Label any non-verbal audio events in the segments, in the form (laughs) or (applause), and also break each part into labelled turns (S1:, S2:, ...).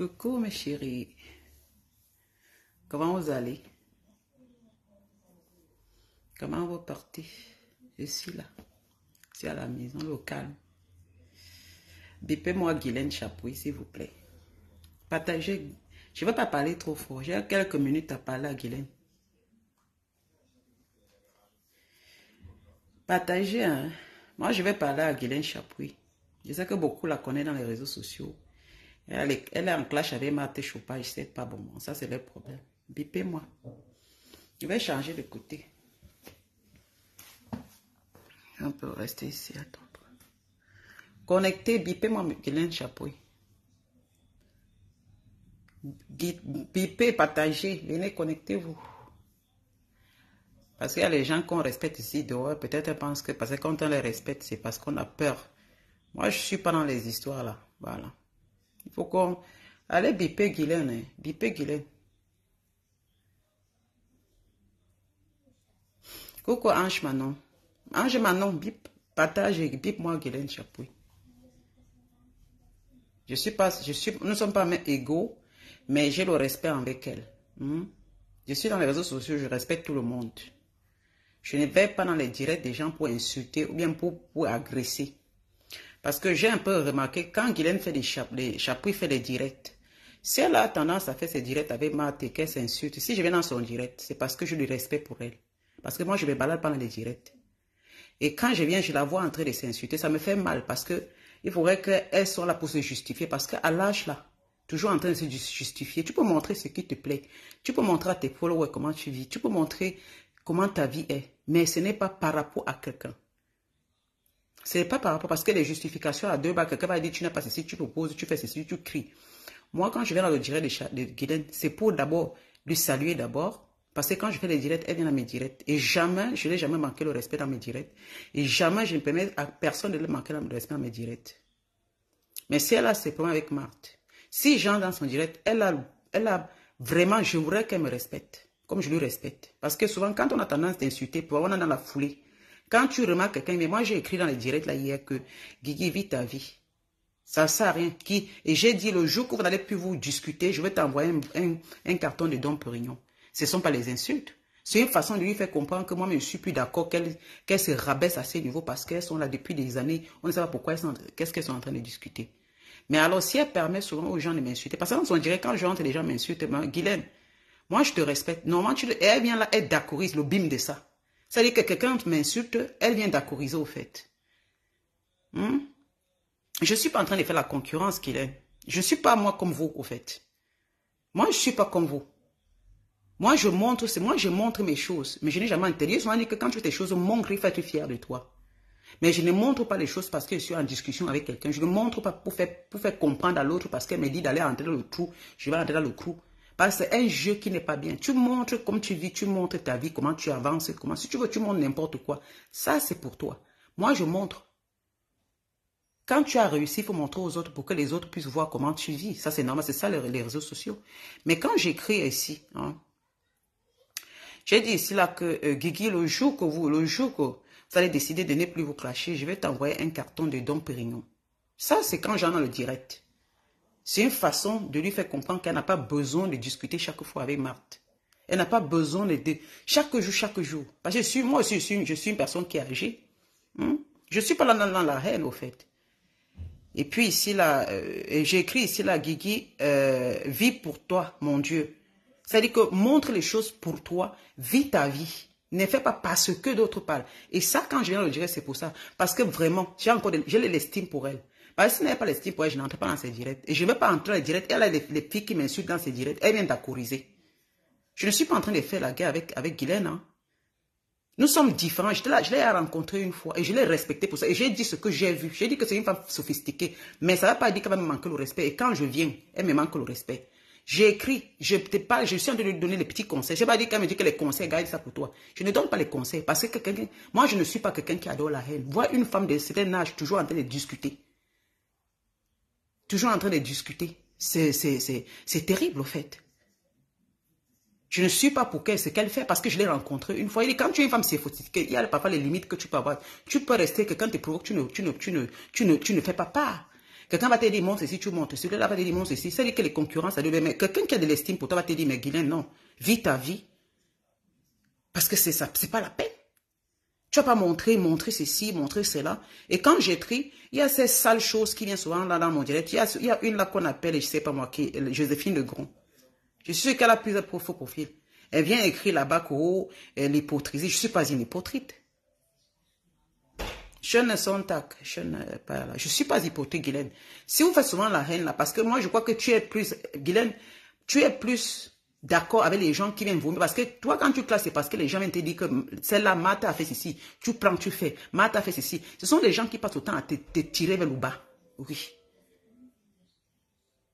S1: Coucou mes chéris. Comment vous allez? Comment vous partez? Je suis là. Je suis à la maison, le calme. Bipez-moi Guylaine Chapouille, s'il vous plaît. Partagez. Je ne vais pas parler trop fort. J'ai quelques minutes à parler à Guylaine. Partagez. Hein? Moi, je vais parler à Guylaine Chapouille. Je sais que beaucoup la connaissent dans les réseaux sociaux. Elle est, en clash avec Marthe Chopage, c'est pas bon. Ça, c'est le problème. Bipez-moi. Je vais changer de côté. On peut rester ici, attendre. Connectez, bipez-moi, Guylaine Chapouille. Bipez, partagez, venez, connectez-vous. Parce qu'il y a les gens qu'on respecte ici dehors, peut-être pensent que parce que quand on les respecte, c'est parce qu'on a peur. Moi, je ne suis pas dans les histoires là. Voilà. Il faut qu'on... Allez biper Guylaine, hein. biper Guylaine. Coucou Ange Manon. Ange Manon, bip, partage, bip moi Guylaine Chapouille. Je suis pas, je suis, nous ne sommes pas égaux, mais j'ai le respect avec elle. Hmm? Je suis dans les réseaux sociaux, je respecte tout le monde. Je ne vais pas dans les directs des gens pour insulter ou bien pour, pour agresser. Parce que j'ai un peu remarqué, quand Guylaine fait des, chapeaux, fait des directs. Si elle a tendance à faire ses directs avec Marthe et qu'elle s'insulte, si je viens dans son direct, c'est parce que je lui respecte pour elle. Parce que moi, je me balade pendant les directs. Et quand je viens, je la vois en train de s'insulter, ça me fait mal parce que il faudrait qu'elle soit là pour se justifier. Parce qu'à l'âge là, toujours en train de se justifier, tu peux montrer ce qui te plaît. Tu peux montrer à tes followers comment tu vis. Tu peux montrer comment ta vie est. Mais ce n'est pas par rapport à quelqu'un. Ce n'est pas par rapport, parce que les justifications à deux bas, quelqu'un va dire tu n'as pas ceci, tu proposes, tu fais ceci, tu cries. Moi, quand je viens dans le direct de, de c'est pour d'abord lui saluer d'abord, parce que quand je fais les directs, elle vient dans mes directs. Et jamais, je n'ai jamais manqué le respect dans mes directs. Et jamais je ne permets à personne de le manquer le respect dans mes directs. Mais si elle a ses problèmes avec Marthe, si j'entre dans son direct, elle a, elle a vraiment, je voudrais qu'elle me respecte, comme je lui respecte. Parce que souvent, quand on a tendance d'insulter, on est dans la foulée, quand tu remarques quelqu'un, mais moi j'ai écrit dans les directs là hier que Guigui vit ta vie. Ça ne sert à rien. Qui, et j'ai dit le jour que vous n'allez plus vous discuter, je vais t'envoyer un, carton de Dom Perignon. Ce ne sont pas les insultes. C'est une façon de lui faire comprendre que moi, je ne suis plus d'accord qu'elle se rabaisse à ces niveaux parce qu'elles sont là depuis des années. On ne sait pas pourquoi qu'est-ce qu'elles sont en train de discuter. Mais alors, si elle permet souvent aux gens de m'insulter, parce que on dirait quand je rentre, les gens m'insultent, Guylaine, moi je te respecte. Normalement, tu, elle vient là, elle d'accourise le bim de ça. C'est-à-dire que quelqu'un m'insulte, elle vient d'accoriser au fait. Hmm? Je ne suis pas en train de faire la concurrence qu'il est. Je ne suis pas moi comme vous, au fait. Moi, je ne suis pas comme vous. Moi, je montre, c'est moi, je montre mes choses. Mais je n'ai jamais entendu. Ils dit que quand tu fais tes choses, montre, il faut être fier de toi. Mais je ne montre pas les choses parce que je suis en discussion avec quelqu'un. Je ne montre pas pour faire, pour faire comprendre à l'autre parce qu'elle me dit d'aller entrer dans le trou. Je vais entrer dans le trou. Parce que c'est un jeu qui n'est pas bien. Tu montres comme tu vis, tu montres ta vie, comment tu avances, comment. Si tu veux, tu montres n'importe quoi. Ça, c'est pour toi. Moi, je montre. Quand tu as réussi, il faut montrer aux autres pour que les autres puissent voir comment tu vis. Ça, c'est normal. C'est ça, les, réseaux sociaux. Mais quand j'écris ici, hein, j'ai dit ici là que euh, Guigui, le jour que vous, le jour que vous allez décider de ne plus vous clasher, je vais t'envoyer un carton de Don Pérignon. Ça, c'est quand j'en ai le direct. C'est une façon de lui faire comprendre qu'elle n'a pas besoin de discuter chaque fois avec Marthe. Elle n'a pas besoin de, chaque jour, chaque jour. Parce que je suis, moi aussi, je suis, je suis une personne qui est âgée. Hmm? Je ne suis pas là dans, la haine, au fait. Et puis ici, là, euh, j'ai écrit ici, là, Guigui, euh, vis pour toi, mon Dieu. C'est-à-dire que montre les choses pour toi, vis ta vie. Ne fais pas parce que d'autres parlent. Et ça, quand je viens le dire, c'est pour ça. Parce que vraiment, j'ai encore, j'ai l'estime pour elle. Que si n'a pas l'estime pour elle, je n'entre pas dans ses directs. Et je ne vais pas entrer dans les directs. Elle a les, filles qui m'insultent dans ses directs. Elle vient d'accoriser. Je ne suis pas en train de faire la guerre avec, avec Guylaine. Hein. Nous sommes différents. Je l'ai rencontré une fois et je l'ai respecté pour ça. Et j'ai dit ce que j'ai vu. J'ai dit que c'est une femme sophistiquée. Mais ça ne va pas dire qu'elle va me manquer le respect. Et quand je viens, elle me manque le respect. J'ai écrit, je, pas, je suis en train de lui donner les petits conseils. Je n'ai pas dit qu'elle me dit que les conseils, garde ça pour toi. Je ne donne pas les conseils parce que moi, je ne suis pas quelqu'un qui adore la haine. Voir une femme de certain âge toujours en train de discuter toujours en train de discuter. C'est terrible, au fait. Je ne suis pas pour qu'elle, ce qu'elle fait, parce que je l'ai rencontrée une fois. quand tu es une femme sophistiquée, il y a parfois les limites que tu peux avoir. Tu peux rester que quand tu provoques, tu ne, tu ne, tu ne, tu ne, tu ne fais pas part. Quelqu'un va te dire, montre ceci, tu montres. Celui-là va te dire, montre ceci. C'est-à-dire que les concurrences, ça mais quelqu'un qui a de l'estime pour toi va te dire, mais Guylaine, non. Vis ta vie. Parce que c'est ça, c'est pas la peine. Tu vas pas montrer, montrer ceci, montrer cela. Et quand j'écris, il y a ces sales choses qui viennent souvent là dans mon direct. Il y a, il y a une là qu'on appelle, je sais pas moi, qui, Joséphine Legros. Je suis sûr qu'elle a plusieurs profils. Elle vient écrire là-bas que l'hypocrisie. Je suis pas une hypocrite. Je ne je ne pas Je suis pas hypocrite, Guylaine. Si vous faites souvent la haine là, parce que moi je crois que tu es plus, Guylaine, tu es plus d'accord avec les gens qui viennent vomir. Parce que toi, quand tu classes, c'est parce que les gens viennent te dire que celle-là, Martha a fait ceci. Tu prends, tu fais. Martha a fait ceci. Ce sont des gens qui passent autant à te, tirer vers le bas. Oui.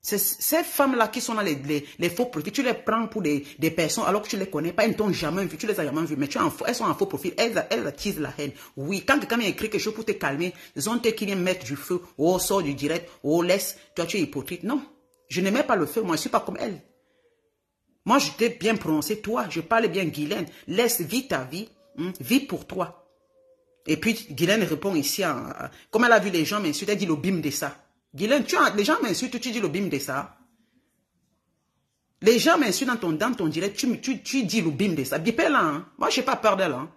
S1: Ces femmes-là qui sont dans les, faux profils, tu les prends pour des, des personnes alors que tu ne les connais pas, elles ne t'ont jamais vu, tu les as jamais vues, mais tu en, elles sont en faux profil, elles, elles attisent la haine. Oui, quand quelqu'un vient écrire quelque chose pour te calmer, ce sont eux qui viennent mettre du feu, au sort du direct, au laisse, toi tu es hypocrite. Non, je ne mets pas le feu, moi je ne suis pas comme elle. Moi, je t'ai bien prononcé, toi, je parle bien Guylaine. Laisse, vis ta vie, hein, vis pour toi. Et puis, Guylaine répond ici, comme elle a vu les gens m'insulter, elle dit le bim de ça. Guylaine, tu as, les gens m'insultent, tu dis le bim de ça. Les gens m'insultent dans ton, dans ton direct, tu, tu, dis le bim de ça. là, hein. moi, je n'ai pas peur d'elle. Hein.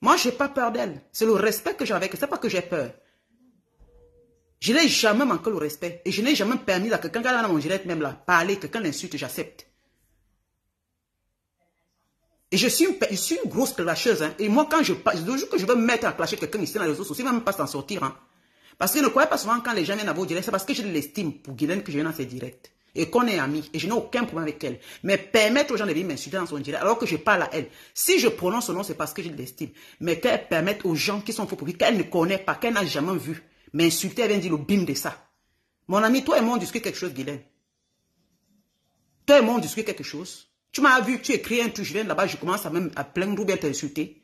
S1: Moi, je n'ai pas peur d'elle. C'est le respect que j'ai avec c'est pas que j'ai peur. Je n'ai jamais manqué le respect. Et je n'ai jamais permis à quelqu'un, dans mon direct même là, parler, quelqu'un l'insulte, j'accepte. Et je suis une, je suis une grosse clasheuse. Hein. Et moi, quand je passe, le jour que je veux mettre à clasher quelqu'un ici dans les réseaux sociaux, il ne va même pas s'en sortir. Hein. Parce que ne croyez pas souvent quand les gens viennent à vos directs, c'est parce que j'ai de l'estime pour Guylaine que je viens dans ses directs. Et qu'on est amis. Et je n'ai aucun problème avec elle. Mais permettre aux gens de venir m'insulter dans son direct alors que je parle à elle. Si je prononce son nom, c'est parce que de l'estime. Mais qu'elle permette aux gens qui sont faux pour qu'elle ne connaît pas, qu'elle n'a jamais vu, m'insulter, elle vient dire le bim de ça. Mon ami, toi et moi, on discute quelque chose, Guylaine. Toi et moi, on discute quelque chose. Tu m'as vu, tu écris un truc, je viens là-bas, je commence à même à plaindre ou t'insulter.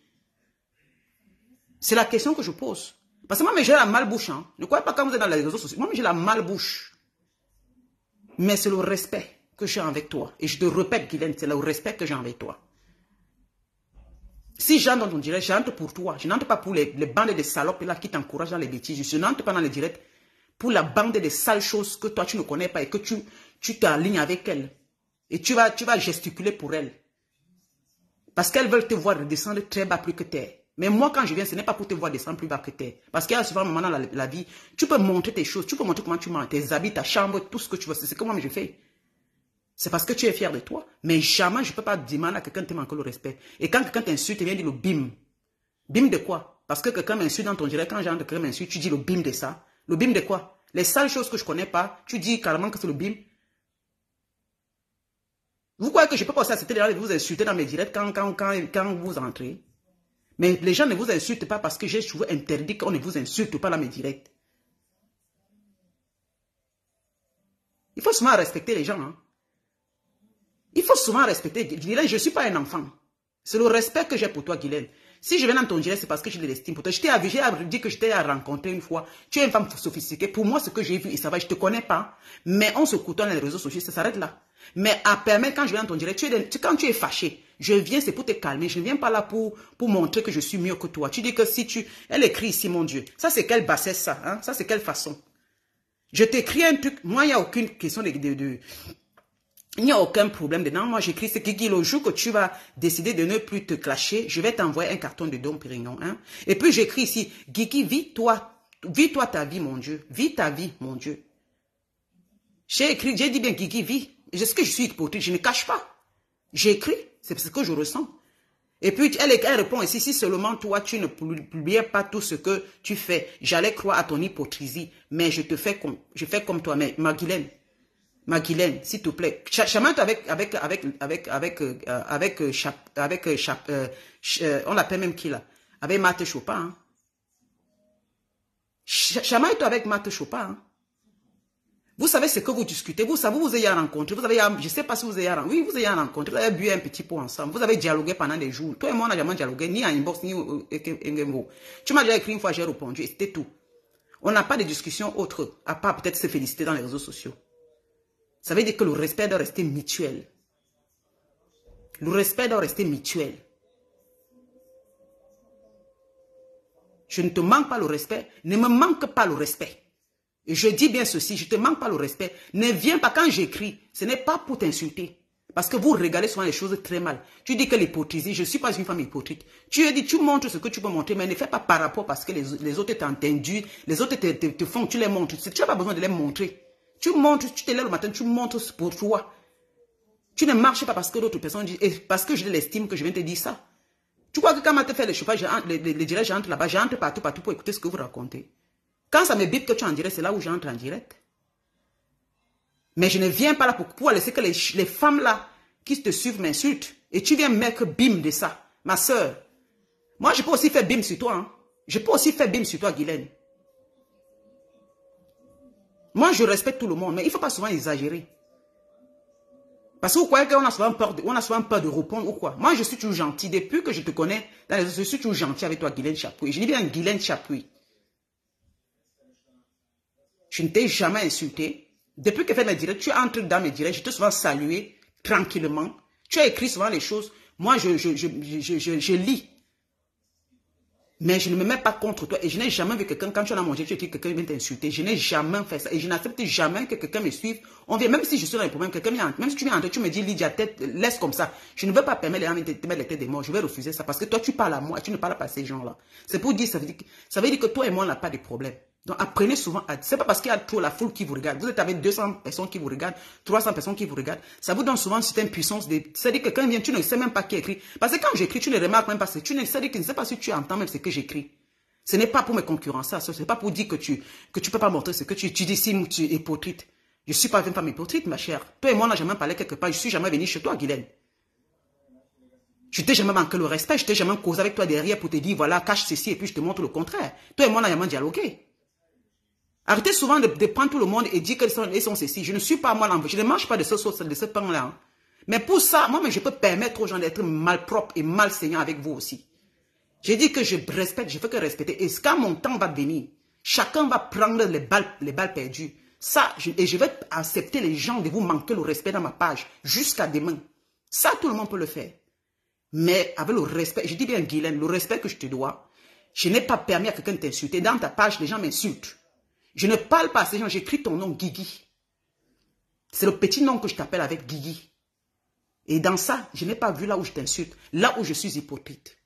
S1: C'est la question que je pose. Parce que moi, j'ai la malbouche. Hein. Ne croyez pas quand vous êtes dans les réseaux sociaux. Moi, j'ai la malbouche. Mais c'est le respect que j'ai avec toi. Et je te répète, Guylaine, c'est le respect que j'ai avec toi. Si j'entre dans ton direct, j'entre pour toi. Je n'entre pas pour les, bandes de salopes là qui t'encouragent dans les bêtises. Je n'entre pas dans les directs pour la bande de sales choses que toi tu ne connais pas et que tu tu t'alignes avec elle. Et tu vas, tu vas gesticuler pour elle. Parce qu'elles veulent te voir descendre très bas plus que terre. Mais moi, quand je viens, ce n'est pas pour te voir descendre plus bas que terre. Parce qu'il y a souvent un moment dans la, vie, tu peux montrer tes choses, tu peux montrer comment tu manges, tes habits, ta chambre, tout ce que tu veux. C'est ce que moi je fais. C'est parce que tu es fier de toi. Mais jamais je ne peux pas demander à quelqu'un de te manquer le respect. Et quand quelqu'un t'insulte, tu viens dire le bim. Bim de quoi? Parce que quelqu'un m'insulte dans ton direct, quand j'entends quelqu'un m'insulte, tu dis le bim de ça. Le bim de quoi? Les sales choses que je ne connais pas, tu dis carrément que c'est le bim. Vous croyez que je peux passer à cette de vous insulter dans mes directs quand, quand, quand, quand vous entrez? Mais les gens ne vous insultent pas parce que j'ai souvent interdit qu'on ne vous insulte pas dans mes directs. Il faut souvent respecter les gens. Hein. Il faut souvent respecter. Guylaine, je ne suis pas un enfant. C'est le respect que j'ai pour toi, Guylaine. Si je viens dans ton direct, c'est parce que de l'estime pour toi. Je t'ai dit que je t'ai rencontré une fois. Tu es une femme sophistiquée. Pour moi, ce que j'ai vu, et ça va, je ne te connais pas. Mais on se côtoie dans les réseaux sociaux, ça s'arrête là. Mais à permettre, quand je viens dans ton direct, tu es, quand tu es fâché, je viens, c'est pour te calmer. Je ne viens pas là pour, pour montrer que je suis mieux que toi. Tu dis que si tu... Elle écrit ici, mon Dieu. Ça, c'est quelle bassesse, ça. Hein? Ça, c'est quelle façon? Je t'écris un truc. Moi, il n'y a aucune question de, il n'y a aucun problème dedans. Moi, j'écris ce qui dit le jour que tu vas décider de ne plus te clasher, je vais t'envoyer un carton de Dom Pérignon. Hein? Et puis, j'écris ici, Guigui, vis-toi, vis-toi ta vie, mon Dieu. Vis ta vie, mon Dieu. J'ai écrit, j'ai dit bien, Guigui, vis. Sais que je suis hypocrite, je ne cache pas. J'écris, c'est ce que je ressens. Et puis, elle, elle répond ici, si seulement toi, tu ne publiais pas tout ce que tu fais, j'allais croire à ton hypocrisie, mais je te fais comme, je fais comme toi. Mais, Magdalene, Magdalene, s'il te plaît. Chamante avec, avec, avec, avec, avec, euh, avec, euh, avec, euh, on l'appelle même qui là? Avec Marthe Chopin. Hein? Chamaille-toi avec Marthe Chopin. Hein? Vous savez ce que vous discutez. Vous savez, vous ayez rencontré. Vous avez, je ne sais pas si vous ayez Oui, vous avez rencontré. Vous avez bu un petit pot ensemble. Vous avez dialogué pendant des jours. Toi et moi, on n'a jamais dialogué, ni en inbox, ni au Tu m'as déjà écrit une fois, j'ai répondu et c'était tout. On n'a pas de discussion autre, à part peut-être se féliciter dans les réseaux sociaux. Ça veut dire que le respect doit rester mutuel. Le respect doit rester mutuel. Je ne te manque pas le respect. Ne me manque pas le respect. Et je dis bien ceci, je ne te manque pas le respect. Ne viens pas quand j'écris. Ce n'est pas pour t'insulter. Parce que vous regardez souvent les choses très mal. Tu dis que l'hypocrisie, je ne suis pas une femme hypocrite. Tu dit, tu montres ce que tu peux montrer, mais ne fais pas par rapport parce que les, autres t'ont entendu, les autres te, font, tu les montres. Tu n'as pas besoin de les montrer. Tu montres, tu te lèves le matin, tu montres pour toi. Tu ne marches pas parce que d'autres personnes disent, et parce que je l'estime que je viens te dire ça. Tu crois que quand on te fait le chauffage, les, les, les j'entre là-bas, j'entre partout, partout pour écouter ce que vous racontez. Quand ça me bip que tu es en direct, c'est là où j'entre en direct. Mais je ne viens pas là pour, pour laisser que les, les femmes là qui te suivent m'insultent. Et tu viens mettre bim de ça. Ma soeur, moi je peux aussi faire bim sur toi. Hein. Je peux aussi faire bim sur toi, Guylaine. Moi je respecte tout le monde, mais il ne faut pas souvent exagérer. Parce que vous croyez qu'on a souvent peur de, a souvent peur de répondre ou quoi? Moi je suis toujours gentil. Depuis que je te connais, je suis toujours gentil avec toi, Guylaine Chapuis. Je dis bien Guylaine Chapuis. Je ne t'ai jamais insulté. Depuis que je fais mes directs, tu entres dans mes directs, je te souvent salué tranquillement. Tu as écrit souvent les choses. Moi, je, je, je, je lis. Mais je ne me mets pas contre toi. Et je n'ai jamais vu quelqu'un, quand tu as mangé, tu écris quelqu'un vient t'insulter. Je n'ai jamais fait ça. Et je n'accepte jamais que quelqu'un me suive. On vient, même si je suis dans les problèmes, quelqu'un vient, même si tu viens entrer, tu me dis, Lydia, tête, laisse comme ça. Je ne veux pas permettre les gens de te mettre les têtes des morts. Je vais refuser ça. Parce que toi, tu parles à moi et tu ne parles pas à ces gens-là. C'est pour dire, ça veut dire, ça veut dire que toi et moi, on n'a pas de problème. Donc apprenez souvent à... C'est pas parce qu'il y a trop la foule qui vous regarde. Vous êtes avec 200 personnes qui vous regardent, 300 personnes qui vous regardent. Ça vous donne souvent une certaine puissance. De... C'est-à-dire que quand vient, tu ne sais même pas qui écrit. Parce que quand j'écris, tu ne remarques même pas. Tu ne sais, que, ne sais pas si tu entends même ce que j'écris. Ce n'est pas pour me concurrencer. Ce n'est pas pour dire que tu que tu peux pas montrer ce que tu, tu dis si tu es hypocrite. Je suis pas une femme hypocrite, ma chère. Toi et moi, on n'a jamais parlé quelque part. Je suis jamais venu chez toi, Guylaine. Je t'ai jamais manqué le respect. Je t'ai jamais causé avec toi derrière pour te dire, voilà, cache ceci et puis je te montre le contraire. Toi et moi, on n'a jamais dialogué. Arrêtez souvent de, prendre tout le monde et dire qu'ils sont, sont ceci. Je ne suis pas moi l'envoi. Je ne mange pas de ce, pain-là. Hein. Mais pour ça, moi, je peux permettre aux gens d'être malpropres et malseignants avec vous aussi. J'ai dit que je respecte, je fais que respecter. Et quand mon temps va venir, chacun va prendre les balles, les balles perdues. Ça, et je vais accepter les gens de vous manquer le respect dans ma page jusqu'à demain. Ça, tout le monde peut le faire. Mais avec le respect, je dis bien Guylaine, le respect que je te dois, je n'ai pas permis à quelqu'un de t'insulter. Dans ta page, les gens m'insultent. Je ne parle pas à ces gens, j'écris ton nom, Guigui. C'est le petit nom que je t'appelle avec Guigui. Et dans ça, je n'ai pas vu là où je t'insulte, là où je suis hypocrite.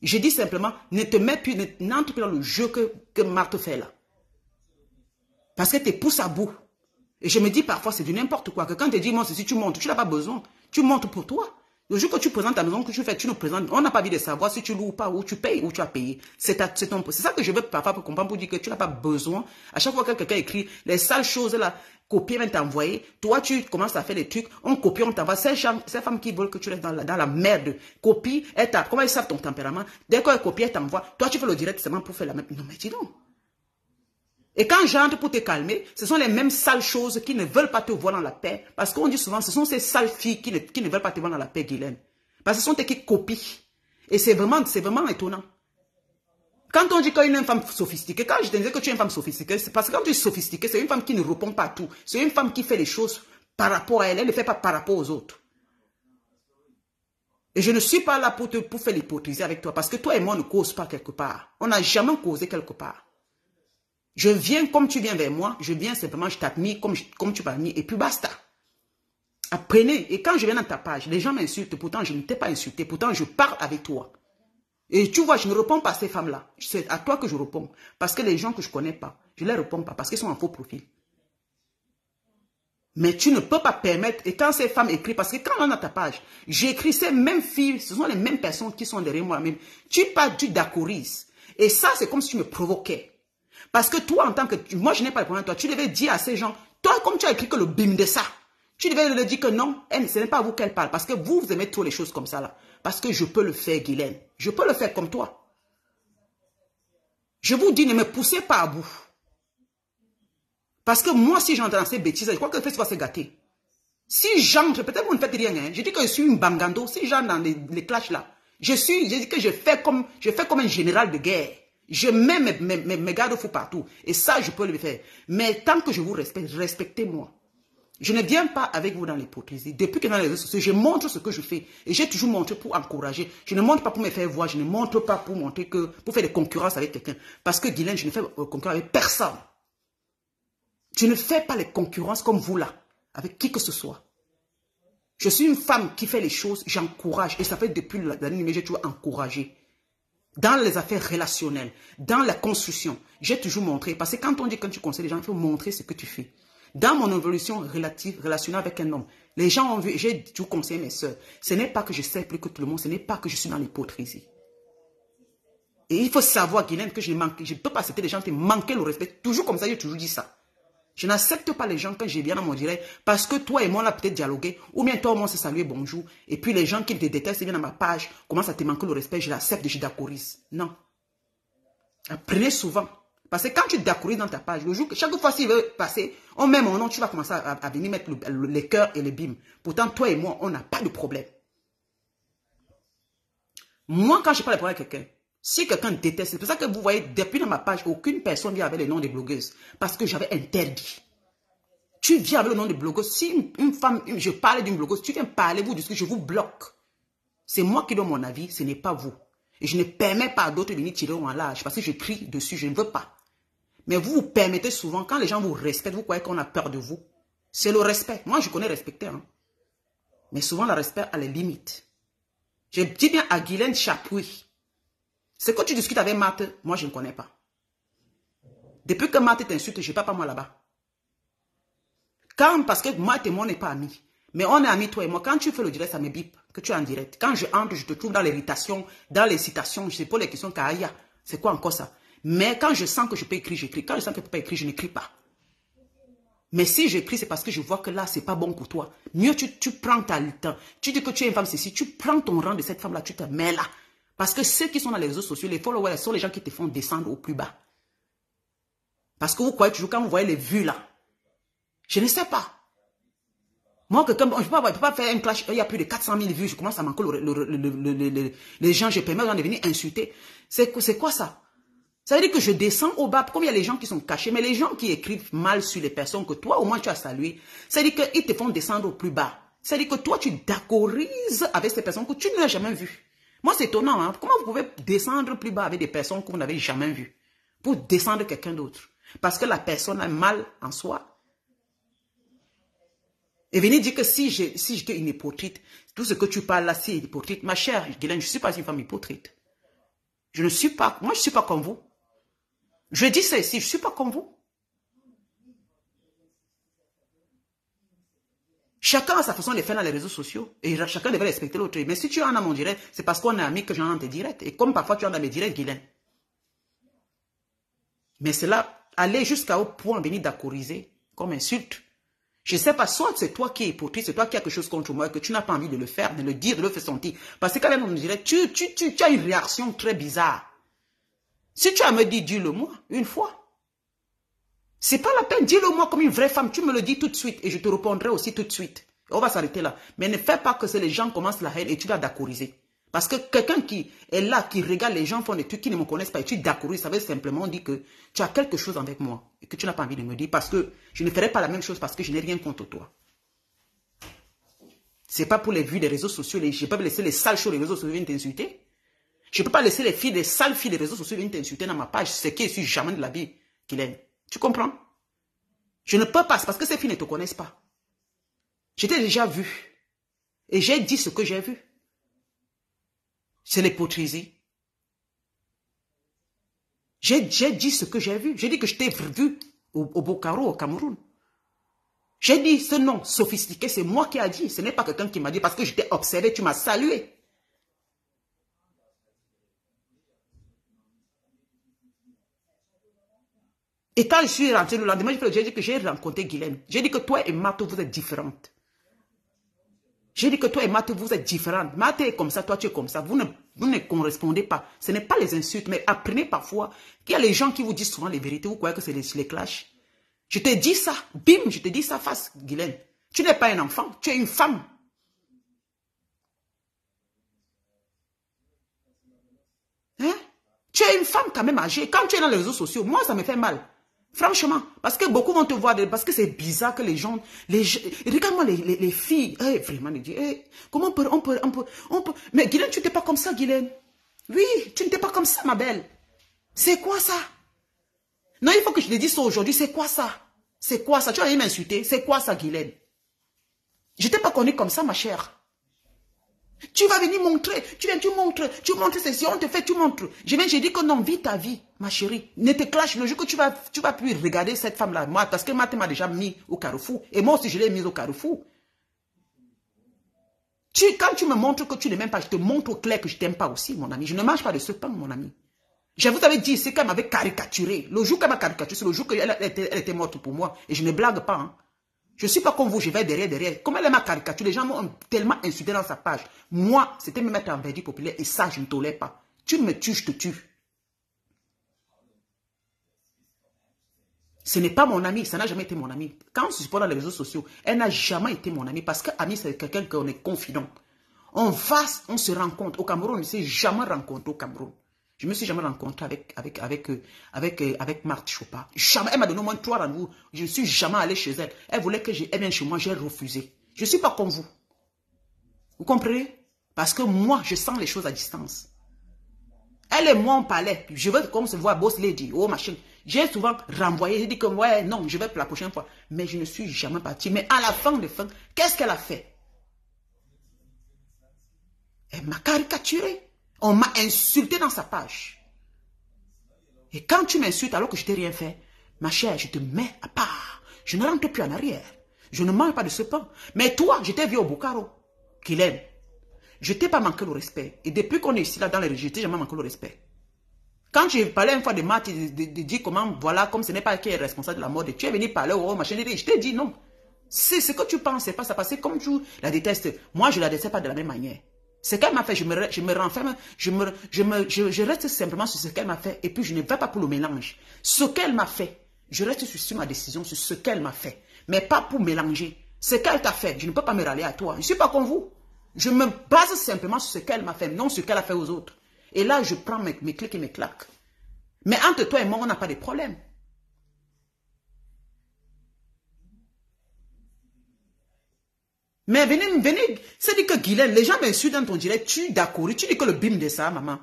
S1: Je dis simplement, ne te mets plus, n'entre plus dans le jeu que, que Marthe fait là. Parce que tu pousse à bout. Et je me dis parfois, c'est du n'importe quoi. Que quand tu dis, moi, si tu montes, tu n'as pas besoin. Tu montes pour toi. Le jour que tu présentes ta maison, que tu fais, tu nous présentes, on n'a pas envie de savoir si tu loues ou pas, ou tu payes, ou tu as payé. C'est ça que je veux parfois pour comprendre, pour dire que tu n'as pas besoin. À chaque fois que quelqu'un écrit les sales choses là, copier, même t'envoyer, toi tu commences à faire des trucs, on copie, on t'envoie. Ces, ces femmes qui veulent que tu restes dans la, merde, copie, elles comment ils savent ton tempérament? Dès qu'elles copient, elles t'envoient. Toi tu fais le direct seulement pour faire la même. Non mais dis donc. Et quand j'entre pour te calmer, ce sont les mêmes sales choses qui ne veulent pas te voir dans la paix. Parce qu'on dit souvent, ce sont ces sales filles qui ne, veulent pas te voir dans la paix, Guylaine. Parce que ce sont tes qui copient. Et c'est vraiment, vraiment étonnant. Quand on dit qu'une femme sophistiquée, quand je te disais que tu es une femme sophistiquée, c'est parce que quand tu es sophistiquée, c'est une femme qui ne répond pas à tout. C'est une femme qui fait les choses par rapport à elle. Elle ne fait pas par rapport aux autres. Et je ne suis pas là pour, te, pour faire l'hypocrisie avec toi. Parce que toi et moi, on ne cause pas quelque part. On n'a jamais causé quelque part. Je viens comme tu viens vers moi, je viens simplement, je t'admire comme, comme tu et puis basta. Apprenez. Et quand je viens dans ta page, les gens m'insultent, pourtant je ne t'ai pas insulté, pourtant je parle avec toi. Et tu vois, je ne réponds pas à ces femmes-là. C'est à toi que je réponds. Parce que les gens que je ne connais pas, je ne les réponds pas, parce qu'ils sont en faux profil. Mais tu ne peux pas permettre, et quand ces femmes écrivent, parce que quand on a ta page, j'écris ces mêmes filles, ce sont les mêmes personnes qui sont derrière moi-même. Tu parles, tu d'accorises. Et ça, c'est comme si tu me provoquais. Parce que toi, en tant que... Moi, je n'ai pas le problème. Toi, tu devais dire à ces gens, toi, comme tu as écrit que le bim de ça, tu devais leur dire que non, ce n'est pas à vous qu'elle parle. Parce que vous, vous aimez trop les choses comme ça, là. Parce que je peux le faire, Guylaine. Je peux le faire comme toi. Je vous dis, ne me poussez pas à bout. Parce que moi, si j'entre dans ces bêtises, je crois que le va se gâter. Si j'entre, peut-être vous ne faites rien, hein. je dis que je suis une bangando. Si j'entre dans les, les clashs là, je suis, je dis que je fais comme, je fais comme un général de guerre. Je mets mes, mes, garde-fous partout. Et ça, je peux le faire. Mais tant que je vous respecte, respectez-moi. Je ne viens pas avec vous dans l'hypocrisie. Depuis que dans les réseaux sociaux, je montre ce que je fais. Et j'ai toujours montré pour encourager. Je ne montre pas pour me faire voir. Je ne montre pas pour montrer que, pour faire des concurrences avec quelqu'un. Parce que Guylaine, je ne fais concurrence avec personne. Je ne fais pas les concurrences comme vous là, avec qui que ce soit. Je suis une femme qui fait les choses, j'encourage. Et ça fait depuis l'année j'ai toujours encouragé. Dans les affaires relationnelles, dans la construction, j'ai toujours montré. Parce que quand on dit quand tu conseilles les gens, il faut montrer ce que tu fais. Dans mon évolution relative, relationnelle avec un homme, les gens ont vu, j'ai toujours conseillé mes soeurs. Ce n'est pas que je sais plus que tout le monde, ce n'est pas que je suis dans l'hypocrisie. Et il faut savoir, Guylaine, que je ne peux pas accepter les gens qui manquent le respect. Toujours comme ça, j'ai toujours dit ça. Je n'accepte pas les gens quand je viens dans mon direct parce que toi et moi, on a peut-être dialogué ou bien toi, moi, se saluer bonjour. Et puis les gens qui te détestent, viennent dans ma page, commencent à te manquer le respect, je l'accepte et je d'accorise. Non. Apprenez souvent. Parce que quand tu d'accorises dans ta page, le jour, chaque fois s'il veut passer, on met mon nom, tu vas commencer à, venir mettre les cœurs et les bimes. Pourtant, toi et moi, on n'a pas de problème. Moi, quand je parle de problème avec quelqu'un, si quelqu'un déteste, c'est pour ça que vous voyez, depuis dans ma page, aucune personne vient avec le nom des blogueuses. Parce que j'avais interdit. Tu viens avec le nom de blogueuse. Si une, femme, je parle d'une blogueuse, tu viens parler, vous que je vous bloque. C'est moi qui donne mon avis, ce n'est pas vous. Et je ne permets pas à d'autres de venir tirer en large parce que je crie dessus, je ne veux pas. Mais vous vous permettez souvent, quand les gens vous respectent, vous croyez qu'on a peur de vous. C'est le respect. Moi, je connais respecter. Hein. Mais souvent, le respect a les limites. Je dis bien à Guylaine Chapuis, ce que tu discutes avec Marthe, moi, je ne connais pas. Depuis que Marthe t'insulte, je ne pas pas moi là-bas. Quand, parce que moi et moi, n'est pas amis. Mais on est amis, toi et moi. Quand tu fais le direct, ça me bip que tu es en direct. Quand je entre, je te trouve dans l'irritation, dans les citations. Je pas les questions Kaya. C'est quoi encore ça? Mais quand je sens que je peux écrire, j'écris. Quand je sens que je peux pas écrire, je n'écris pas. Mais si j'écris, c'est parce que je vois que là, c'est pas bon pour toi. Mieux, tu, prends ta temps. Tu dis que tu es une femme ceci. Tu prends ton rang de cette femme-là, tu te mets là. Parce que ceux qui sont dans les réseaux sociaux, les followers, sont les gens qui te font descendre au plus bas. Parce que vous croyez toujours, quand vous voyez les vues là, je ne sais pas. Moi, que je ne peux, pas faire un clash, il y a plus de 400 000 vues, je commence à manquer les gens, je permets de venir insulter. C'est quoi ça? Ça veut dire que je descends au bas, comme il y a les gens qui sont cachés, mais les gens qui écrivent mal sur les personnes que toi, au moins, tu as salué, ça veut dire qu'ils te font descendre au plus bas. Ça veut dire que toi, tu d'accordises avec ces personnes que tu n'as jamais vues. Moi, c'est étonnant. Hein. Comment vous pouvez descendre plus bas avec des personnes que vous n'avez jamais vues pour descendre quelqu'un d'autre? Parce que la personne a mal en soi. Et venez dire que si j'étais si une hypocrite, tout ce que tu parles là, c'est hypocrite. Ma chère Guylaine, je ne suis pas une femme hypocrite. Je ne suis pas, moi je ne suis pas comme vous. Je dis ça ici, je ne suis pas comme vous. Chacun a sa façon de faire dans les réseaux sociaux. Et chacun devrait respecter l'autre. Mais si tu en as mon direct, c'est parce qu'on est amis que j'en ai tes directs. Et comme parfois tu en as mes directs, Guylaine. Mais c'est là, aller jusqu'à au point venir d'accoriser comme insulte. Je ne sais pas, soit c'est toi qui es hypocrite, c'est toi qui as quelque chose contre moi, que tu n'as pas envie de le faire, de le dire, de le faire sentir. Parce que quand même, on me dirait, tu, tu, tu, tu as une réaction très bizarre. Si tu as me dit, dis-le moi, une fois. C'est pas la peine, dis-le moi comme une vraie femme, tu me le dis tout de suite et je te répondrai aussi tout de suite. On va s'arrêter là. Mais ne fais pas que les gens commencent la haine et tu vas d'accoriser. Parce que quelqu'un qui est là, qui regarde les gens font des trucs qui ne me connaissent pas et tu d'accorises, ça veut simplement dire que tu as quelque chose avec moi et que tu n'as pas envie de me dire parce que je ne ferai pas la même chose parce que je n'ai rien contre toi. C'est pas pour les vues des réseaux sociaux, je ne peux pas laisser les sales choses des réseaux sociaux venir t'insulter. Je ne peux pas laisser les filles, les sales filles des réseaux sociaux venir t'insulter dans ma page, ce qui est sur jamais de la vie qu'il aime. Tu comprends? Je ne peux pas, parce que ces filles ne te connaissent pas. Je t'ai déjà vu. Et j'ai dit ce que j'ai vu. C'est l'hypocrisie. J'ai dit ce que j'ai vu. J'ai dit que je t'ai vu au, Bokaro, au Cameroun. J'ai dit ce nom sophistiqué, c'est moi qui a dit. Ce n'est pas quelqu'un qui m'a dit parce que je t'ai observé, tu m'as salué. Et quand je suis rentrée le lendemain, j'ai dit que j'ai rencontré Guylaine. J'ai dit que toi et Mato, vous êtes différentes. J'ai dit que toi et Mato, vous êtes différentes. Mato est comme ça, toi tu es comme ça. Vous ne, vous ne correspondez pas. Ce n'est pas les insultes, mais apprenez parfois qu'il y a les gens qui vous disent souvent les vérités. Vous croyez que c'est les, les clashs. Je te dis ça. Bim, je te dis ça face, Guylaine. Tu n'es pas un enfant, tu es une femme. Hein? Tu es une femme quand même âgée. Quand tu es dans les réseaux sociaux, moi ça me fait mal. Franchement, parce que beaucoup vont te voir, parce que c'est bizarre que les gens, les, regarde-moi les, les, filles, eh, vraiment, ils disent, eh, comment on peut, on peut, on peut, mais Guylaine, tu n'étais pas comme ça, Guylaine. Oui, tu n'étais pas comme ça, ma belle. C'est quoi ça? Non, il faut que je te dise ça aujourd'hui, c'est quoi ça? C'est quoi ça? Tu vas m'insulter C'est quoi ça, Guylaine? Je t'ai pas connu comme ça, ma chère. Tu vas venir montrer, tu viens, tu montres, tu montres ceci, on te fait, tu montres. Je viens, j'ai dit que non, vis ta vie, ma chérie. Ne te clash le jour que tu vas, tu vas plus regarder cette femme-là, moi, parce que tu m'as déjà mis au carrefour. Et moi aussi, je l'ai mis au carrefour. Tu, quand tu me montres que tu ne m'aimes pas, je te montre au clair que je t'aime pas aussi, mon ami. Je ne mange pas de ce pain, mon ami. Je vous avais dit, c'est qu'elle m'avait caricaturé. Le jour qu'elle m'a caricaturé, c'est le jour qu'elle était, était morte pour moi. Et je ne blague pas. Hein. Je ne suis pas comme vous, je vais derrière, derrière. Comme elle m'a caricaturé, les gens m'ont tellement insulté dans sa page. Moi, c'était me mettre en verdict populaire et ça, je ne tolère pas. Tu me tues, je te tue. Ce n'est pas mon ami, ça n'a jamais été mon ami. Quand on se supporte dans les réseaux sociaux, elle n'a jamais été mon ami parce qu'ami, c'est quelqu'un qu'on est confident. On va, on se rencontre. Au Cameroun, on ne s'est jamais rencontré au Cameroun. Je me suis jamais rencontré avec, avec, avec, euh, avec, euh, avec Marthe Chopin. Jamais. Elle m'a donné au moins trois rendez-vous. Je ne suis jamais allé chez elle. Elle voulait que j'aille vienne chez moi, j'ai refusé. Je ne suis pas comme vous. Vous comprenez? Parce que moi, je sens les choses à distance. Elle et moi, on parlait. Je veux comme se voir Boss Lady, oh machin. J'ai souvent renvoyé. J'ai dit que ouais, non, je vais pour la prochaine fois. Mais je ne suis jamais parti. Mais à la fin de fin, qu'est-ce qu'elle a fait? Elle m'a caricaturé. On m'a insulté dans sa page. Et quand tu m'insultes alors que je t'ai rien fait, ma chère, je te mets à part. Je ne rentre plus en arrière. Je ne mange pas de ce pain. Mais toi, je t'ai vu au Bukaro, qu'il Je t'ai pas manqué le respect. Et depuis qu'on est ici, là, dans les régions, je t'ai jamais manqué le respect. Quand j'ai parlé une fois de Matt, de, dire comment, voilà, comme ce n'est pas qui est responsable de la mort, tu es venu parler, oh, machin, je t'ai dit non. C'est ce que tu penses, c'est pas ça. Parce que comme tu la détestes, moi, je la déteste pas de la même manière. Ce qu'elle m'a fait, je me, je me renferme, je, reste simplement sur ce qu'elle m'a fait et puis je ne vais pas pour le mélange. Ce qu'elle m'a fait, je reste sur, ma décision, sur ce qu'elle m'a fait, mais pas pour mélanger. Ce qu'elle t'a fait, je ne peux pas me râler à toi. Je ne suis pas comme vous. Je me base simplement sur ce qu'elle m'a fait, non ce qu'elle a fait aux autres. Et là, je prends mes, mes clics et mes claques. Mais entre toi et moi, on n'a pas de problème. Mais venez, venez, c'est dit que Guylaine, les gens m'insultent dans ton direct, tu d'accord, tu dis que le bim de ça, maman.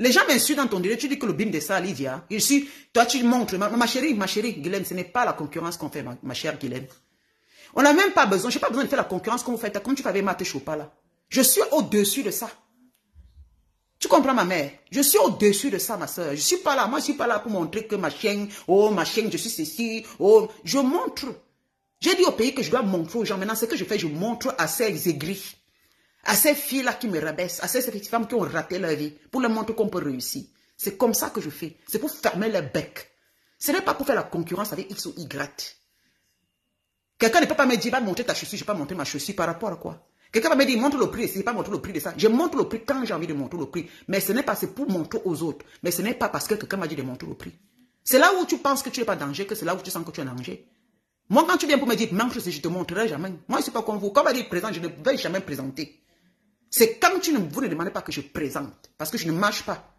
S1: Les gens m'insultent dans ton direct, tu dis que le bim de ça, Lydia. Je suis, toi tu montres, ma, chérie, ma chérie Guylaine, ce n'est pas la concurrence qu'on fait, ma, chère Guylaine. On n'a même pas besoin, je n'ai pas besoin de faire la concurrence qu'on faites, comme tu fais avec Chopa. Je suis au-dessus de ça. Tu comprends ma mère? Je suis au-dessus de ça, ma soeur. Je suis pas là, moi je suis pas là pour montrer que ma chaîne, oh ma chaîne, je suis ceci, oh, je montre. J'ai dit au pays que je dois montrer aux gens. Maintenant, ce que je fais, je montre à ces aigris, à ces filles-là qui me rabaissent, à ces petites femmes qui ont raté leur vie, pour leur montrer qu'on peut réussir. C'est comme ça que je fais. C'est pour fermer leur bec. Ce n'est pas pour faire la concurrence avec X ou Y. Quelqu'un ne peut pas me dire, va montrer ta chaussure, je ne vais pas montrer ma chaussure par rapport à quoi? Quelqu'un va me dire, montre le prix, je ne pas montrer le prix de ça. Je montre le prix quand j'ai envie de montrer le prix. Mais ce n'est pas, pour montrer aux autres. Mais ce n'est pas parce que quelqu'un m'a dit de montrer le prix. C'est là où tu penses que tu n'es pas danger, que c'est là où tu sens que tu es en danger. Moi, quand tu viens pour me dire, manque je te montrerai jamais. Moi, je ne suis pas comme vous. Quand on dit présent, je ne vais jamais présenter. C'est quand tu ne, vous ne demandez pas que je présente. Parce que je ne marche pas.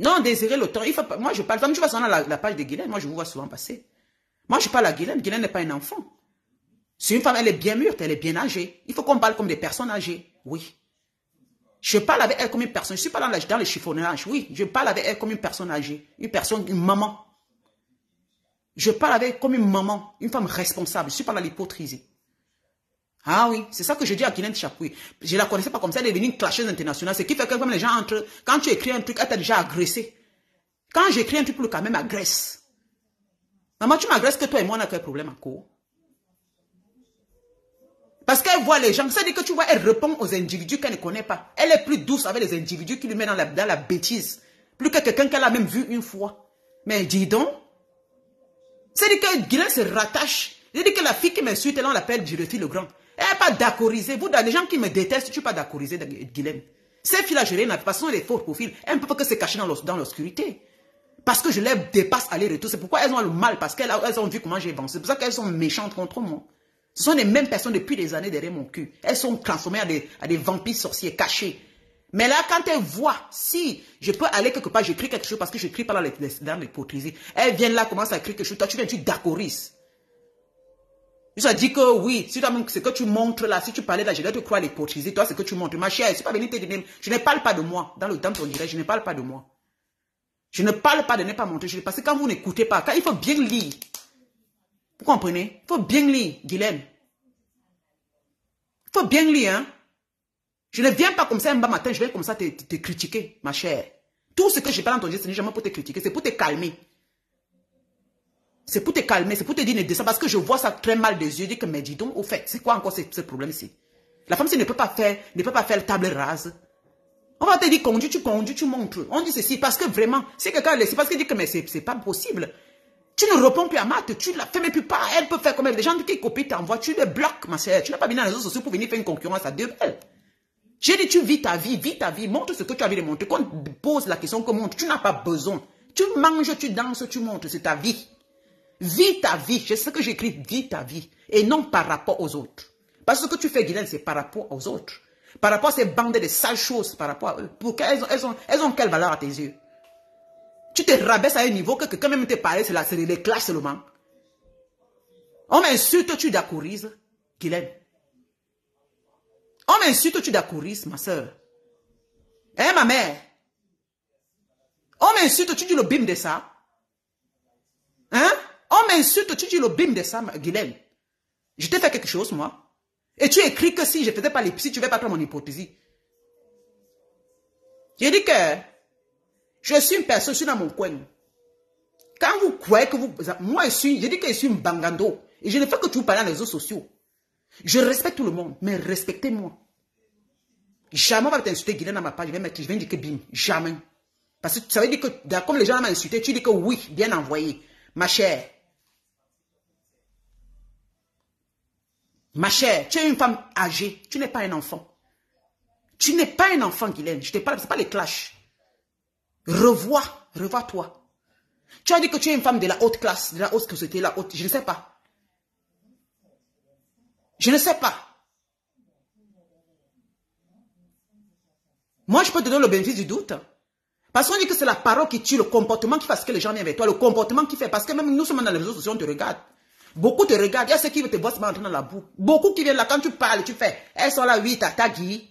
S1: Non, désirer le temps. Moi, je parle. Tu vas sur la, la page de Guylaine, moi, je vous vois souvent passer. Moi, je parle à Guylaine. Guylaine n'est pas un enfant. C'est une femme, elle est bien mûre, elle est bien âgée. Il faut qu'on parle comme des personnes âgées. Oui. Je parle avec elle comme une personne. Je ne suis pas dans, dans le chiffonnage. Oui, je parle avec elle comme une personne âgée. Une personne, une maman. Je parle avec elle comme une maman. Une femme responsable. Je ne suis pas dans. Ah oui, c'est ça que je dis à Guylaine Chapouille. Je ne la connaissais pas comme ça. Elle est devenue une clasheuse internationale. Ce qui fait que les gens entrent, quand tu écris un truc, elle t'a déjà agressé. Quand j'écris un truc le cas, même agresse. Maman, tu m'agresses que toi et moi, on a quel problème à court parce qu'elle voit les gens. Ça dit que tu vois, elle répond aux individus qu'elle ne connaît pas. Elle est plus douce avec les individus qui lui mettent dans la, bêtise. Plus que quelqu'un qu'elle a même vu une fois. Mais dis donc. Ça dit que Guylaine se rattache. Je dit que la fille qui m'insulte, elle on l'appelle Jirefi le Grand. Elle n'est pas d'accordiser. Vous, les gens qui me détestent, tu ne pas d'accordiser Guylaine. Ces filles-là, je rien parce qu'elles sont des faux profils. Elles ne peuvent pas se cacher dans l'obscurité. Parce que je les dépasse aller-retour. C'est pourquoi elles ont le mal. Parce qu'elles ont vu comment j'ai avancé. C'est pour ça qu'elles sont méchantes contre moi. Ce sont les mêmes personnes depuis des années derrière mon cul. Elles sont transformées à des, vampires sorciers cachés. Mais là, quand elles voient, si je peux aller quelque part, j'écris quelque chose parce que j'écris pas dans l'hypocrisie. Elles viennent là, commencent à écrire quelque chose. Toi, tu viens, tu d'accoris. Ça dit que oui, si ce que tu montres là, si tu parlais là, je dois te croire l'hypocrisie. Toi, ce que tu montres. Ma chère, venir te dire, je ne parle pas de moi. Dans le temps, on dirait, je ne parle pas de moi. Je ne parle pas de ne pas montrer, parce que quand vous n'écoutez pas, quand il faut bien lire. Vous comprenez? Il faut bien lire, Guylaine. Il faut bien lire, hein. Je ne viens pas comme ça un matin, je viens comme ça te, critiquer, ma chère. Tout ce que dans ton Dieu, ce n'est jamais pour te critiquer, c'est pour te calmer. C'est pour te calmer, c'est pour te dire ne descends parce que je vois ça très mal des yeux. Dis que mais donc, au fait, c'est quoi encore ce, problème ici? La femme, si ne peut pas faire, ne peut pas faire table rase. On va te dire conduis, tu conduis, tu montres. On dit ceci parce que vraiment, c'est quelqu'un c'est parce qu'il dit que mais c'est pas possible. Tu ne réponds plus à Matt, tu la fais même plus pas. Elle peut faire comme elle. Les gens qui copient t'envoient, tu les bloques, ma soeur. Tu n'as pas mis dans les réseaux sociaux pour venir faire une concurrence à deux belles. J'ai dit, tu vis ta vie, vis ta vie, montre ce que tu as envie de montrer. Quand on pose la question que montre, tu n'as pas besoin. Tu manges, tu danses, tu montres, c'est ta vie. Vis ta vie. C'est ce que j'écris, vis ta vie. Et non par rapport aux autres. Parce que ce que tu fais, Guylaine, c'est par rapport aux autres. Par rapport à ces bandes de sales choses, par rapport à eux. Pour elles ont, elles ont quelle valeur à tes yeux? Tu te rabaisses à un niveau que, quand même te parle, c'est les classes seulement. On m'insulte, tu d'accourise, Guylaine. On m'insulte, tu d'accourise, ma soeur. Hein, ma mère On m'insulte, tu dis le bim de ça. Hein? On m'insulte, tu dis le bim de ça, Guylaine. Je t'ai fait quelque chose, moi. Et tu écris que si je ne faisais pas les si tu ne veux pas prendre mon hypothèse. J'ai dit que je suis une personne, je suis dans mon coin. Quand vous croyez que vous... Moi, je suis... J'ai dit que je suis une bangando. Et je ne fais que tu vous parler dans les réseaux sociaux. Je respecte tout le monde, mais respectez-moi. Jamais on va t'insulter, Guylaine, dans ma page. Je vais, mettre, je vais dire que bim. Jamais. Parce que ça veut dire que, comme les gens m'ont insulté, tu dis que oui, bien envoyé. Ma chère, Ma chère, tu es une femme âgée, tu n'es pas un enfant. Tu n'es pas un enfant, Guylaine. Je te parle, ce n'est pas les clashs. Revois, revois-toi. Tu as dit que tu es une femme de la haute classe, de la haute société, la haute, je ne sais pas. Je ne sais pas. Moi, je peux te donner le bénéfice du doute. Parce qu'on dit que c'est la parole qui tue, le comportement qui fait ce que les gens viennent avec toi, le comportement qui fait, parce que même nous sommes dans les réseaux sociaux, on te regarde. Beaucoup te regardent. Il y a ceux qui te voient se dans la boue. Beaucoup qui viennent là, quand tu parles, tu fais. Elles sont là, oui, tata Guy.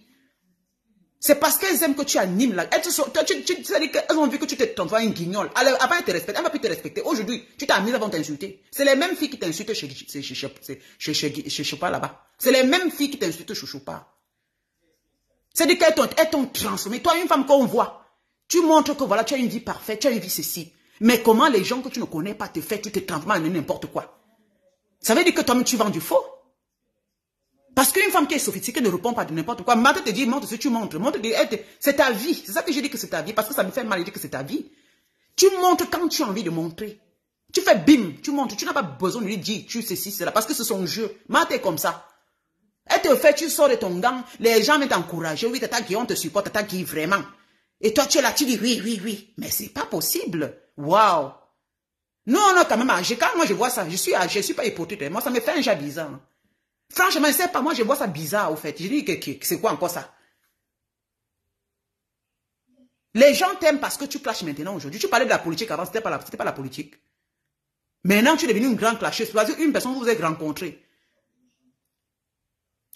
S1: C'est parce qu'elles aiment que tu animes là. Elles, sont, tu, tu, elles ont vu que tu t'envoies une guignole. Alors, avant, elles te respectent. Elles ne plus te respecter. Aujourd'hui, tu t'as mis avant t'insulter. C'est les mêmes filles qui t'insultent chez, chez, chez, chez, chez, chez Choupa là-bas. C'est les mêmes filles qui t'insultent chez Choupa. C'est-à-dire qu'elles t'ont transformé. Toi, une femme qu'on voit, tu montres que voilà, tu as une vie parfaite, tu as une vie ceci. Mais comment les gens que tu ne connais pas te font, tu te transformes en n'importe quoi? Ça veut dire que toi-même, tu vends du faux? Parce qu'une femme qui est sophistiquée ne répond pas de n'importe quoi. Maintenant, te dit, montre ce que tu montres. Montre, c'est ta vie. C'est ça que je dis que c'est ta vie. Parce que ça me fait mal de dire que c'est ta vie. Tu montres quand tu as envie de montrer. Tu fais bim, tu montres. Tu n'as pas besoin de lui dire, tu sais c'est là. Parce que c'est son jeu. Marthe est comme ça. Elle te fait, tu sors de ton gang. Les gens vont t'encourager. Oui, tata qui on te supporte, tata qui vraiment. Et toi, tu es là, tu dis oui, oui, oui. Mais c'est pas possible. Waouh. Non, on a quand même âgé. Quand moi je vois ça, je suis âgé, je suis pas hypocrite. Moi, ça me fait un bizarre. Franchement, je ne sais pas, moi je vois ça bizarre au fait. Je dis que, c'est quoi encore ça? Les gens t'aiment parce que tu clashes maintenant aujourd'hui. Tu parlais de la politique avant, ce n'était pas, la, politique. Maintenant, tu es devenu une grande clasheuse. Une personne que vous avez rencontrée.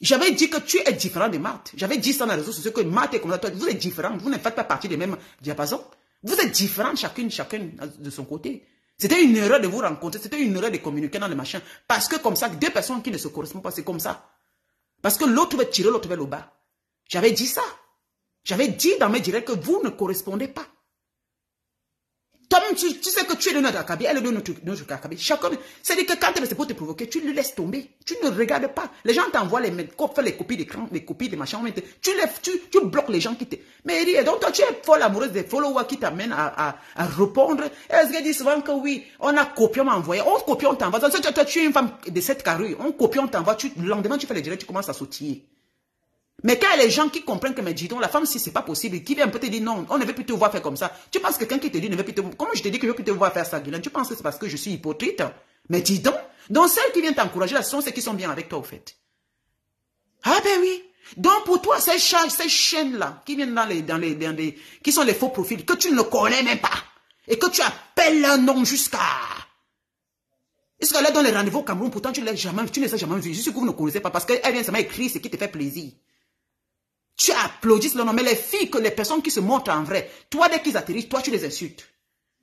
S1: J'avais dit que tu es différent de Marthe. J'avais dit ça dans les réseaux sociaux que Marthe est comme ça. Vous êtes différents. Vous ne faites pas partie des mêmes diapasons. Vous êtes différents chacune, chacune de son côté. C'était une erreur de vous rencontrer, c'était une erreur de communiquer dans le machin. Parce que comme ça, deux personnes qui ne se correspondent pas, c'est comme ça. Parce que l'autre va tirer l'autre vers le bas. J'avais dit ça. J'avais dit dans mes directs que vous ne correspondez pas. Toi-même, tu, sais que tu es de notre acabit, elle est de notre, notre acabit. Chacun, c'est-à-dire que quand c'est pour te provoquer, tu le laisses tomber. Tu ne regardes pas. Les gens t'envoient les, faire les copies d'écran, les copies de machin. Tu, tu, tu bloques les gens qui te... Mais donc toi, tu es folle amoureuse des followers qui t'amènent à, répondre. Est-ce qu'elle dit souvent que oui, on a copié, on m'a envoyé. On copie, on t'envoie. Toi, tu es une femme de cette carrure. On copie, on t'envoie. Le lendemain, tu fais les directs, tu commences à sautiller. Mais quand il y a les gens qui comprennent que, mais dis donc, la femme, si c'est pas possible, qui vient peut te dire non, on ne veut plus te voir faire comme ça. Tu penses que quelqu'un qui te dit ne veut plus te Comment je te dis que je veux plus te voir faire ça, Guylaine Tu penses que c'est parce que je suis hypocrite? Mais dis donc, donc celles qui viennent t'encourager, là, ce sont celles qui sont bien avec toi, au fait. Ah ben oui. Donc pour toi, ces, ces chaînes-là, qui viennent dans les, dans les, dans les, qui sont les faux profils, que tu ne connais même pas, et que tu appelles un nom jusqu'à... Est-ce qu'elle est dans les rendez-vous au Cameroun, pourtant tu ne jamais, tu ne les as jamais vu, juste que vous ne connaissez pas, parce qu'elle vient seulement écrire ce qui te fait plaisir. Tu applaudis le nom, mais les filles, que les personnes qui se montrent en vrai, toi, dès qu'ils atterrissent, toi, tu les insultes.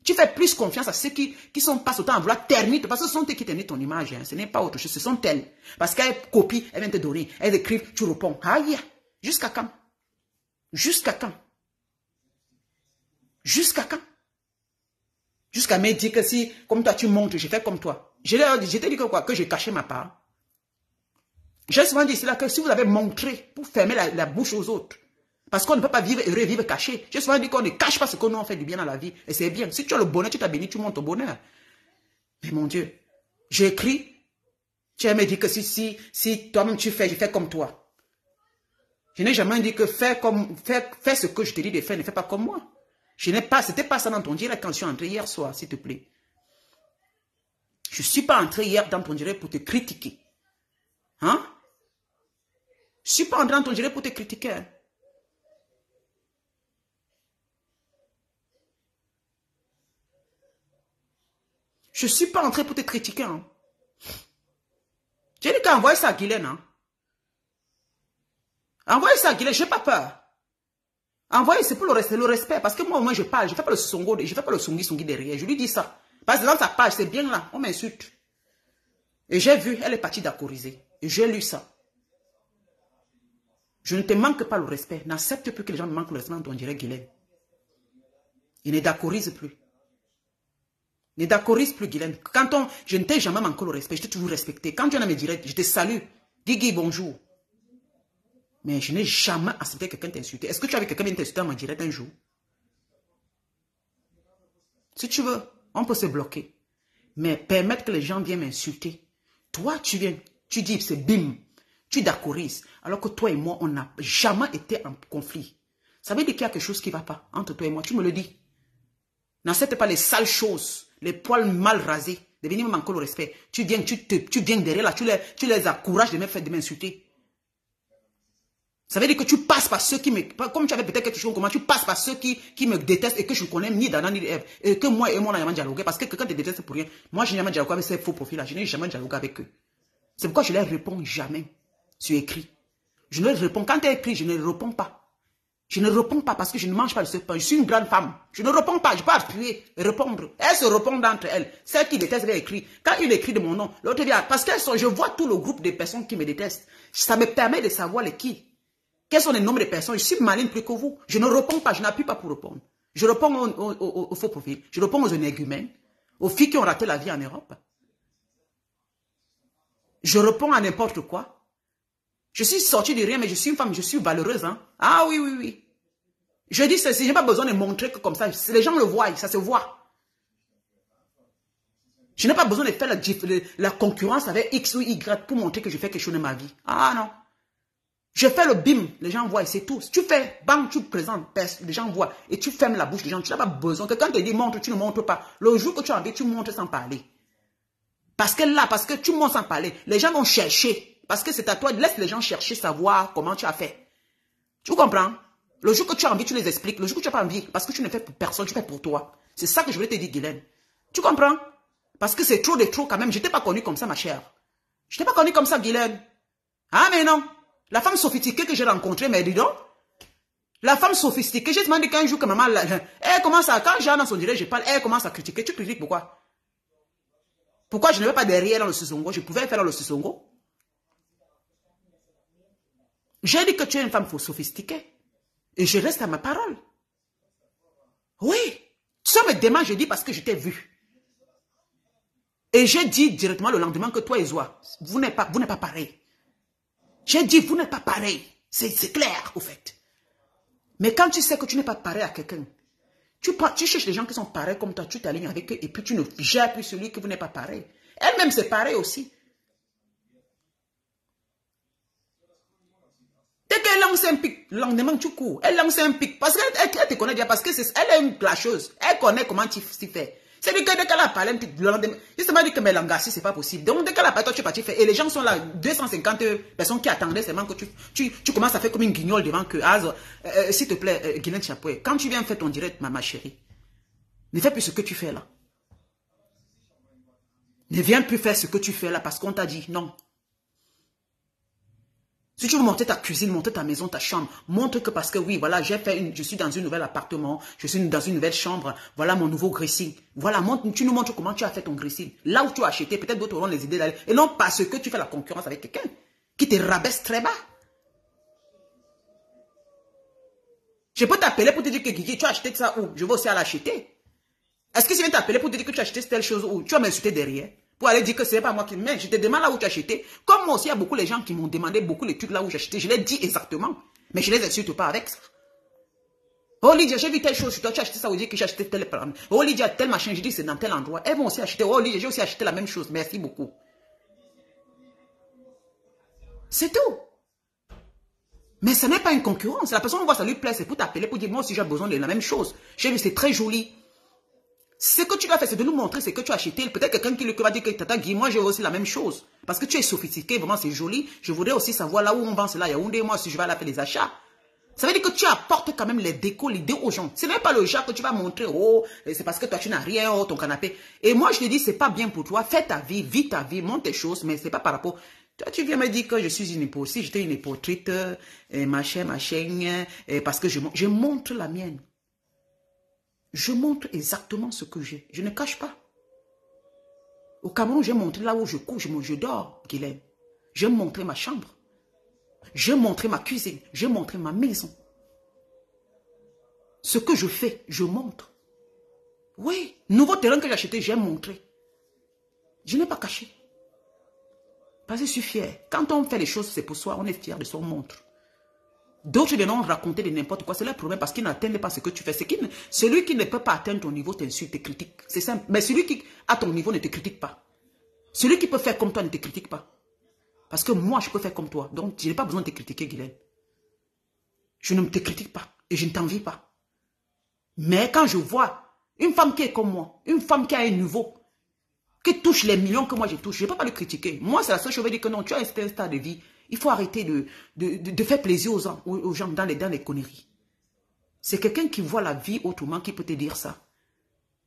S1: Tu fais plus confiance à ceux qui, qui sont pas autant à vouloir ternir, parce que ce sont eux qui ternissent ton image. Hein. Ce n'est pas autre chose, ce sont elles. Parce qu'elles copient, elles viennent te donner, elles écrivent, tu réponds. Aïe, jusqu'à quand? Jusqu'à quand? Jusqu'à quand? Jusqu'à me dire que si, comme toi, tu montes, je fais comme toi. Je, je t'ai dit que quoi? Que j'ai caché ma part. J'ai souvent dit cela que si vous avez montré pour fermer la bouche aux autres, parce qu'on ne peut pas vivre et revivre caché. J'ai souvent dit qu'on ne cache pas ce qu'on a fait du bien dans la vie. Et c'est bien. Si tu as le bonheur, tu t'as béni, tu montes au bonheur. Mais mon Dieu, j'ai écrit. Tu as me dit que si, si, si toi-même tu fais, je fais comme toi. Je n'ai jamais dit que fais comme, fais, fais ce que je te dis de faire, ne fais pas comme moi. Je n'ai pas, c'était pas ça dans ton direct quand je suis entré hier soir, s'il te plaît. Je ne suis pas entré hier dans ton direct pour te critiquer. Hein? Je ne suis pas entré dans ton pour te critiquer. Je ne suis pas entré pour te critiquer. Hein. J'ai dit qu'envoyer ça à Guylaine. Hein. Ça à Guylaine, je n'ai pas peur. Envoyez, c'est pour le respect. Parce que moi, au moins, je parle. Je ne fais pas le songo, je fais pas le songi songi derrière. Je lui dis ça. Parce que dans sa page, c'est bien là. On m'insulte. Et j'ai vu, elle est partie d'accordiser. Et j'ai lu ça. Je ne te manque pas le respect. N'accepte plus que les gens me manquent le respect on dirait Guylaine. Il ne d'accorise plus. Ne d'accorise plus, Guylaine. Quand on, je ne t'ai jamais manqué le respect, je t'ai toujours respecté. Quand tu viens me direct, je te salue. Guigui, bonjour. Mais je n'ai jamais accepté que quelqu'un t'insulte. Est-ce que tu avais quelqu'un qui t'insulter en ma direct un jour? Si tu veux, on peut se bloquer. Mais permettre que les gens viennent m'insulter. Toi, tu viens, tu dis, c'est bim. Tu d'accorises. Alors que toi et moi, on n'a jamais été en conflit. Ça veut dire qu'il y a quelque chose qui ne va pas entre toi et moi. Tu me le dis. N'accepte pas les sales choses les poils mal rasés, de venir me manquer le respect. Tu viens, tu, te, tu viens derrière là, tu les, tu les encourages de m'insulter. Ça veut dire que tu passes par ceux qui me... Comme tu avais peut-être quelque chose comment tu passes par ceux qui, qui me détestent et que je ne connais ni d'Anna ni d'Eve. Et que moi et moi, on n'a jamais dialogué. Parce que quelqu'un te déteste pour rien. Moi, je n'ai jamais dialogué avec ces faux profils-là. Je n'ai jamais dialogué avec eux. C'est pourquoi je ne les réponds jamais sur écrit. Je ne réponds. Quand es écrit, je ne réponds pas. Je ne réponds pas parce que je ne mange pas de pain. Je suis une grande femme. Je ne réponds pas. Je peux appuyer répondre. Elles se répondent entre elles. Celle qui déteste va écrit. Quand il écrit de mon nom, l'autre dit, parce que je vois tout le groupe de personnes qui me détestent. Ça me permet de savoir les qui. Quels sont les noms de personnes. Je suis maligne plus que vous. Je ne réponds pas. Je n'appuie pas pour répondre. Je réponds aux, faux profils. Je réponds aux énergumènes. Aux filles qui ont raté la vie en Europe. Je réponds à n'importe quoi. Je suis sortie de rien, mais je suis une femme, je suis valeureuse. Hein? Ah oui, oui, oui. Je dis ceci, je n'ai pas besoin de montrer que comme ça. Les gens le voient, ça se voit. Je n'ai pas besoin de faire la, concurrence avec X ou Y pour montrer que je fais quelque chose de ma vie. Ah non. Je fais le bim, les gens voient c'est tout. Si tu fais, bam, tu présentes, les gens voient et tu fermes la bouche des gens. Tu n'as pas besoin. que Quelqu'un te dit montre, tu ne montres pas. Le jour que tu as envie, tu montres sans parler. Parce que là, parce que tu montres sans parler, les gens vont chercher parce que c'est à toi, laisse les gens chercher, savoir comment tu as fait. Tu comprends? Le jour que tu as envie, tu les expliques. Le jour que tu n'as pas envie, parce que tu ne fais pour personne, tu fais pour toi. C'est ça que je voulais te dire, Guylaine. Tu comprends? Parce que c'est trop de trop quand même. Je t'ai pas connu comme ça, ma chère. Je t'ai pas connu comme ça, Guylaine. Ah, mais non. La femme sophistiquée que j'ai rencontrée, mais dis donc. La femme sophistiquée, j'ai demandé qu'un jour que maman, elle commence à, quand j'ai dans son direct, je parle, elle commence à critiquer. Tu critiques pourquoi? Pourquoi je ne vais pas derrière dans le Sissongo Je pouvais faire dans le Sissongo. J'ai dit que tu es une femme sophistiquée. Et je reste à ma parole. Oui. Ça me demande, je dis parce que je t'ai vu. Et j'ai dit directement le lendemain que toi et Zoa, vous n'êtes pas, pas pareil. J'ai dit, vous n'êtes pas pareil. C'est clair, au fait. Mais quand tu sais que tu n'es pas pareil à quelqu'un, tu, tu cherches des gens qui sont pareils comme toi, tu t'alignes avec eux et puis tu ne gères plus celui que vous n'êtes pas pareil. Elle-même, c'est pareil aussi. Qu'elle lance un pic, le lendemain tu cours. Elle lance un pic. Parce qu'elle te connaît déjà. Parce qu'elle est une clasheuse. Elle connaît comment tu, fais. C'est lui que dès qu'elle a parlé le lendemain. Justement, dit que mais ce c'est pas possible. Donc, dès qu'elle a parlé, toi, tu es parti faire. Et les gens sont là, 250 personnes qui attendaient seulement que tu, tu, tu commences à faire comme une guignole devant que, ah, s'il te plaît, euh, Guylaine Chapoué, quand tu viens faire ton direct, ma, ma chérie, ne fais plus ce que tu fais là. Ne viens plus faire ce que tu fais là parce qu'on t'a dit non. Si tu veux monter ta cuisine, monter ta maison, ta chambre, montre que parce que oui, voilà, j'ai fait une, je suis dans un nouvel appartement, je suis dans une nouvelle chambre, voilà mon nouveau dressing. Voilà, tu nous montres comment tu as fait ton dressing. Là où tu as acheté, peut-être d'autres auront les idées d'aller. Et non parce que tu fais la concurrence avec quelqu'un qui te rabaisse très bas. Je peux t'appeler pour te dire que Guigui, tu as acheté ça où? Je vais aussi l'acheter. Est-ce que je viens t'appeler pour te dire que tu as acheté telle chose où? Tu vas m'insulter derrière pour aller dire que ce n'est pas moi qui... Mais je te demande là où tu as acheté. Comme moi aussi, il y a beaucoup de gens qui m'ont demandé beaucoup les trucs là où j'ai acheté. Je l'ai dit exactement. Mais je ne les insulte pas avec ça. Oh Lydia, j'ai vu telle chose sur toi, tu as acheté ça, ou dit que j'ai acheté tel plan. Oh Lydia, tel machin, je dis c'est dans tel endroit. Elles vont aussi acheter. Oh Lydia, j'ai aussi acheté la même chose. Merci beaucoup. C'est tout. Mais ce n'est pas une concurrence. La personne voit ça lui plaît, c'est pour t'appeler, pour dire moi aussi j'ai besoin de la même chose. J'ai vu, c'est très joli. Ce que tu dois faire, c'est de nous montrer ce que tu as acheté. Peut-être quelqu'un qui va dire que Tata moi j'ai aussi la même chose. Parce que tu es sophistiqué, vraiment c'est joli. Je voudrais aussi savoir là où on vend cela. Il y a où moi si je vais aller faire les achats. Ça veut dire que tu apportes quand même les décos, l'idée aux gens. Ce n'est pas le genre que tu vas montrer, oh, c'est parce que toi tu n'as rien, oh, ton canapé. Et moi je te dis, c'est pas bien pour toi. Fais ta vie, vis ta vie, monte tes choses, mais c'est pas par rapport. Toi, tu viens me dire que je suis une hypocrite. J'étais une hypocrite, euh, machin, machin, euh, parce que je montre la mienne. Je montre exactement ce que j'ai. Je ne cache pas. Au Cameroun, j'ai montré là où je couche, je dors, Guylaine. J'ai montré ma chambre. J'ai montré ma cuisine. J'ai montré ma maison. Ce que je fais, je montre. Oui, nouveau terrain que j'ai acheté, j'ai montré. Je n'ai pas caché. Parce que je suis fier. Quand on fait les choses, c'est pour soi, on est fier de son montre. D'autres viendront raconter de n'importe quoi. C'est leur problème parce qu'ils n'atteignent pas ce que tu fais. celui qui ne peut pas atteindre ton niveau t'insulte, te critique. C'est simple. Mais celui qui a ton niveau ne te critique pas. Celui qui peut faire comme toi ne te critique pas. Parce que moi, je peux faire comme toi. Donc, je n'ai pas besoin de te critiquer, Guylaine. Je ne te critique pas. Et je ne t'envie pas. Mais quand je vois une femme qui est comme moi, une femme qui a un niveau, qui touche les millions que moi je touche, je ne peux pas le critiquer. Moi, c'est la seule chose que je veux dire que non, tu as un stade de vie il faut arrêter de, de, faire plaisir aux, aux, gens dans les, dans les conneries. C'est quelqu'un qui voit la vie autrement qui peut te dire ça.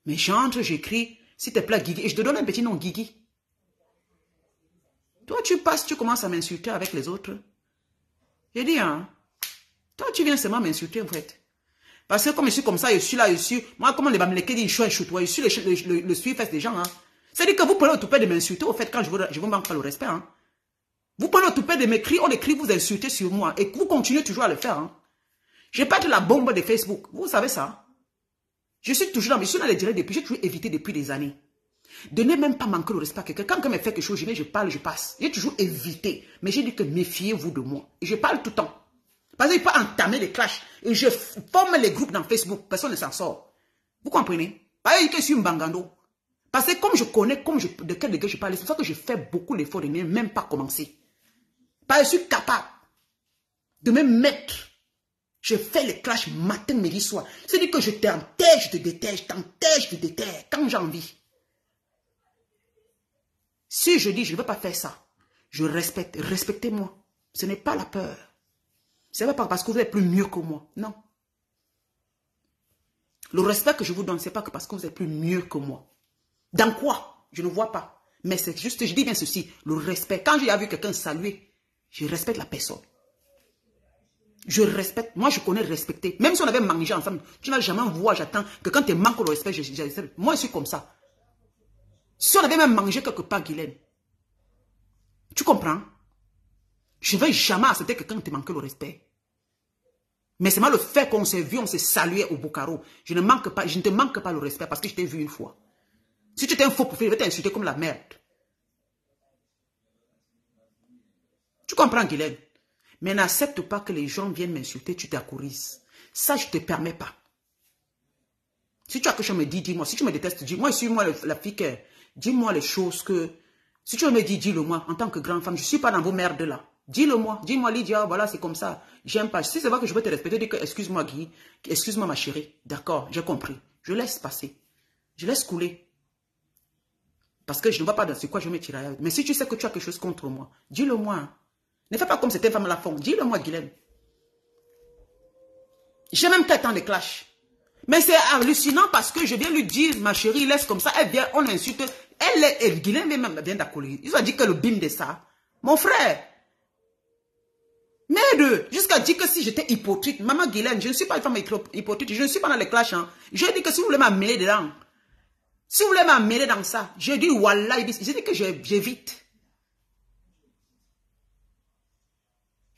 S1: Mais j'entre, j'écris, s'il te plaît, Guigui, et je te donne un petit nom, Guigui. Toi, tu passes, tu commences à m'insulter avec les autres. J'ai dit, hein, toi, tu viens seulement m'insulter, en fait. Parce que comme je suis comme ça, je suis là, je suis... Moi, comment les Bamileke disent, je suis toi, je suis le, le, des gens, hein. C'est-à-dire que vous prenez le toupet de m'insulter, au fait, quand je vous, je vous manque pas le respect, hein. Vous prenez le toupet de m'écrire, on écrit, vous insultez sur moi. Et vous continuez toujours à le faire. Hein. Je de la bombe de Facebook. Vous savez ça? Je suis toujours dans, je suis dans les directs depuis, j'ai toujours évité depuis des années. De ne même pas manquer le respect à quelqu'un. Quand quelqu'un me fait quelque chose, je viens, je parle, je passe. J'ai toujours évité. Mais j'ai dit que méfiez-vous de moi. Et je parle tout le temps. Parce qu'il peut entamer des clashs. Et je forme les groupes dans Facebook. Personne ne s'en sort. Vous comprenez? Pas que je suis un bangando. Parce que comme je connais comme je, de quel degré je parle, c'est pour ça que je fais beaucoup d'efforts de ne même pas commencer je suis capable de me mettre. Je fais les clashs matin, midi, soir. C'est-à-dire que je t'entège, je te déteste, t'entège, je te déteste, quand j'ai envie. Si je dis, je ne veux pas faire ça, je respecte, respectez-moi. Ce n'est pas la peur. Ce n'est pas parce que vous êtes plus mieux que moi. Non. Le respect que je vous donne, ce n'est pas que parce que vous êtes plus mieux que moi. Dans quoi? Je ne vois pas. Mais c'est juste, je dis bien ceci, le respect. Quand j'ai vu quelqu'un saluer je respecte la personne. Je respecte. Moi, je connais respecter. Même si on avait mangé ensemble, tu n'as jamais voir, j'attends que quand tu manques le respect, je, je, moi, je suis comme ça. Si on avait même mangé quelque part, Guylaine, tu comprends? Je ne vais jamais accepter que quand tu manques le respect. Mais c'est mal le fait qu'on s'est vu, on s'est salué au Bocaro. Je ne, je ne te manque pas le respect parce que je t'ai vu une fois. Si tu étais un faux profil, je vais t'insulter comme la merde. Tu comprends, Guylaine? Mais n'accepte pas que les gens viennent m'insulter, tu t'accourisses. Ça, je ne te permets pas. Si tu as quelque chose à me dire, dis-moi. Si tu me détestes, dis-moi. Suis-moi la fille. Dis-moi les choses que... Si tu veux me dire, dis-le-moi. En tant que grande femme, je ne suis pas dans vos merdes là. Dis-le-moi. Dis-moi, Lydia, voilà, c'est comme ça. J'aime pas. Si c'est vrai que je veux te respecter, dis que excuse-moi, Guy. Excuse-moi, ma chérie. D'accord, j'ai compris. Je laisse passer. Je laisse couler. Parce que je ne vois pas dans ce quoi je me tirer. Mais si tu sais que tu as quelque chose contre moi, dis-le-moi. Ne fais pas comme cette femme la font. Dis-le-moi, Guylaine. J'ai même qu'à temps de clash. Mais c'est hallucinant parce que je viens lui dire, ma chérie, laisse comme ça. Elle vient, on insulte. Elle, est, Guylaine même vient d'accoler. Ils ont dit que le bim de ça. Mon frère. Merde, jusqu'à dire que si j'étais hypocrite, maman Guylaine, je ne suis pas une femme hypocrite, je ne suis pas dans les clashs. Hein. Je dis que si vous voulez m'amener dedans, si vous voulez m'amener dans ça, je dis voilà, je dis que j'évite.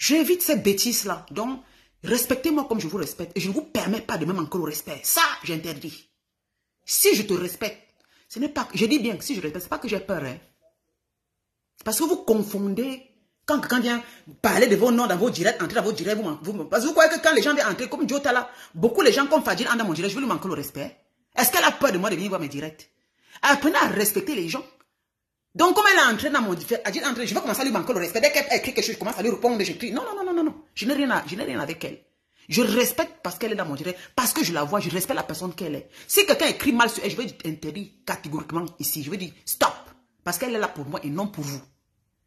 S1: J'évite ces bêtises-là. Donc, respectez-moi comme je vous respecte. Et je ne vous permets pas de me manquer le respect. Ça, j'interdis. Si je te respecte, ce n'est pas... Je dis bien que si je respecte, ce n'est pas que j'ai peur. Hein. Parce que vous confondez quand quelqu'un vient parler de vos noms dans vos directs, entrer dans vos directs, vous, parce que vous croyez que quand les gens viennent entrer, comme Jota là, beaucoup les gens comme Fadil entrent dans mon direct, je vais lui manquer le respect. Est-ce qu'elle a peur de moi de venir voir mes directs? Apprenez à respecter les gens. Donc, comme elle est entrée dans mon direct, elle entre, je vais commencer à lui manquer le respect. Dès qu'elle écrit quelque chose, je commence à lui répondre, j'écris. Non, non, non, non, non, non. Je n'ai rien, rien avec elle. Je respecte parce qu'elle est dans mon direct, parce que je la vois, je respecte la personne qu'elle est. Si quelqu'un écrit mal sur elle, je vais interdire catégoriquement ici. Je vais dire stop. Parce qu'elle est là pour moi et non pour vous.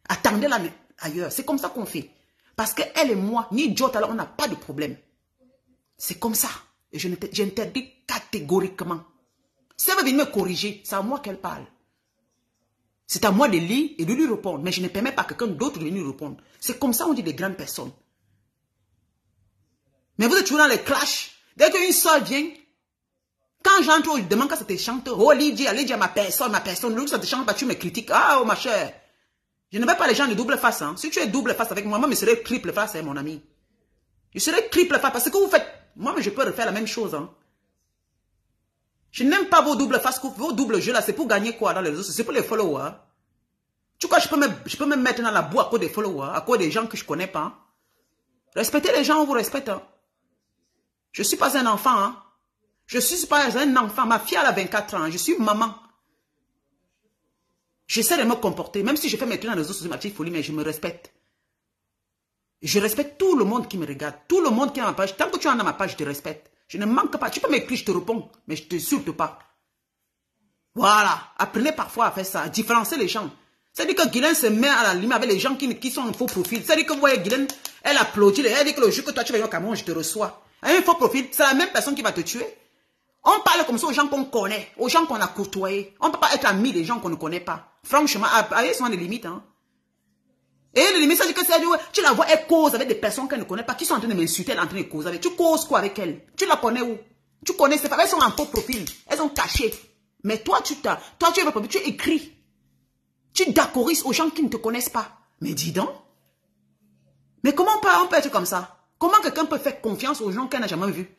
S1: Attendez-la ailleurs. C'est comme ça qu'on fait. Parce qu'elle et moi, ni Dieu, on n'a pas de problème. C'est comme ça. Et j'interdis catégoriquement. Si elle veut venir me corriger, c'est à moi qu'elle parle. C'est à moi de lire et de lui répondre. Mais je ne permets pas à quelqu'un d'autre de venir répondre. C'est comme ça on dit des grandes personnes. Mais vous êtes toujours dans les clashs. Dès qu'une soeur vient, quand j'entre, je demande quand ça te chante. Oh Lydia, Lydia, ma personne, ma personne. Le ça te chante pas, tu me critiques. Ah, oh ma chère. Je ne veux pas les gens de double face. Hein. Si tu es double face avec moi, moi, je serai triple face, hein, mon ami. Je serai triple face parce que vous faites. Moi, je peux refaire la même chose. Hein. Je n'aime pas vos doubles faces, vos doubles jeux là. C'est pour gagner quoi dans les réseaux C'est pour les followers. Tu crois que je peux, me, je peux me mettre dans la boue à cause des followers, à cause des gens que je ne connais pas. Respectez les gens, on vous respecte. Je ne suis pas un enfant. Hein. Je ne suis pas un enfant. Ma fille a 24 ans. Je suis maman. J'essaie de me comporter, même si je fais mes trucs dans les réseaux sociaux, ma petite folie, mais je me respecte. Je respecte tout le monde qui me regarde, tout le monde qui est dans ma page. Tant que tu es dans ma page, je te respecte. Je ne manque pas. Tu peux m'écrire, je te réponds, mais je ne t'insulte pas. Voilà. Apprenez parfois à faire ça, à différencier les gens. C'est-à-dire que Guylaine se met à la limite avec les gens qui, sont en faux profil. C'est-à-dire que vous voyez Guylaine, elle applaudit, elle dit que le jour que toi tu vas au Cameroun, je te reçois. Un faux profil, c'est la même personne qui va te tuer. On parle comme ça aux gens qu'on connaît, aux gens qu'on a côtoyés. On ne peut pas être ami des gens qu'on ne connaît pas. Franchement, ayez souvent des limites. Hein. Et limites, ça que tu la vois, elle cause avec des personnes qu'elle ne connaît pas, qui sont en train de m'insulter, elle est en train de causer avec. Tu causes quoi avec elle? Tu la connais où? Tu connais ces femmes, elles sont en faux profil, elles sont cachées. Mais toi, tu t'as, toi, tu es tu écris. Tu d'accorises aux gens qui ne te connaissent pas. Mais dis donc. Mais comment peut, on peut être comme ça? Comment quelqu'un peut faire confiance aux gens qu'elle n'a jamais vus?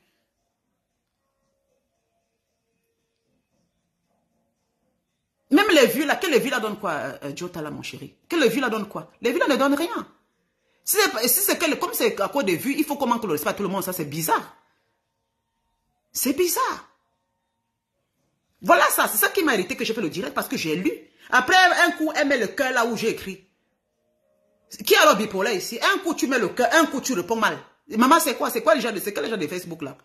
S1: Même les vues là, que les vues là donnent quoi, euh, Jotala, mon chéri? Que les vues là donnent quoi? Les vues là ne donnent rien. Si c'est que, comme c'est à cause des vues, il faut comment que le respect à tout le monde, ça c'est bizarre. C'est bizarre. Voilà ça, c'est ça qui m'a hérité que je fais le direct parce que j'ai lu. Après, un coup, elle met le cœur là où j'ai écrit. Qui a le bipolaire ici? Un coup, tu mets le cœur, un coup, tu réponds mal. Maman, c'est quoi? C'est quoi les gens de, c'est les gens de Facebook là?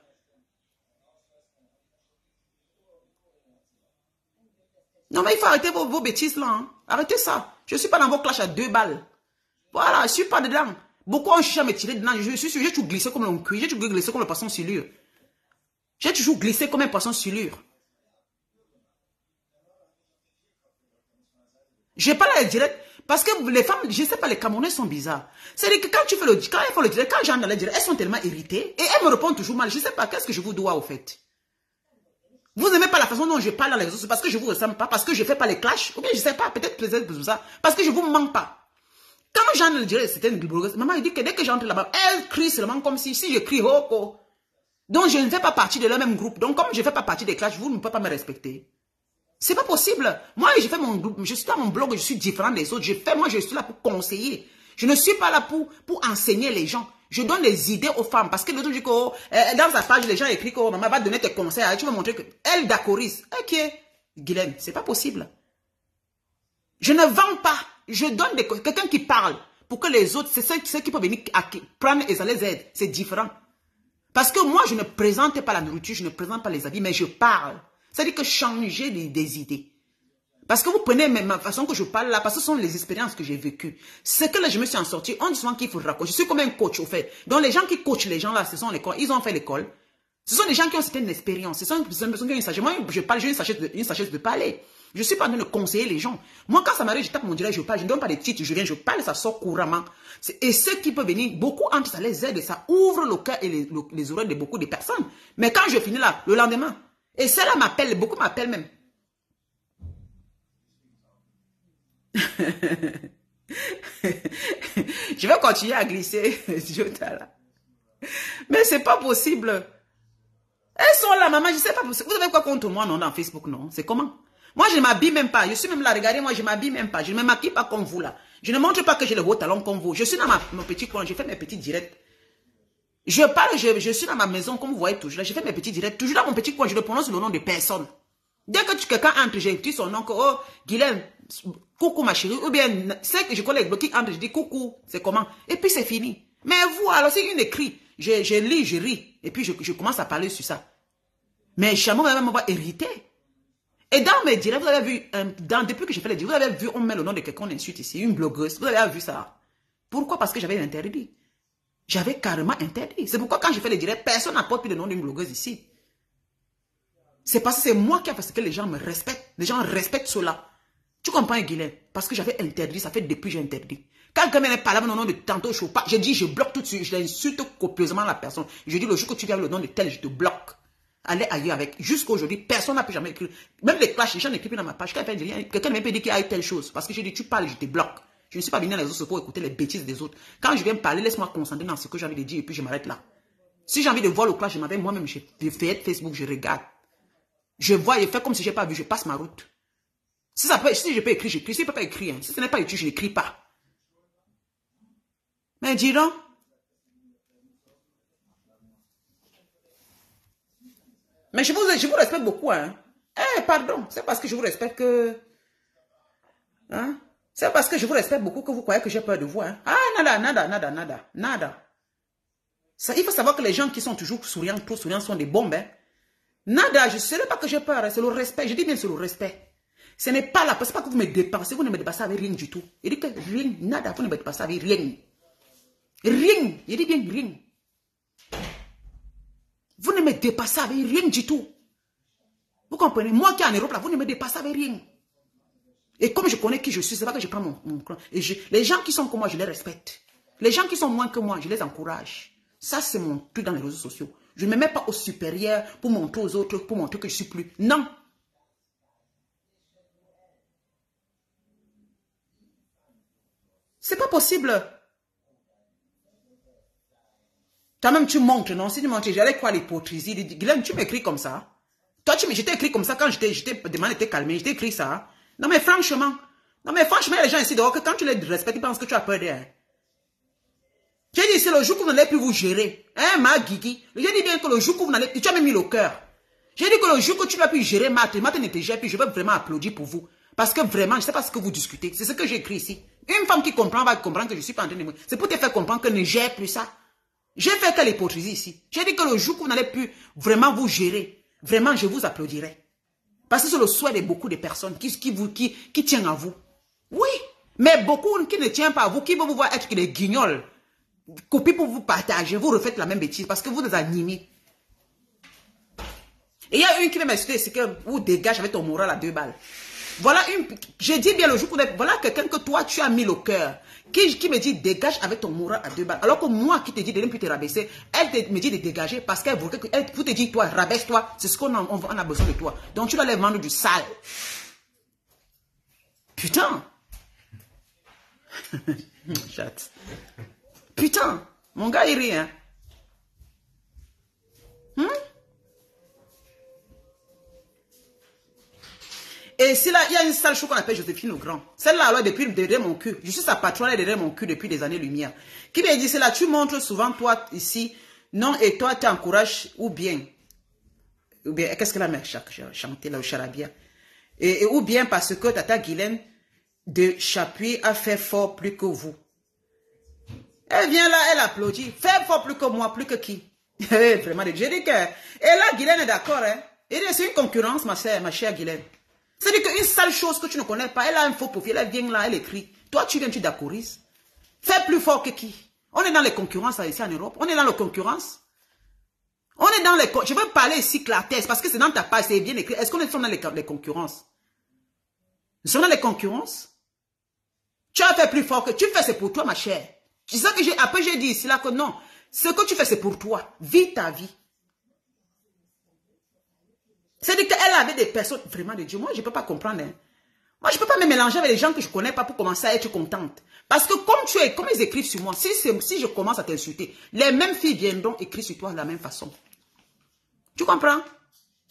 S1: Non, mais il faut arrêter vos, bêtises là. Hein. Arrêtez ça. Je ne suis pas dans vos clashs à deux balles. Voilà, je ne suis pas dedans. Beaucoup ont cherché à me tirer dedans. Je suis j'ai toujours glissé comme un cuir. J'ai toujours glissé comme le poisson silure. J'ai toujours glissé comme un poisson silure. J'ai pas la direct. Parce que les femmes, je ne sais pas, les Camerounais sont bizarres. C'est-à-dire que quand tu fais le, quand elles font le direct, quand j'entre dans le direct, elles sont tellement irritées. Et elles me répondent toujours mal. Je ne sais pas, qu'est-ce que je vous dois au fait? Vous n'aimez pas la façon dont je parle dans les réseaux, c'est parce que je ne vous ressemble pas, parce que je ne fais pas les clashs, ou bien je ne sais pas, peut-être peut pour ça, parce que je ne vous manque pas. Quand j'en le dirais, c'était une blogueuse, maman, il dit que dès que j'entre là-bas, elle crie seulement comme si, si je crie Hoko. Donc je ne fais pas partie de leur même groupe. Donc comme je ne fais pas partie des clashs, vous ne pouvez pas me respecter. C'est pas possible. Moi, je fais mon groupe, je suis dans mon blog, je suis différent des autres. Je fais, moi, je suis là pour conseiller. Je ne suis pas là pour, pour enseigner les gens. Je donne des idées aux femmes. Parce que l'autre dit que oh, euh, dans sa page, les gens écrivent que oh, maman va donner tes conseils. Tu vas montrer que elle d'acorise. Ok, Guylaine, c'est pas possible. Je ne vends pas. Je donne des quelqu'un qui parle pour que les autres, c'est ceux, qui peuvent venir prendre et ça les aide. C'est différent. Parce que moi, je ne présente pas la nourriture, je ne présente pas les habits, mais je parle. C'est-à-dire que changer des idées. Parce que vous prenez ma façon que je parle là, parce que ce sont les expériences que j'ai vécues. C'est que là, je me suis en sortie. On dit souvent qu'il faut raconter. Je suis comme un coach, au fait. Donc, les gens qui coachent les gens là, ce sont l'école. Ils ont fait l'école. Ce sont des gens qui ont certaines expériences. Ce sont des personnes qui ont une sagesse. Moi, je parle, j'ai une sagesse, de, une de parler. Je suis pas en train de conseiller les gens. Moi, quand ça m'arrive, je tape mon direct, je parle. Je ne donne pas de titres, je viens, je parle, ça sort couramment. Et ceux qui peuvent venir, beaucoup entre, ça les aide, ça ouvre le cœur et les, les oreilles de beaucoup de personnes. Mais quand je finis là, le lendemain, et ceux-là m'appellent, beaucoup m'appellent même. Je vais continuer à glisser, (laughs) Mais c'est pas possible. Elles sont là, maman, je sais pas. Vous avez quoi contre moi, non, dans Facebook, non? C'est comment? Moi, je ne m'habille même pas. Je suis même là, regardez, moi, je m'habille même pas. Je ne me maquille pas comme vous, là. Je ne montre pas que j'ai le beau talon comme vous. Je suis dans ma, mon petit coin, je fais mes petits directs. Je parle, je, je, suis dans ma maison, comme vous voyez toujours là. Je fais mes petits directs. Toujours dans mon petit coin, je ne prononce le nom de personne. Dès que quelqu'un entre, j'intuis son nom, oh, Guylaine, coucou ma chérie, ou bien, c'est que je connais le entre, je dis coucou, c'est comment? Et puis c'est fini. Mais vous, alors, si une écrit, je, je lis, je ris, et puis je, je commence à parler sur ça. Mais jamais même va hériter. Et dans mes directs, vous avez vu, euh, dans, depuis que j'ai fait les directs, vous avez vu, on met le nom de quelqu'un, on insulte ici, une blogueuse. Vous avez vu ça? Pourquoi? Parce que j'avais interdit. J'avais carrément interdit. C'est pourquoi quand j'ai fait les directs, personne n'apporte plus le nom d'une blogueuse ici. C'est parce que c'est moi qui a fait que les gens me respectent. Les gens respectent cela. Tu comprends, Guilhem? Parce que j'avais interdit, ça fait depuis que j'ai interdit. Quand quelqu'un pas là, le nom de tantôt pas. j'ai dit, je bloque tout de suite, je l'insulte copieusement la personne. Je dis, le jour que tu viens le nom de tel, je te bloque. Allez ailleurs avec. Jusqu'à aujourd'hui, personne n'a pu jamais écrire. Même les clashs, les gens n'écrivent dans ma page. Quelqu'un m'a dit qu'il a telle chose. Parce que j'ai dit, tu parles, je te bloque. Je ne suis pas venu dans les autres pour écouter les bêtises des autres. Quand je viens parler, laisse-moi concentrer dans ce que j'ai envie de dire et puis je m'arrête là. Si j'ai envie de voir le clash, je m'avais moi-même, je fais Facebook, je regarde. Je vois, je fais comme si je n'ai pas vu, je passe ma route. Si, ça peut, si je peux écrire, j'écris. Si je ne peux pas écrire, si ce n'est pas utile, je n'écris pas. Mais dis donc, Mais je vous, je vous respecte beaucoup. Hein. Eh, pardon, c'est parce que je vous respecte que... Hein? C'est parce que je vous respecte beaucoup que vous croyez que j'ai peur de vous. Hein? Ah, nada, nada, nada, nada, nada. Ça, il faut savoir que les gens qui sont toujours souriants, trop souriants, sont des bombes. Hein? Nada, je ne sais pas que j'ai peur, hein. c'est le respect. Je dis bien c'est le respect. Ce n'est pas là, pas que vous me dépassez, vous ne me dépassez avec rien du tout. Il dit que rien, nada, vous ne me dépassez avec rien. Rien, il dit bien rien. Vous ne me dépassez avec rien du tout. Vous comprenez? Moi qui en Europe, là, vous ne me dépassez avec rien. Et comme je connais qui je suis, c'est pas que je prends mon, Et les gens qui sont comme moi, je les respecte. Les gens qui sont moins que moi, je les encourage. Ça, c'est mon truc dans les réseaux sociaux. Je ne me mets pas au supérieur pour montrer aux autres, pour montrer que je suis plus. Non. C'est pas possible. Toi-même, tu montres, non? Si tu montres, j'allais quoi l'hypocrisie Guilhem, tu m'écris comme ça. Toi, tu m'écris écrit comme ça quand je t'ai demandé de. Je t'ai écrit ça. Non, mais franchement. Non, mais franchement, les gens ici dehors, que quand tu les respectes, ils pensent que tu as peur d'eux. J'ai dit, c'est le jour que vous n'allez plus vous gérer. Hein, ma Guigui J'ai dit bien que le jour que vous n'allez Tu as même mis le cœur. J'ai dit que le jour que tu vas plus gérer Matt, Matt gère plus, je vais vraiment applaudir pour vous. Parce que vraiment, je ne sais pas ce que vous discutez. C'est ce que j'ai écrit ici. Une femme qui comprend va comprendre que je suis pas en train de... C'est pour te faire comprendre que ne gère plus ça. J'ai fait quelle hypocrisie ici J'ai dit que le jour que vous n'allez plus vraiment vous gérer, vraiment je vous applaudirai. Parce que c'est le souhait de beaucoup de personnes qui, vous, qui, qui tiennent à vous. Oui, mais beaucoup qui ne tiennent pas à vous, qui vont vous voir être des guignols, copie pour vous partager, vous refaites la même bêtise parce que vous êtes animés. Et il y a une qui m'a expliqué, c'est que vous dégagez avec ton moral à deux balles. Voilà une, j'ai dit bien le jour, voilà quelqu'un que toi tu as mis le cœur. Qui, me dit dégage avec ton moral à deux balles. Alors que moi qui te dis de ne plus te rabaisser, elle me dit de dégager parce qu'elle voudrait que, elle te dit toi, rabaisse-toi, c'est ce qu'on a, on, a besoin de toi. Donc tu dois les vendre du sale. Putain. (laughs) Chat. Putain. Mon gars, il rit, hein. Hmm? Et si là, il y a une sale chose qu'on appelle Joséphine le Grand. Celle-là, alors, depuis derrière mon cul, je suis sa patronne derrière mon cul depuis des années-lumière. Qui me dit, c'est là, tu montres souvent, toi, ici, non, et toi, tu encourages, ou bien, ou bien, qu'est-ce que la mère chanté là, au charabia? Et, ou bien parce que Tata Guylaine de Chapuis a fait fort plus que vous. Elle vient là, elle applaudit. Fait fort plus que moi, plus que qui? (laughs) Eh, vraiment, j'ai dit que, et là, Guylaine est d'accord, hein. C'est une concurrence, ma ma chère Guylaine. C'est-à-dire qu'une seule chose que tu ne connais pas, elle a un faux profil, elle vient là, elle écrit. Toi, tu viens, tu d'accorises. Fais plus fort que qui? On est dans les concurrences ici en Europe. On est dans la concurrence. On est dans les... Je veux parler ici clartesse, parce que c'est dans ta page, c'est bien écrit. Est-ce qu'on est dans les, les concurrences? Nous sommes dans les concurrences Tu as fait plus fort que... Tu fais, c'est pour toi, ma chère. C'est ça que j'ai... Après, j'ai dit ici, là, que non. Ce que tu fais, c'est pour toi. Vis ta vie. C'est-à-dire qu'elle avait des personnes... Vraiment, de Dieu, moi, je ne peux pas comprendre. Hein. Moi, je ne peux pas me mélanger avec les gens que je ne connais pas pour commencer à être contente. Parce que comme tu es, comme ils écrivent sur moi, si, je commence à t'insulter, les mêmes filles viendront écrire sur toi de la même façon. Tu comprends?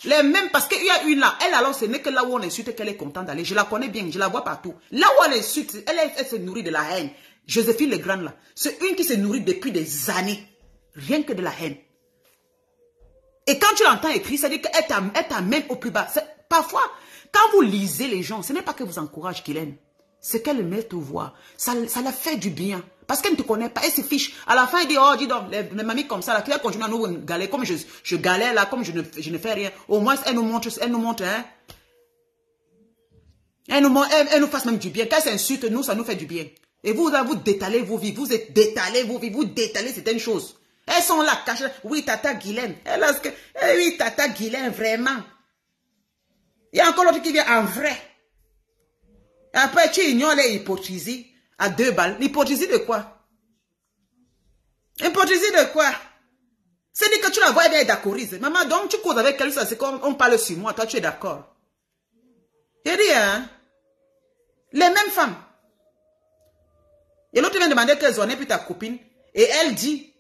S1: Les mêmes, parce qu'il y a une là, elle alors ce n'est que là où on insulte qu'elle est contente d'aller. Je la connais bien, je la vois partout. Là où elle insulte, elle, elle, se nourrit de la haine. Joséphine Legrand là, c'est une qui se nourrit depuis des années. Rien que de la haine. Et quand tu l'entends écrire, ça dit qu'elle t'amène au plus bas. Parfois, quand vous lisez les gens, ce n'est pas que vous encourage qu'il aime. C'est qu'elle met au voix. Ça, ça la fait du bien. Parce qu'elle ne te connaît pas, elle se fiche. À la fin, elle dit, oh, dis donc, les, mamies comme ça, là, qui continuent à nous galérer, comme je, je galère là, comme je ne, fais rien. Au moins, elle nous montre, elle nous montre, hein. Elle nous, elle, elle nous fasse même du bien. Quand elle s'insulte, nous, ça nous fait du bien. Et vous, vous détalez vos vies, vous détalés vos vies, vous détalez certaines choses. Elles sont là, cachées. Oui, Tata Guylaine. Elle a eh oui, Tata Guylaine, vraiment. Il y a encore l'autre qui vient en vrai. Après, tu ignores les hypocrisies à deux balles. L'hypocrisie de quoi? Hypocrisie de quoi? C'est dit que tu la vois, elle est. Maman, donc tu causes avec elle, c'est comme on parle sur moi, toi tu es d'accord. J'ai dit, hein, les mêmes femmes. Et l'autre vient demander qu'elle soit puis ta copine. Et elle dit,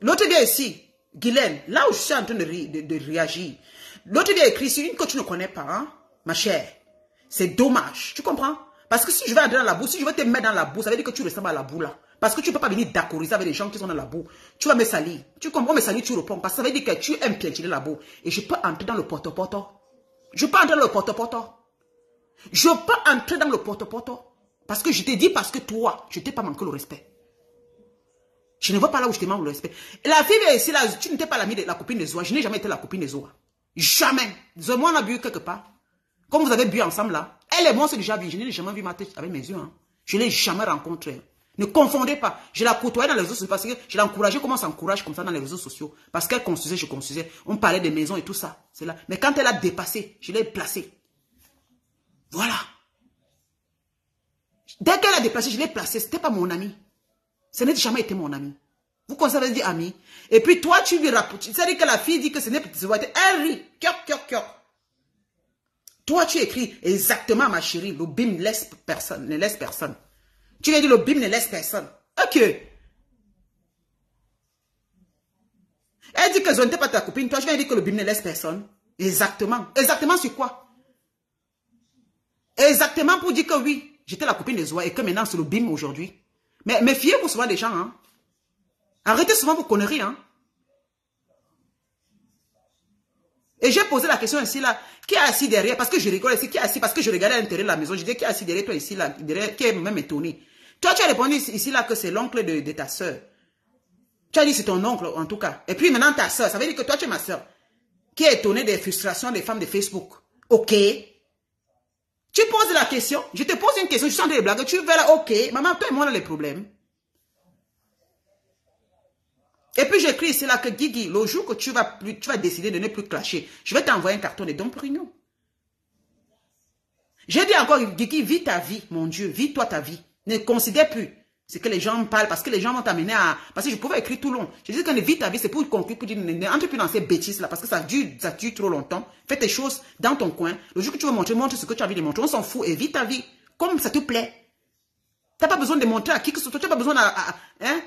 S1: l'autre vient ici, Guylaine, là où je suis en train de, réagir. L'autre vient écrire, c'est une que tu ne connais pas, hein, ma chère. C'est dommage, tu comprends? Parce que si je vais entrer dans la boue, si je veux te mettre dans la boue, ça veut dire que tu ressembles à la boue là. Parce que tu ne peux pas venir d'accordiser avec les gens qui sont dans la boue. Tu vas me salir. Tu comprends, me salir, tu réponds. Parce que ça veut dire que tu aimes piétiner la boue. Et je peux entrer dans le porte-porte. Je peux entrer dans le porte-porte. Je peux entrer dans le porte-porte. Parce que je t'ai dit, parce que toi, je t'ai pas manqué le respect. Je ne vois pas là où je te manque le respect. La fille est ici, tu n'étais pas l'amie de la copine de Zoa. Je n'ai jamais été la copine de Zoa. Jamais. Zoa, on a bu quelque part. Comme vous avez bu ensemble là. Elle et moi, c'est déjà vu. Je n'ai jamais vu ma tête avec mes yeux. Hein. Je ne l'ai jamais rencontrée. Ne confondez pas. Je la côtoyais dans les réseaux sociaux parce que je l'encourageais. Comment s'encourage comme ça dans les réseaux sociaux Parce qu'elle construisait, je construisais. On parlait des maisons et tout ça. C'est là. Mais quand elle a dépassé, je l'ai placée. Voilà. Dès qu'elle a déplacé, je l'ai placée. Ce n'était pas mon ami. Ce n'a jamais été mon ami. Vous conservez dit ami. Et puis toi, tu lui rapportes. C'est-à-dire que la fille dit que ce n'est pas... Elle rit. Toi, tu écris exactement, ma chérie, le BIM laisse personne, ne laisse personne. Tu viens dire le BIM ne laisse personne. Ok. Elle dit que je n'étais pas ta copine. Toi, je viens dire que le BIM ne laisse personne. Exactement. Exactement sur quoi? Exactement pour dire que oui, j'étais la copine de Zoa et que maintenant c'est le BIM aujourd'hui. Mais méfiez-vous souvent des gens. Hein? Arrêtez souvent vos conneries. Hein? Et j'ai posé la question ici, là, qui est assis derrière? Parce que je rigole ici, qui est assis? Parce que je regardais à l'intérieur de la maison. Je dis, qui est assis derrière toi ici, là, qui est même étonné Toi, tu as répondu ici, là, que c'est l'oncle de, ta soeur. Tu as dit, c'est ton oncle, en tout cas. Et puis maintenant, ta soeur, ça veut dire que toi, tu es ma soeur. Qui est étonné des frustrations des femmes de Facebook. Ok. Tu poses la question. Je te pose une question, je suis en train de blaguer. Tu là, ok. Maman, toi et moi, on a les problèmes. Et puis j'écris ici là que Guigui, le jour que tu vas, plus, tu vas décider de ne plus clasher, je vais t'envoyer un carton de dons pour union. J'ai dit encore, Guigui, vis ta vie, mon Dieu, vis toi ta vie. Ne considère plus ce que les gens parlent, parce que les gens vont t'amener à... Parce que je pouvais écrire tout long. Je dis que ne vis ta vie, c'est pour conclure, pour dire, n'entre plus dans ces bêtises là, parce que ça dure, ça dure trop longtemps. Fais tes choses dans ton coin. Le jour que tu veux montrer, montre ce que tu as envie de montrer. On s'en fout vis ta vie comme ça te plaît. Tu n'as pas besoin de montrer à qui que ce soit. Tu n'as pas besoin à, hein,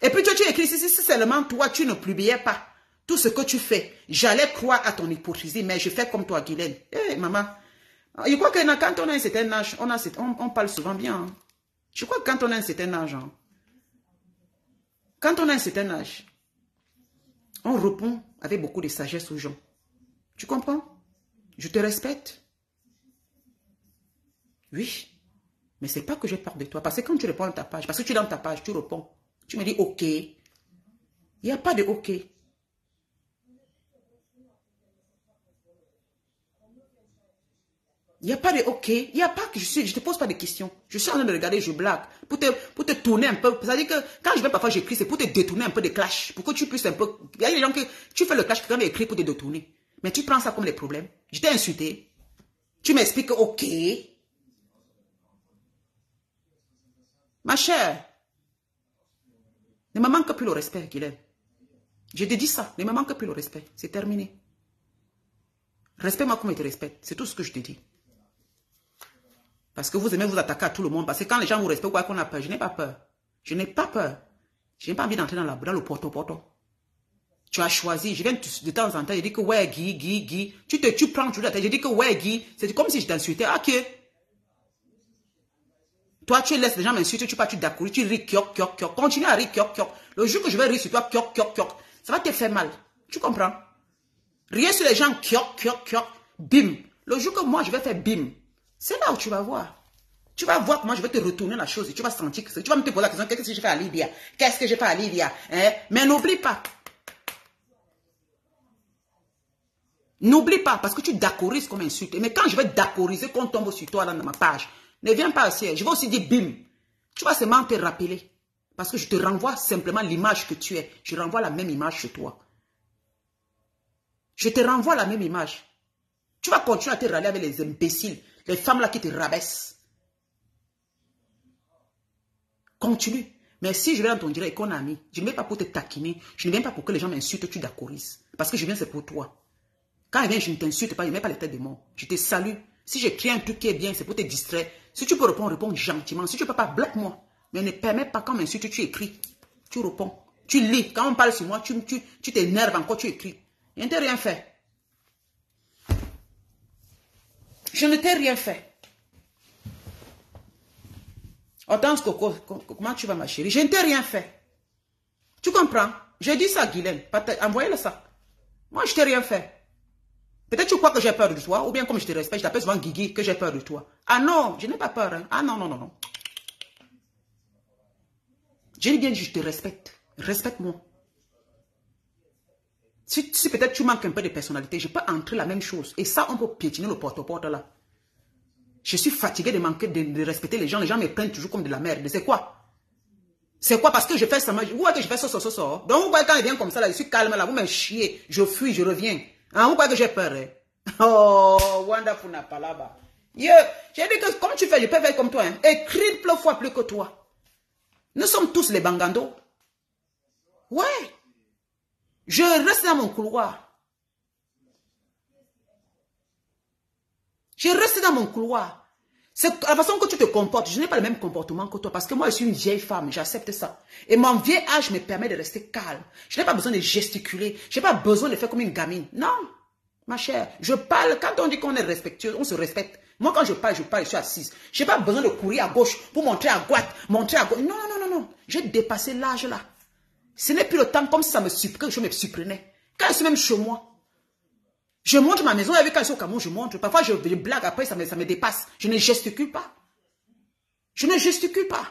S1: et puis toi, tu écris, si, seulement toi, tu ne publiais pas tout ce que tu fais, j'allais croire à ton hypocrisie, mais je fais comme toi, Guylaine. Eh, maman, je crois que quand on a un certain âge, on, a, on, parle souvent bien. Hein. Je crois que quand on a un certain âge, hein, quand on a un certain âge, on répond avec beaucoup de sagesse aux gens. Tu comprends? Je te respecte. Oui. Mais c'est pas que j'ai peur de toi. Parce que quand tu réponds à ta page, parce que tu es dans ta page, tu réponds. Tu me dis OK. Il n'y a pas de OK. Il n'y a pas de OK. Il n'y a pas que je suis, je te pose pas de questions. Je suis en train de regarder, je blague. Pour te, pour te tourner un peu. C'est-à-dire que quand je vais parfois j'écris, c'est pour te détourner un peu des clashs. Pour que tu puisses un peu. Il y a des gens que tu fais le clash, quelqu'un écrit pour te détourner. Mais tu prends ça comme des problèmes. Je t'ai insulté. Tu m'expliques OK. Ma chère, ne me manque plus le respect, Guylaine. Je te dis ça, ne me manque plus le respect. C'est terminé. Respecte-moi comme je te respecte. C'est tout ce que je te dis. Parce que vous aimez vous attaquer à tout le monde. Parce que quand les gens vous respectent, quoi qu'on a peur, je n'ai pas peur. Je n'ai pas peur. Je n'ai pas envie d'entrer dans, la, dans le porto-porto. Tu as choisi. Je viens de temps en temps, je dis que ouais, Guy, Guy, Guy. Tu, te, tu prends toujours la tête. Je dis que ouais, Guy. C'est comme si je t'insultais. Ah, ok. Toi, tu laisses les gens m'insulter, tu pas, tu d'accord, tu ris, kiok, kiok. Continue à rire, kiok, kiok. Le jour que je vais rire sur toi, kiok, kiok, kiok, ça va te faire mal. Tu comprends? Rien sur les gens, kiok, kiok, kiok, bim. Le jour que moi, je vais faire bim, c'est là où tu vas voir. Tu vas voir comment je vais te retourner la chose et tu vas sentir que tu vas me te poser la question, qu'est-ce que j'ai fait à Lydia? Qu'est-ce que j'ai fait à Lydia? Hein? Mais n'oublie pas. N'oublie pas, parce que tu d'accorises comme insulte. Mais quand je vais d'accoriser qu'on tombe sur toi dans ma page, ne viens pas aussi. Je vais aussi dire bim. Tu vas seulement te rappeler. Parce que je te renvoie simplement l'image que tu es. Je renvoie la même image chez toi. Je te renvoie la même image. Tu vas continuer à te râler avec les imbéciles. Les femmes là qui te rabaissent. Continue. Mais si je viens dans ton direct qu'on a ami, je ne viens pas pour te taquiner. Je ne viens pas pour que les gens m'insultent, tu d'accorises. Parce que je viens, c'est pour toi. Quand je viens, je ne t'insulte pas, je ne mets pas les têtes de mort. Je te salue. Si j'écris un truc qui est bien, c'est pour te distraire. Si tu peux répondre, réponds gentiment. Si tu ne peux pas, bloque-moi. Mais ne permets pas quand m'insulte, tu écris. Tu réponds. Tu lis. Quand on parle sur moi, tu t'énerves encore, tu écris. Je ne rien fait. Je ne t'ai rien fait. Hortense Coco, comment tu vas ma chérie? Je ne t'ai rien fait. Tu comprends? J'ai dit ça à Guylaine. Envoyez-le ça. Moi, je t'ai rien fait. Peut-être tu crois que j'ai peur de toi, ou bien comme je te respecte, je t'appelle souvent Guigui, que j'ai peur de toi. Ah non, je n'ai pas peur. Hein. Ah non, non, non, non. J'ai dit bien, je te respecte. Respecte-moi. Si, peut-être tu manques un peu de personnalité, je peux entrer la même chose. Et ça, on peut piétiner le porte-porte là. Je suis fatigué de manquer de, respecter les gens. Les gens me prennent toujours comme de la merde. C'est quoi? C'est quoi? Parce que je fais ça. Vous voyez que je fais ça, ça, ça, ça. Donc vous voyez quand il vient comme ça, là, je suis calme là. Vous me chiez. Je fuis, je reviens. Hein, vous voyez que j'ai peur. Hein? Oh, wonderful pas là-bas. J'ai dit que comme tu fais, je peux faire comme toi. Hein? Écrire plein fois plus que toi. Nous sommes tous les bangandos. Ouais. Je reste dans mon couloir. Je reste dans mon couloir. C'est la façon que tu te comportes. Je n'ai pas le même comportement que toi parce que moi, je suis une vieille femme. J'accepte ça. Et mon vieil âge me permet de rester calme. Je n'ai pas besoin de gesticuler. Je n'ai pas besoin de faire comme une gamine. Non, ma chère. Je parle. Quand on dit qu'on est respectueux, on se respecte. Moi, quand je parle, je parle, je suis assise. Je n'ai pas besoin de courir à gauche pour montrer à droite, montrer à gauche. Non, non, non, non. J'ai dépassé l'âge là. Ce n'est plus le temps comme si ça me supprimait, je me supprimais. Quand je suis même chez moi, je montre ma maison, avec quand je au Cameroun, je montre. Parfois, je, blague, après, ça me, ça me dépasse. Je ne gesticule pas. Je ne gesticule pas.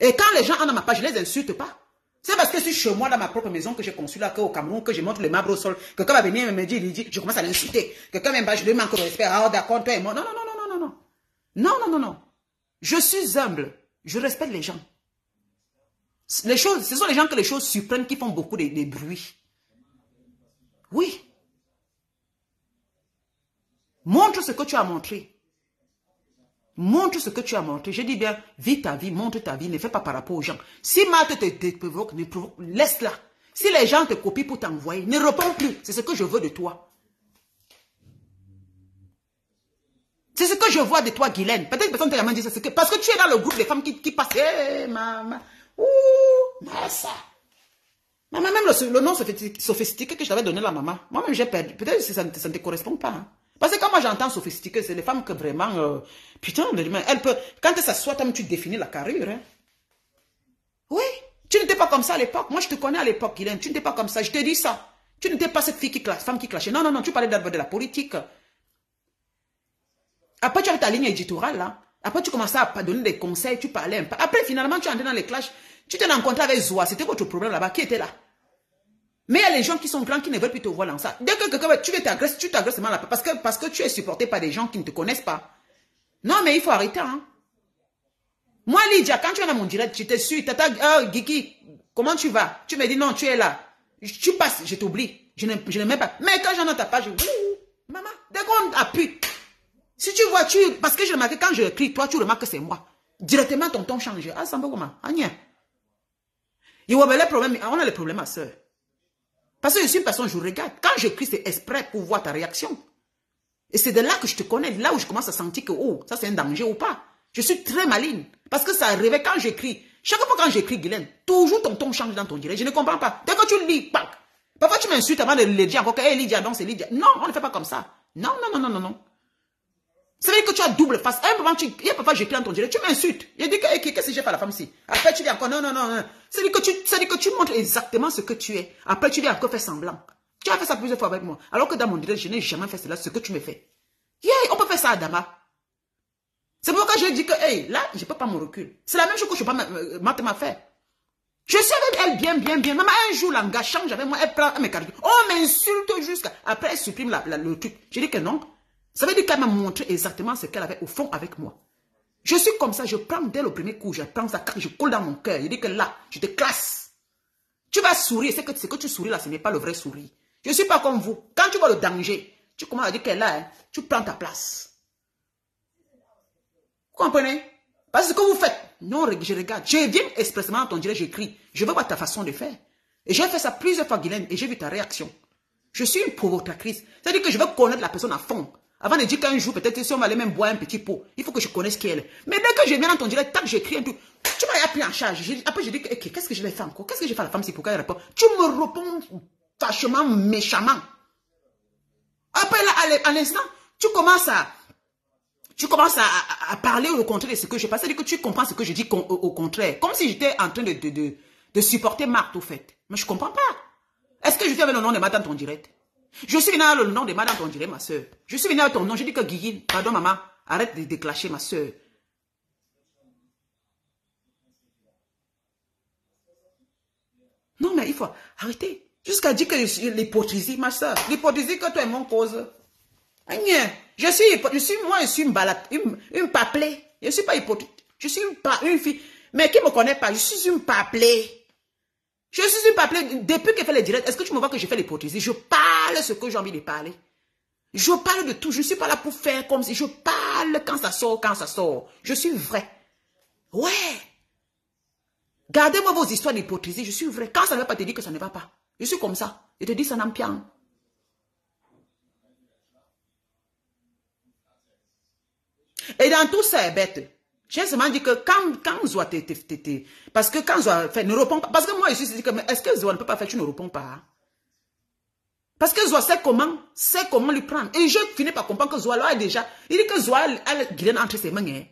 S1: Et quand les gens en ont ma page, je ne les insulte pas. C'est parce que je suis chez moi, dans ma propre maison, que j'ai conçu là, au Cameroun, que je montre les marbre au sol. Quelqu'un va venir me dire, il dit, je commence à l'insulter. Quelqu'un même pas, je lui manque de respect. Ah, d'accord, toi et moi. Non, non, non, non, non, non. Non, non, non, non. Je suis humble. Je respecte les gens. Ce sont les gens que les choses surprennent qui font beaucoup de, bruit. Oui. Montre ce que tu as montré. Montre ce que tu as montré. Je dis bien, vis ta vie, montre ta vie, ne fais pas par rapport aux gens. Si Malte te, te, provoque, laisse-la. Si les gens te copient pour t'envoyer, ne réponds plus. C'est ce que je veux de toi. C'est ce que je vois de toi, Guylaine. Peut-être que personne t'a jamais dit ça. parce que tu es dans le groupe des femmes qui, qui passent. Eh, maman. Ouh, ça. Maman, même le, nom sophistiqué que je t'avais donné la maman, moi-même j'ai perdu. Peut-être que ça, ne te correspond pas. Hein. Parce que quand moi j'entends sophistiqué, c'est les femmes que vraiment... Euh, putain, elle peut... Quand elle s'assoit, tu définis la carrure. Hein. Oui, tu n'étais pas comme ça à l'époque. Moi, je te connais à l'époque, Guylaine. Tu n'étais pas comme ça. Je te dis ça. Tu n'étais pas cette fille qui clash, femme qui clashait. Non, non, non, tu parlais de la politique. Après, tu avais ta ligne éditoriale, là. Après, tu commençais à donner des conseils, tu parlais un peu. Après, finalement, tu entré dans les clashs. Tu t'es rencontré avec Zoa, c'était votre problème là-bas. Qui était là? Mais il y a les gens qui sont grands qui ne veulent plus te voir dans ça. Dès que quelqu'un tu veux t'agresser, tu t'agresses là parce que, parce que tu es supporté par des gens qui ne te connaissent pas. Non, mais il faut arrêter. Hein. Moi, Lydia, quand tu es dans mon direct, je te suis. Tata, oh, Giki, comment tu vas? Tu me dis non, tu es là. Tu passes, je t'oublie. Je ne même pas. Mais quand j'en ai ta page, je... maman, dès qu'on appuie, si tu vois, tu... Parce que je remarque, quand je crie, toi, tu remarques que c'est moi. Directement, ton ton change. Ah, ça me comment? Ah, Il y les problèmes, on a les problèmes à soeur. Parce que je suis une personne, je regarde. Quand j'écris, c'est exprès pour voir ta réaction. Et c'est de là que je te connais, là où je commence à sentir que, oh, ça c'est un danger ou pas. Je suis très maligne. Parce que ça arrivait quand j'écris. Chaque fois quand j'écris, Guylaine, toujours ton ton change dans ton direct. Je ne comprends pas. Dès que tu lis, pac. Parfois tu m'insultes avant de le dire encore que, hey, Lydia, non, c'est Lydia. Non, on ne fait pas comme ça. Non, non, non, non, non, non. Ça veut dire que tu as double face. Un moment, tu, il y a parfois j'écris dans ton direct, tu m'insultes. Il dit que, qu'est-ce que j'ai fait à la femme ici? Après, tu dis encore, non, non, non, non. Ça veut dire que tu, que tu montres exactement ce que tu es. Après, tu viens encore faire semblant. Tu as fait ça plusieurs fois avec moi. Alors que dans mon direct, je n'ai jamais fait cela, ce que tu me fais. Yeah, on peut faire ça à Dama. C'est pourquoi je dis que, hey, là, je ne peux pas me reculer. C'est la même chose que je ne peux pas euh, m'a fait. Je suis avec elle bien, bien, bien. Maman, un jour, change avec moi, elle prend mes. Oh, m'insulte jusqu'à. Après, elle supprime la, le truc. Je dis que non. Ça veut dire qu'elle m'a montré exactement ce qu'elle avait au fond avec moi. Je suis comme ça, je prends dès le premier coup, je prends ça, je colle dans mon cœur. Je dis que là, je te classe. Tu vas sourire, c'est que ce que tu souris là, ce n'est pas le vrai sourire. Je ne suis pas comme vous. Quand tu vois le danger, tu commences à dire qu'elle là, hein, tu prends ta place. Vous comprenez? Parce que vous faites. Non, je regarde. Je viens expressément dans ton direct, j'écris. Je veux voir ta façon de faire. Et j'ai fait ça plusieurs fois, Guylaine, et j'ai vu ta réaction. Je suis une provocatrice. C'est-à-dire que je veux connaître la personne à fond. Avant de dire qu'un jour, peut-être si on va aller même boire un petit pot, il faut que je connaisse qui elle est. Mais dès que je viens dans ton direct, tac, j'écris un truc. Tu m'as pris en charge. Après, je dis, qu'est-ce que je vais faire encore Qu'est-ce que je fais à la femme si pour qu'elle répond? Tu me réponds vachement méchamment. Après, là, à l'instant, tu commences à... Tu commences à, parler au contraire de ce que je passe. C'est-à-dire que tu comprends ce que je dis au, contraire. Comme si j'étais en train de, de, de, supporter Marthe, au fait. Mais je comprends pas. Est-ce que je suis avec le nom de Madame ton direct? Je suis venu avec le nom de madame, on dirait ma soeur. Je suis venu avec ton nom. Je dis que Guigui, pardon maman, arrête de déclencher ma soeur. Non, mais il faut arrêter. Jusqu'à dire que l'hypocrisie, ma soeur. L'hypocrisie que toi et mon cause. Je suis, je suis, moi, je suis une balade, une, une paplée. Je ne suis pas hypocrite. Je suis une, une fille. Mais qui ne me connaît pas, je suis une paplée. Je suis pas appelé, depuis que fait les directs, est-ce que tu me vois que je fais l'hypothèse Je parle ce que j'ai envie de parler. Je parle de tout. Je ne suis pas là pour faire comme si je parle quand ça sort, quand ça sort. Je suis vrai. Ouais. Gardez-moi vos histoires d'hypothèse. Je suis vrai. Quand ça ne va pas te dire que ça ne va pas. Je suis comme ça. Je te dis ça n'empire. Et dans tout ça bête. J'ai seulement dit que quand, quand Zoa te, parce que quand Zoa fait, ne répond pas, parce que moi, je suis dit que, est-ce que Zoa ne peut pas faire, tu ne réponds pas? Parce que Zoa sait comment, sait comment lui prendre. Et je finis par comprendre que Zoa là déjà, il dit que Zoa, elle, elle entre ses mains. Hein.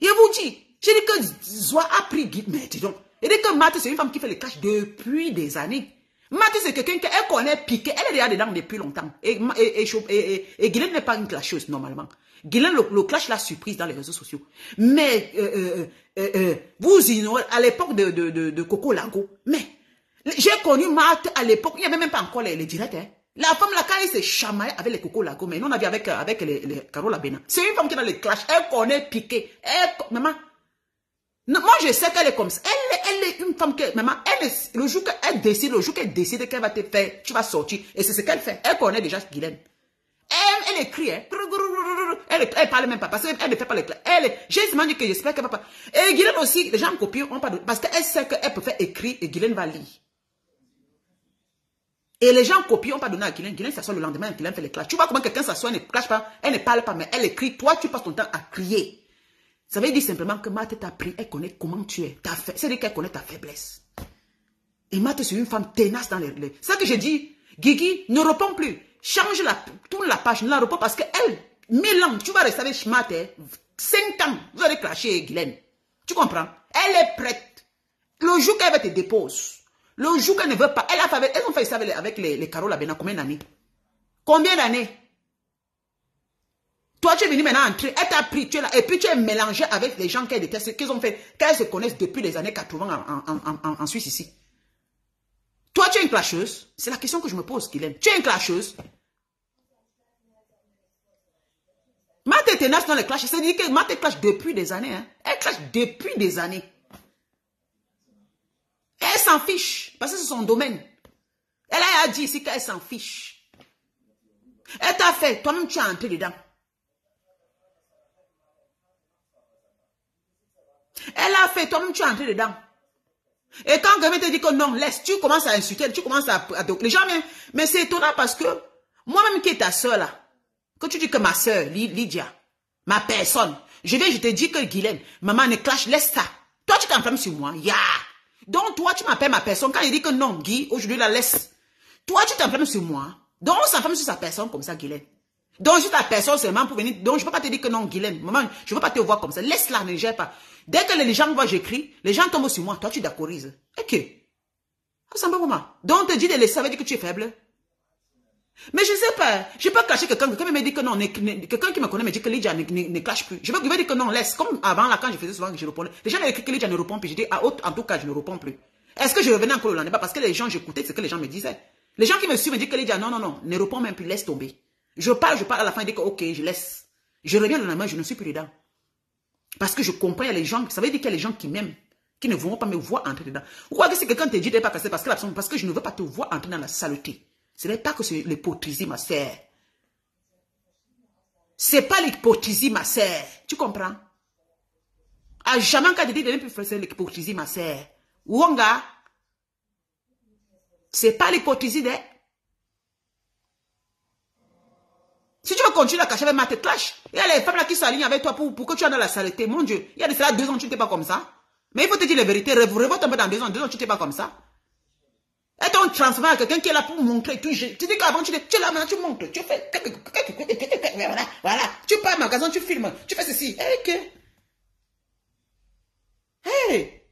S1: Il vous dit, j'ai dit que Zoa a pris Guide, mais dis donc, il dit que Mathé, c'est une femme qui fait le cash depuis des années. Mathé, c'est quelqu'un qu'elle connaît piqué, elle est déjà dedans depuis longtemps. Et, et, et n'est pas une clasheuse, normalement. Guylaine, le, clash l'a surprise dans les réseaux sociaux. Mais, euh, euh, euh, vous ignorez, à l'époque de, Coco Lago, mais j'ai connu Marthe à l'époque, il n'y avait même pas encore les, les directs. Hein. La femme, là, quand elle s'est chamaillée avec les Coco Lago, mais nous, on avait avec, avec les, les. C'est une femme qui est dans les clashs, elle connaît Piqué. Elle, maman, moi, je sais qu'elle est comme ça. Elle, elle est une femme que, maman, elle est, le jour qu'elle décide, le jour qu'elle décide qu'elle va te faire, tu vas sortir. Et c'est ce qu'elle fait. Elle connaît déjà Guylaine. Elle, elle écrit, hein. Elle, elle parle même pas parce qu'elle ne fait pas les clés. Elle, j'ai dit que j'espère qu'elle va pas. Et Guylaine aussi, les gens copient, on parle parce qu'elle sait qu'elle peut faire écrire et Guylaine va lire. Et les gens copient, on pas donné à Guylaine. Guylaine s'assoit le lendemain, Guylaine fait les classes. Tu vois comment quelqu'un s'assoit, elle ne clash pas, elle ne parle pas, mais elle écrit. Toi, tu passes ton temps à crier. Ça veut dire simplement que Marthe t'a pris, elle connaît comment tu es. C'est-à-dire qu'elle connaît ta faiblesse. Et Marthe, c'est une femme tenace dans les... C'est ça que j'ai dit. Guigui, ne répond plus. Change la, tourne la page, ne la répond parce qu'elle, mille ans, tu vas rester avec Schmatt, 5 hein. ans, vous allez clasher Guylaine. Tu comprends? Elle est prête. Le jour qu'elle va te dépose, le jour qu'elle ne veut pas, elle a fait, elles ont fait ça avec, les, les Carola Bena, combien d'années? Combien d'années? Toi, tu es venu maintenant entrer, elle t'a pris, tu es là, et puis tu es mélangé avec les gens qu'elle déteste, qu'ils ont fait, qu'elles se connaissent depuis les années 80 en, en, en, en Suisse ici. Toi, tu es une clasheuse C'est la question que je me pose, Guylaine. Tu es une clasheuse Dans les clashs. C'est-à-dire que Marthe clash depuis des années. Hein. Elle clash depuis des années. Elle s'en fiche, parce que c'est son domaine. Elle a dit ici qu'elle s'en fiche. Elle t'a fait, toi-même tu as entré dedans. Elle a fait, toi-même tu es entré dedans. Et quand quelqu'un te dit que non, laisse, tu commences à insulter, tu commences à... les gens, mais, mais c'est étonnant parce que moi-même qui est ta soeur là, quand tu dis que ma soeur, Lydia, ma personne, je vais, je te dis que Guylaine, maman ne clash, laisse ça. Toi, tu t'enflammes sur moi. Ya. Donc, toi, tu m'appelles ma personne. Quand il dit que non, Guy, aujourd'hui, la laisse. Toi, tu t'enflammes sur moi. Donc, on s'enflamme sur sa personne comme ça, Guylaine. Donc, sur ta personne seulement pour venir. Donc, je ne peux pas te dire que non, Guylaine. Maman, je ne veux pas te voir comme ça. Laisse-la, ne gère pas. Dès que les gens voient j'écris, les gens tombent sur moi. Toi, tu d'accordises. Ok. Ça me comment Donc, on te dit de laisser, ça veut dire que tu es faible. Mais je ne sais pas. Je ne peux pas cacher quelqu'un. Quelqu'un me dit que non. Quelqu'un qui me connaît me dit que Lydia ne, clash plus. Je vais, dire que non, laisse. Comme avant, là, quand je faisais souvent, je répondais. Les gens m'ont écrit que Lydia ne répond plus. Je dis, ah, en tout cas, je ne réponds plus. Est-ce que je revenais encore le lendemain? Parce que les gens, j'écoutais ce que les gens me disaient. Les gens qui me suivent me disent que Lydia, non, non, non, ne réponds même plus, laisse tomber. Je parle, je parle à la fin, je dis que ok, je laisse. Je reviens le lendemain, je ne suis plus dedans. Parce que je comprends, il y a les gens, ça veut dire qu'il y a les gens qui m'aiment, qui ne vont pas me voir entrer dedans. Ou quoi que si quelqu'un te dit de pas casser parce que, parce que je ne veux pas te voir entrer dans la saleté? Ce n'est pas que c'est l'hypocrisie, ma sœur. C'est pas l'hypocrisie, ma sœur. Tu comprends? À jamais quand je dis de plus faire l'hypocrisie, ma sœur. Wonga. C'est pas l'hypocrisie de... Si tu veux continuer à cacher avec ma tête clash, il y a les femmes là qui s'alignent avec toi pour, pour que tu aies dans la saleté. Mon Dieu, il y a de cela deux ans, tu n'étais pas comme ça. Mais il faut te dire la vérité. Revote un peu dans deux ans, deux ans, tu n'étais pas comme ça. Et ton transformé à quelqu'un qui est là pour montrer tout. Tu dis qu'avant, tu, tu es là, maintenant, tu montres. Tu fais. Voilà, voilà. Tu pars au magasin, tu filmes. Tu fais ceci. Hey, hey.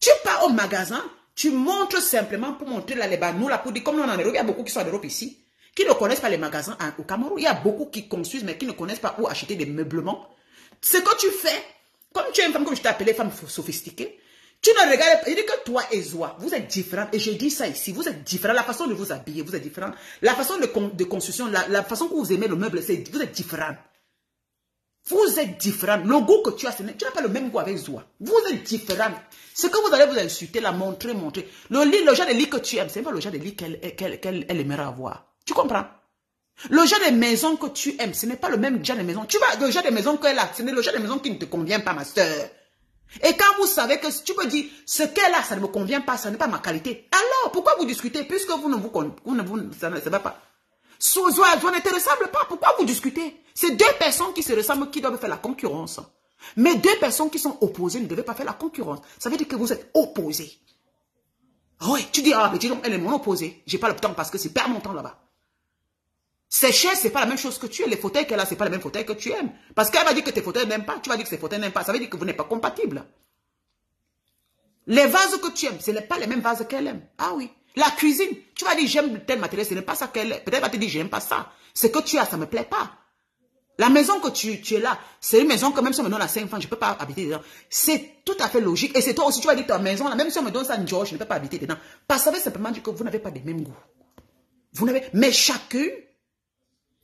S1: Tu pars au magasin, tu montres simplement pour montrer là les nous là, pour dire, comme on en Europe, il y a beaucoup qui sont en Europe ici, qui ne connaissent pas les magasins au Cameroun. Il y a beaucoup qui construisent, mais qui ne connaissent pas où acheter des meublements. Ce que tu fais, comme tu es une femme, comme je t'ai appelé femme sophistiquée, tu ne regardes pas. Il dit que toi et Zoa, vous êtes différents. Et je dis ça ici, vous êtes différents. La façon de vous habiller, vous êtes différents. La façon de, de construction, la, façon que vous aimez le meuble, vous êtes différents. Vous êtes différents. Le goût que tu as, tu n'as pas le même goût avec Zoa. Vous êtes différents. Ce que vous allez vous insulter, la montrer, montrer. Le lit, le genre de lit que tu aimes, c'est pas le genre de lit qu'elle aimerait avoir. Tu comprends? Le genre de maison que tu aimes, ce n'est pas le même genre de maison. Tu vois, le genre de maison qu'elle a, ce n'est le genre de maison qui ne te convient pas, ma soeur. Et quand vous savez que tu peux dire, ce qu'elle a, ça ne me convient pas, ça n'est pas ma qualité. Alors, pourquoi vous discutez puisque vous ne vous, vous, ne, vous ça ne va pas? Sozoa, ne te ressemble pas. Pourquoi vous discutez? C'est deux personnes qui se ressemblent qui doivent faire la concurrence. Mais deux personnes qui sont opposées ne devaient pas faire la concurrence. Ça veut dire que vous êtes opposés. Oui, tu dis, ah, mais dis donc, elle est mon opposée. J'ai pas le temps parce que c'est perdre mon temps là-bas. Ses chaises, c'est pas la même chose que tu aimes. Les fauteuils qu'elle a, c'est pas le même fauteuil que tu aimes. Parce qu'elle va dire que tes fauteuils n'aiment pas. Tu vas dire que ses fauteuils n'aiment pas. Ça veut dire que vous n'êtes pas compatibles. Les vases que tu aimes, ce n'est pas les mêmes vases qu'elle aime. Ah oui. La cuisine, tu vas dire j'aime tel matériel, ce n'est pas ça qu'elle aime. Peut-être va te dire j'aime pas ça. Ce que tu as, ça me plaît pas. La maison que tu, tu es là, c'est une maison que même si on me donne à 5 francs, je ne peux pas habiter dedans. C'est tout à fait logique. Et c'est toi aussi, tu vas dire ta maison, même si on me donne ça George, je ne peux pas habiter dedans. Parce que ça veut simplement dire que vous n'avez pas les mêmes goûts. Vous n'avez, mais chacun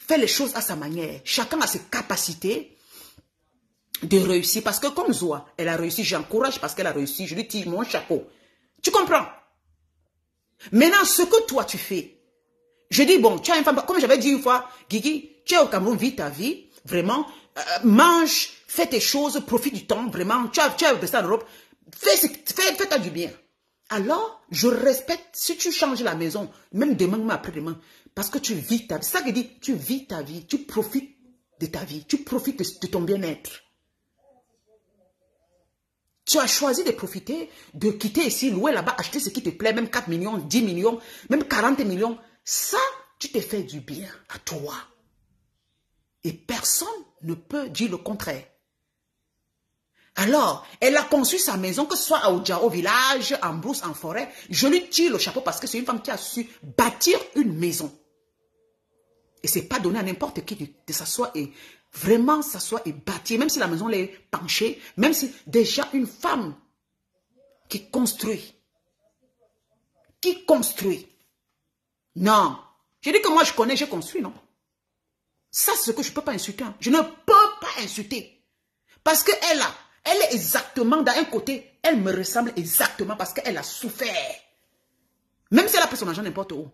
S1: fait les choses à sa manière. Chacun a ses capacités de réussir. Parce que comme Zoa, elle a réussi, j'encourage parce qu'elle a réussi. Je lui tire mon chapeau. Tu comprends? Maintenant, ce que toi tu fais, je dis, bon, tu as une femme, comme j'avais dit une fois, Guigui, tu es au Cameroun, vis ta vie, vraiment, euh, mange, fais tes choses, profite du temps, vraiment, tu as, tu as ça en Europe, fais, fais, fais du bien. Alors, je respecte, si tu changes la maison, même demain, après-demain, parce que tu vis ta vie. Ça veut dire, tu vis ta vie, tu profites de ta vie, tu profites de, ton bien-être. Tu as choisi de profiter, de quitter ici, louer là-bas, acheter ce qui te plaît, même 4 millions, 10 millions, même 40 millions. Ça, tu te fais du bien à toi. Et personne ne peut dire le contraire. Alors, elle a conçu sa maison, que ce soit à Oudja, au village, en brousse, en forêt. Je lui tire le chapeau parce que c'est une femme qui a su bâtir une maison. Et c'est pas donné à n'importe qui de, s'asseoir et vraiment s'asseoir et bâtir, même si la maison est penchée, même si déjà une femme qui construit qui construit. Non. Je dis que moi, je connais, j'ai construit, non? Ça, c'est ce que je ne peux pas insulter. Hein. Je ne peux pas insulter. Parce qu'elle a, elle est exactement d'un côté, elle me ressemble exactement parce qu'elle a souffert. Même si elle a pris son argent n'importe où.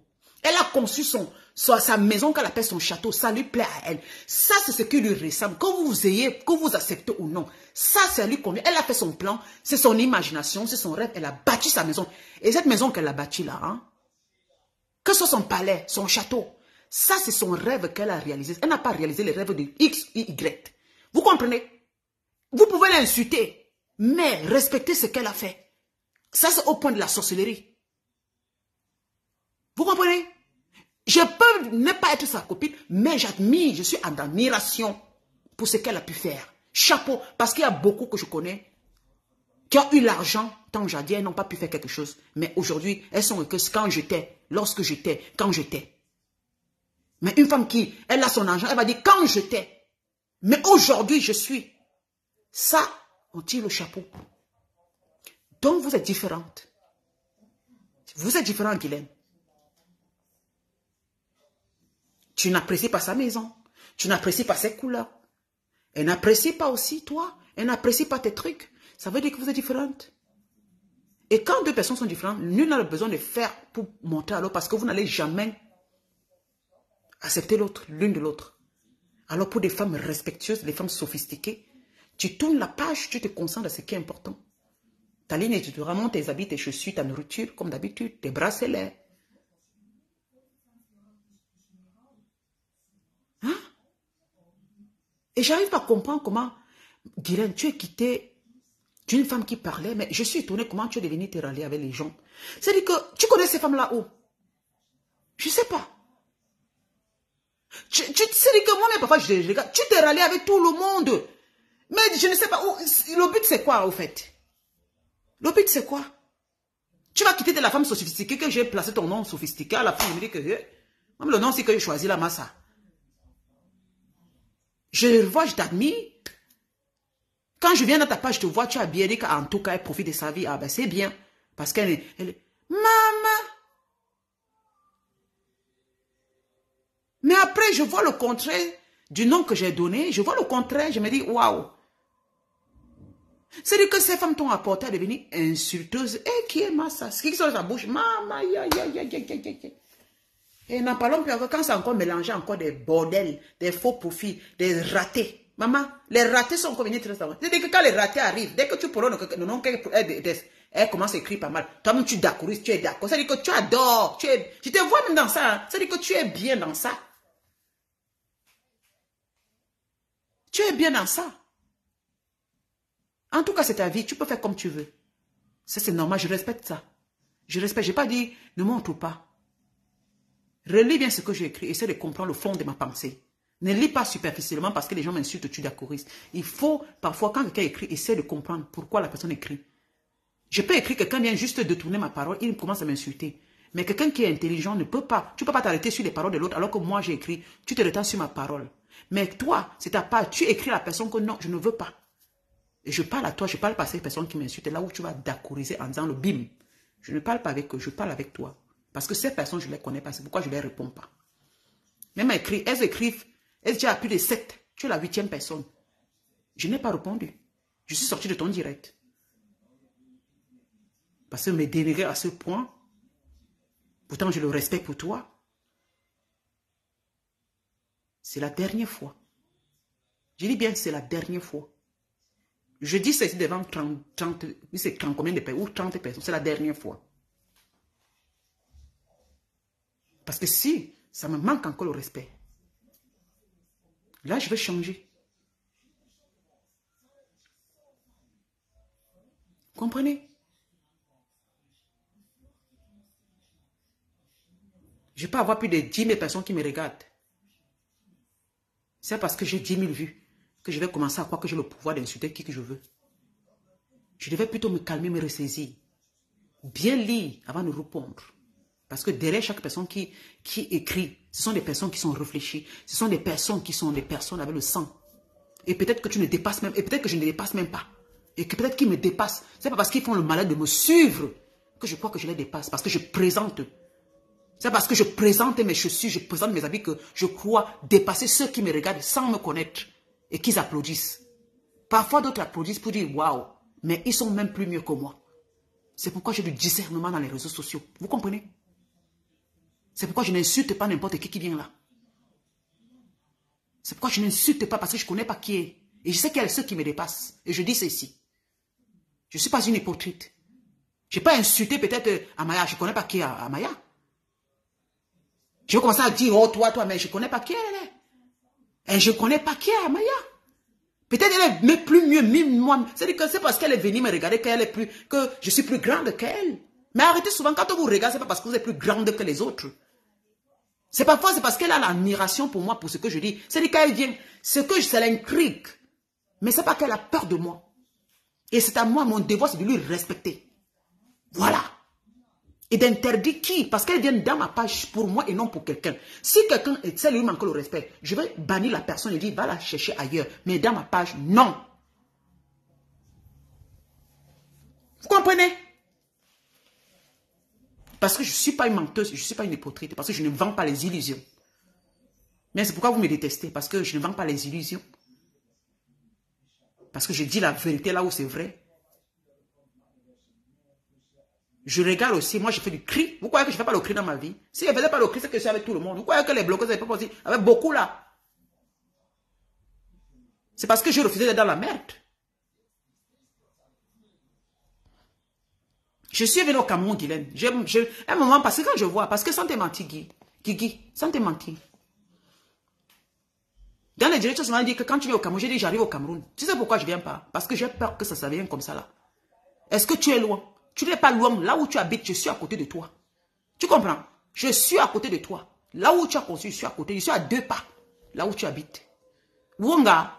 S1: Elle a conçu son, sa maison qu'elle appelle son château. Ça lui plaît à elle. Ça, c'est ce qui lui ressemble. Que vous ayez, que vous acceptez ou non. Ça, ça lui convient. Elle a fait son plan. C'est son imagination. C'est son rêve. Elle a bâti sa maison. Et cette maison qu'elle a bâtie là, hein, que ce soit son palais, son château, ça, c'est son rêve qu'elle a réalisé. Elle n'a pas réalisé les rêves de X, Y. Vous comprenez? Vous pouvez l'insulter, mais respectez ce qu'elle a fait. Ça, c'est au point de la sorcellerie. Vous comprenez? Je peux ne pas être sa copine, mais j'admire, je suis en admiration pour ce qu'elle a pu faire. Chapeau, parce qu'il y a beaucoup que je connais qui ont eu l'argent, tant jadis, elles n'ont pas pu faire quelque chose. Mais aujourd'hui, elles sont que quand j'étais, lorsque j'étais, quand j'étais. Mais une femme qui, elle a son argent, elle va dire quand j'étais. Mais aujourd'hui, je suis. Ça, on tire le chapeau. Donc, vous êtes différente. Vous êtes différent, Guylaine. Tu n'apprécies pas sa maison. Tu n'apprécies pas ses couleurs. Elle n'apprécie pas aussi toi. Elle n'apprécie pas tes trucs. Ça veut dire que vous êtes différentes. Et quand deux personnes sont différentes, nul n'a besoin de faire pour monter à parce que vous n'allez jamais accepter l'autre, l'une de l'autre. Alors pour des femmes respectueuses, des femmes sophistiquées, tu tournes la page, tu te concentres à ce qui est important. Ta ligne, tu te remontes tes habits, tes chaussures, ta nourriture, comme d'habitude, tes bracelets. Et j'arrive pas à comprendre comment, Guylaine, tu es quitté d'une femme qui parlait, mais je suis étonnée comment tu es devenu te rallier avec les gens. C'est-à-dire que tu connais ces femmes-là où? Je sais pas. Tu, tu sais que moi-même, parfois, je, regarde, tu t'es rallié avec tout le monde. Mais je ne sais pas où. Le but, c'est quoi, au fait? Le but, c'est quoi? Tu vas quitter de la femme sophistiquée que j'ai placé ton nom sophistiqué. À la fin, je me dis que eh, même le nom, c'est que j'ai choisi la massa. Je vois, je t'admire. Quand je viens dans ta page, je te vois, tu as bien dit qu'en tout cas, elle profite de sa vie. Ah ben, c'est bien. Parce qu'elle est, elle. Maman Mais après, je vois le contraire du nom que j'ai donné. Je vois le contraire. Je me dis, waouh. C'est-à-dire que ces femmes t'ont apporté à devenir insulteuses. Et qui est massa Ce qui sort de sa bouche? Maman. Et n'en parlons plus quand c'est encore mélangé, encore des bordels, des faux profits, des ratés. Maman, les ratés sont encore venus très C'est-à-dire que quand les ratés arrivent, dès que tu prends le nom elle commence à écrire pas mal. Toi-même, tu d'accord, tu es d'accord. C'est-à-dire que tu adores. Tu es, je te vois même dans ça. Hein. C'est-à-dire que tu es bien dans ça. Tu es bien dans ça. En tout cas, c'est ta vie. Tu peux faire comme tu veux. Ça, c'est normal. Je respecte ça. Je respecte. Je n'ai pas dit ne montre pas. Relis bien ce que j'ai écrit. Essaie de comprendre le fond de ma pensée. Ne lis pas superficiellement parce que les gens m'insultent, tu d'accoriste. Il faut, parfois, quand quelqu'un écrit, essaie de comprendre pourquoi la personne écrit. Je peux écrire, quelqu'un vient juste de tourner ma parole, il commence à m'insulter. Mais quelqu'un qui est intelligent ne peut pas. Tu ne peux pas t'arrêter sur les paroles de l'autre alors que moi j'ai écrit. Tu te retends sur ma parole. Mais toi, c'est ta part. Tu écris à la personne que non, je ne veux pas. Et je parle à toi, je parle pas à cette personne qui m'insulte. Là où tu vas d'accordiser en disant le bim. Je ne parle pas avec eux, je parle avec toi. Parce que ces personnes, je ne les connais pas. C'est pourquoi je ne les réponds pas. Même écrit, elles écrivent, elles disent plus de sept. Tu es la huitième personne. Je n'ai pas répondu. Je suis sorti de ton direct. Parce que me dénigrer à ce point, pourtant je le respecte pour toi, c'est la dernière fois. Je dis bien c'est la dernière fois. Je dis c'est devant 30, 30 c'est combien de personnes, ou 30 personnes, c'est la dernière fois. Parce que si ça me manque encore le respect, là je vais changer. Comprenez? Je peux avoir plus de 10 000 personnes qui me regardent. C'est parce que j'ai 10 000 vues que je vais commencer à croire que j'ai le pouvoir d'insulter qui que je veux. Je devais plutôt me calmer, me ressaisir. Bien lire avant de répondre. Parce que derrière chaque personne qui, qui écrit, ce sont des personnes qui sont réfléchies. Ce sont des personnes qui sont des personnes avec le sang. Et peut-être que tu ne dépasses même, et peut-être que je ne dépasse même pas. Et que peut-être qu'ils me dépassent. C'est pas parce qu'ils font le malade de me suivre que je crois que je les dépasse. Parce que je présente. C'est parce que je présente mes chaussures, je présente mes habits que je crois dépasser ceux qui me regardent sans me connaître et qu'ils applaudissent. Parfois, d'autres applaudissent pour dire waouh, mais ils sont même plus mieux que moi. C'est pourquoi j'ai du discernement dans les réseaux sociaux. Vous comprenez? C'est pourquoi je n'insulte pas n'importe qui qui vient là. C'est pourquoi je n'insulte pas parce que je ne connais pas qui est. Et je sais qu'il y a ceux qui me dépassent. Et je dis ceci. Je ne suis pas une hypocrite. Je n'ai pas insulté peut-être Amaya. Je ne connais pas qui est Amaya. Je vais commencer à dire, oh toi, toi, mais je ne connais pas qui elle est. Et je ne connais pas qui est Amaya. Peut-être elle est plus mieux, même moi. C'est-à-dire que c'est parce qu'elle est venue me regarder qu'elle est plus, que je suis plus grande qu'elle. Mais arrêtez souvent, quand on vous regarde, c'est pas parce que vous êtes plus grande que les autres. C'est parfois, c'est parce qu'elle a l'admiration pour moi, pour ce que je dis. C'est-à-dire qu'elle vient, ce que je, ça l'intrigue. Mais c'est pas qu'elle a peur de moi. Et c'est à moi, mon devoir, c'est de lui respecter. Voilà. Et d'interdire qui? Parce qu'elle vient dans ma page pour moi et non pour quelqu'un. Si quelqu'un, ça lui manque le respect, je vais bannir la personne et dire, va la chercher ailleurs. Mais dans ma page, non. Vous comprenez? Parce que je ne suis pas une menteuse, je ne suis pas une hypocrite, parce que je ne vends pas les illusions. Mais c'est pourquoi vous me détestez, parce que je ne vends pas les illusions. Parce que je dis la vérité là où c'est vrai. Je regarde aussi, moi je fais du cri. Vous croyez que je ne fais pas le cri dans ma vie? Si je ne faisais pas le cri, c'est que je suis avec tout le monde. Vous croyez que les bloqueurs, c'est pas possible? Avec beaucoup là. C'est parce que j'ai refusé d'être dans la merde. Je suis venu au Cameroun, Guylaine. un moment, parce que quand je vois, parce que sans te mentir, Guy, sans te mentir, dans les directions, on dit que quand tu viens au Cameroun, j'ai dit j'arrive au Cameroun. Tu sais pourquoi je ne viens pas? Parce que j'ai peur que ça se vienne comme ça là. Est-ce que tu es loin? Tu n'es pas loin. Là où tu habites, je suis à côté de toi. Tu comprends? Je suis à côté de toi. Là où tu as construit, je suis à côté. Je suis à deux pas. Là où tu habites. Wonga,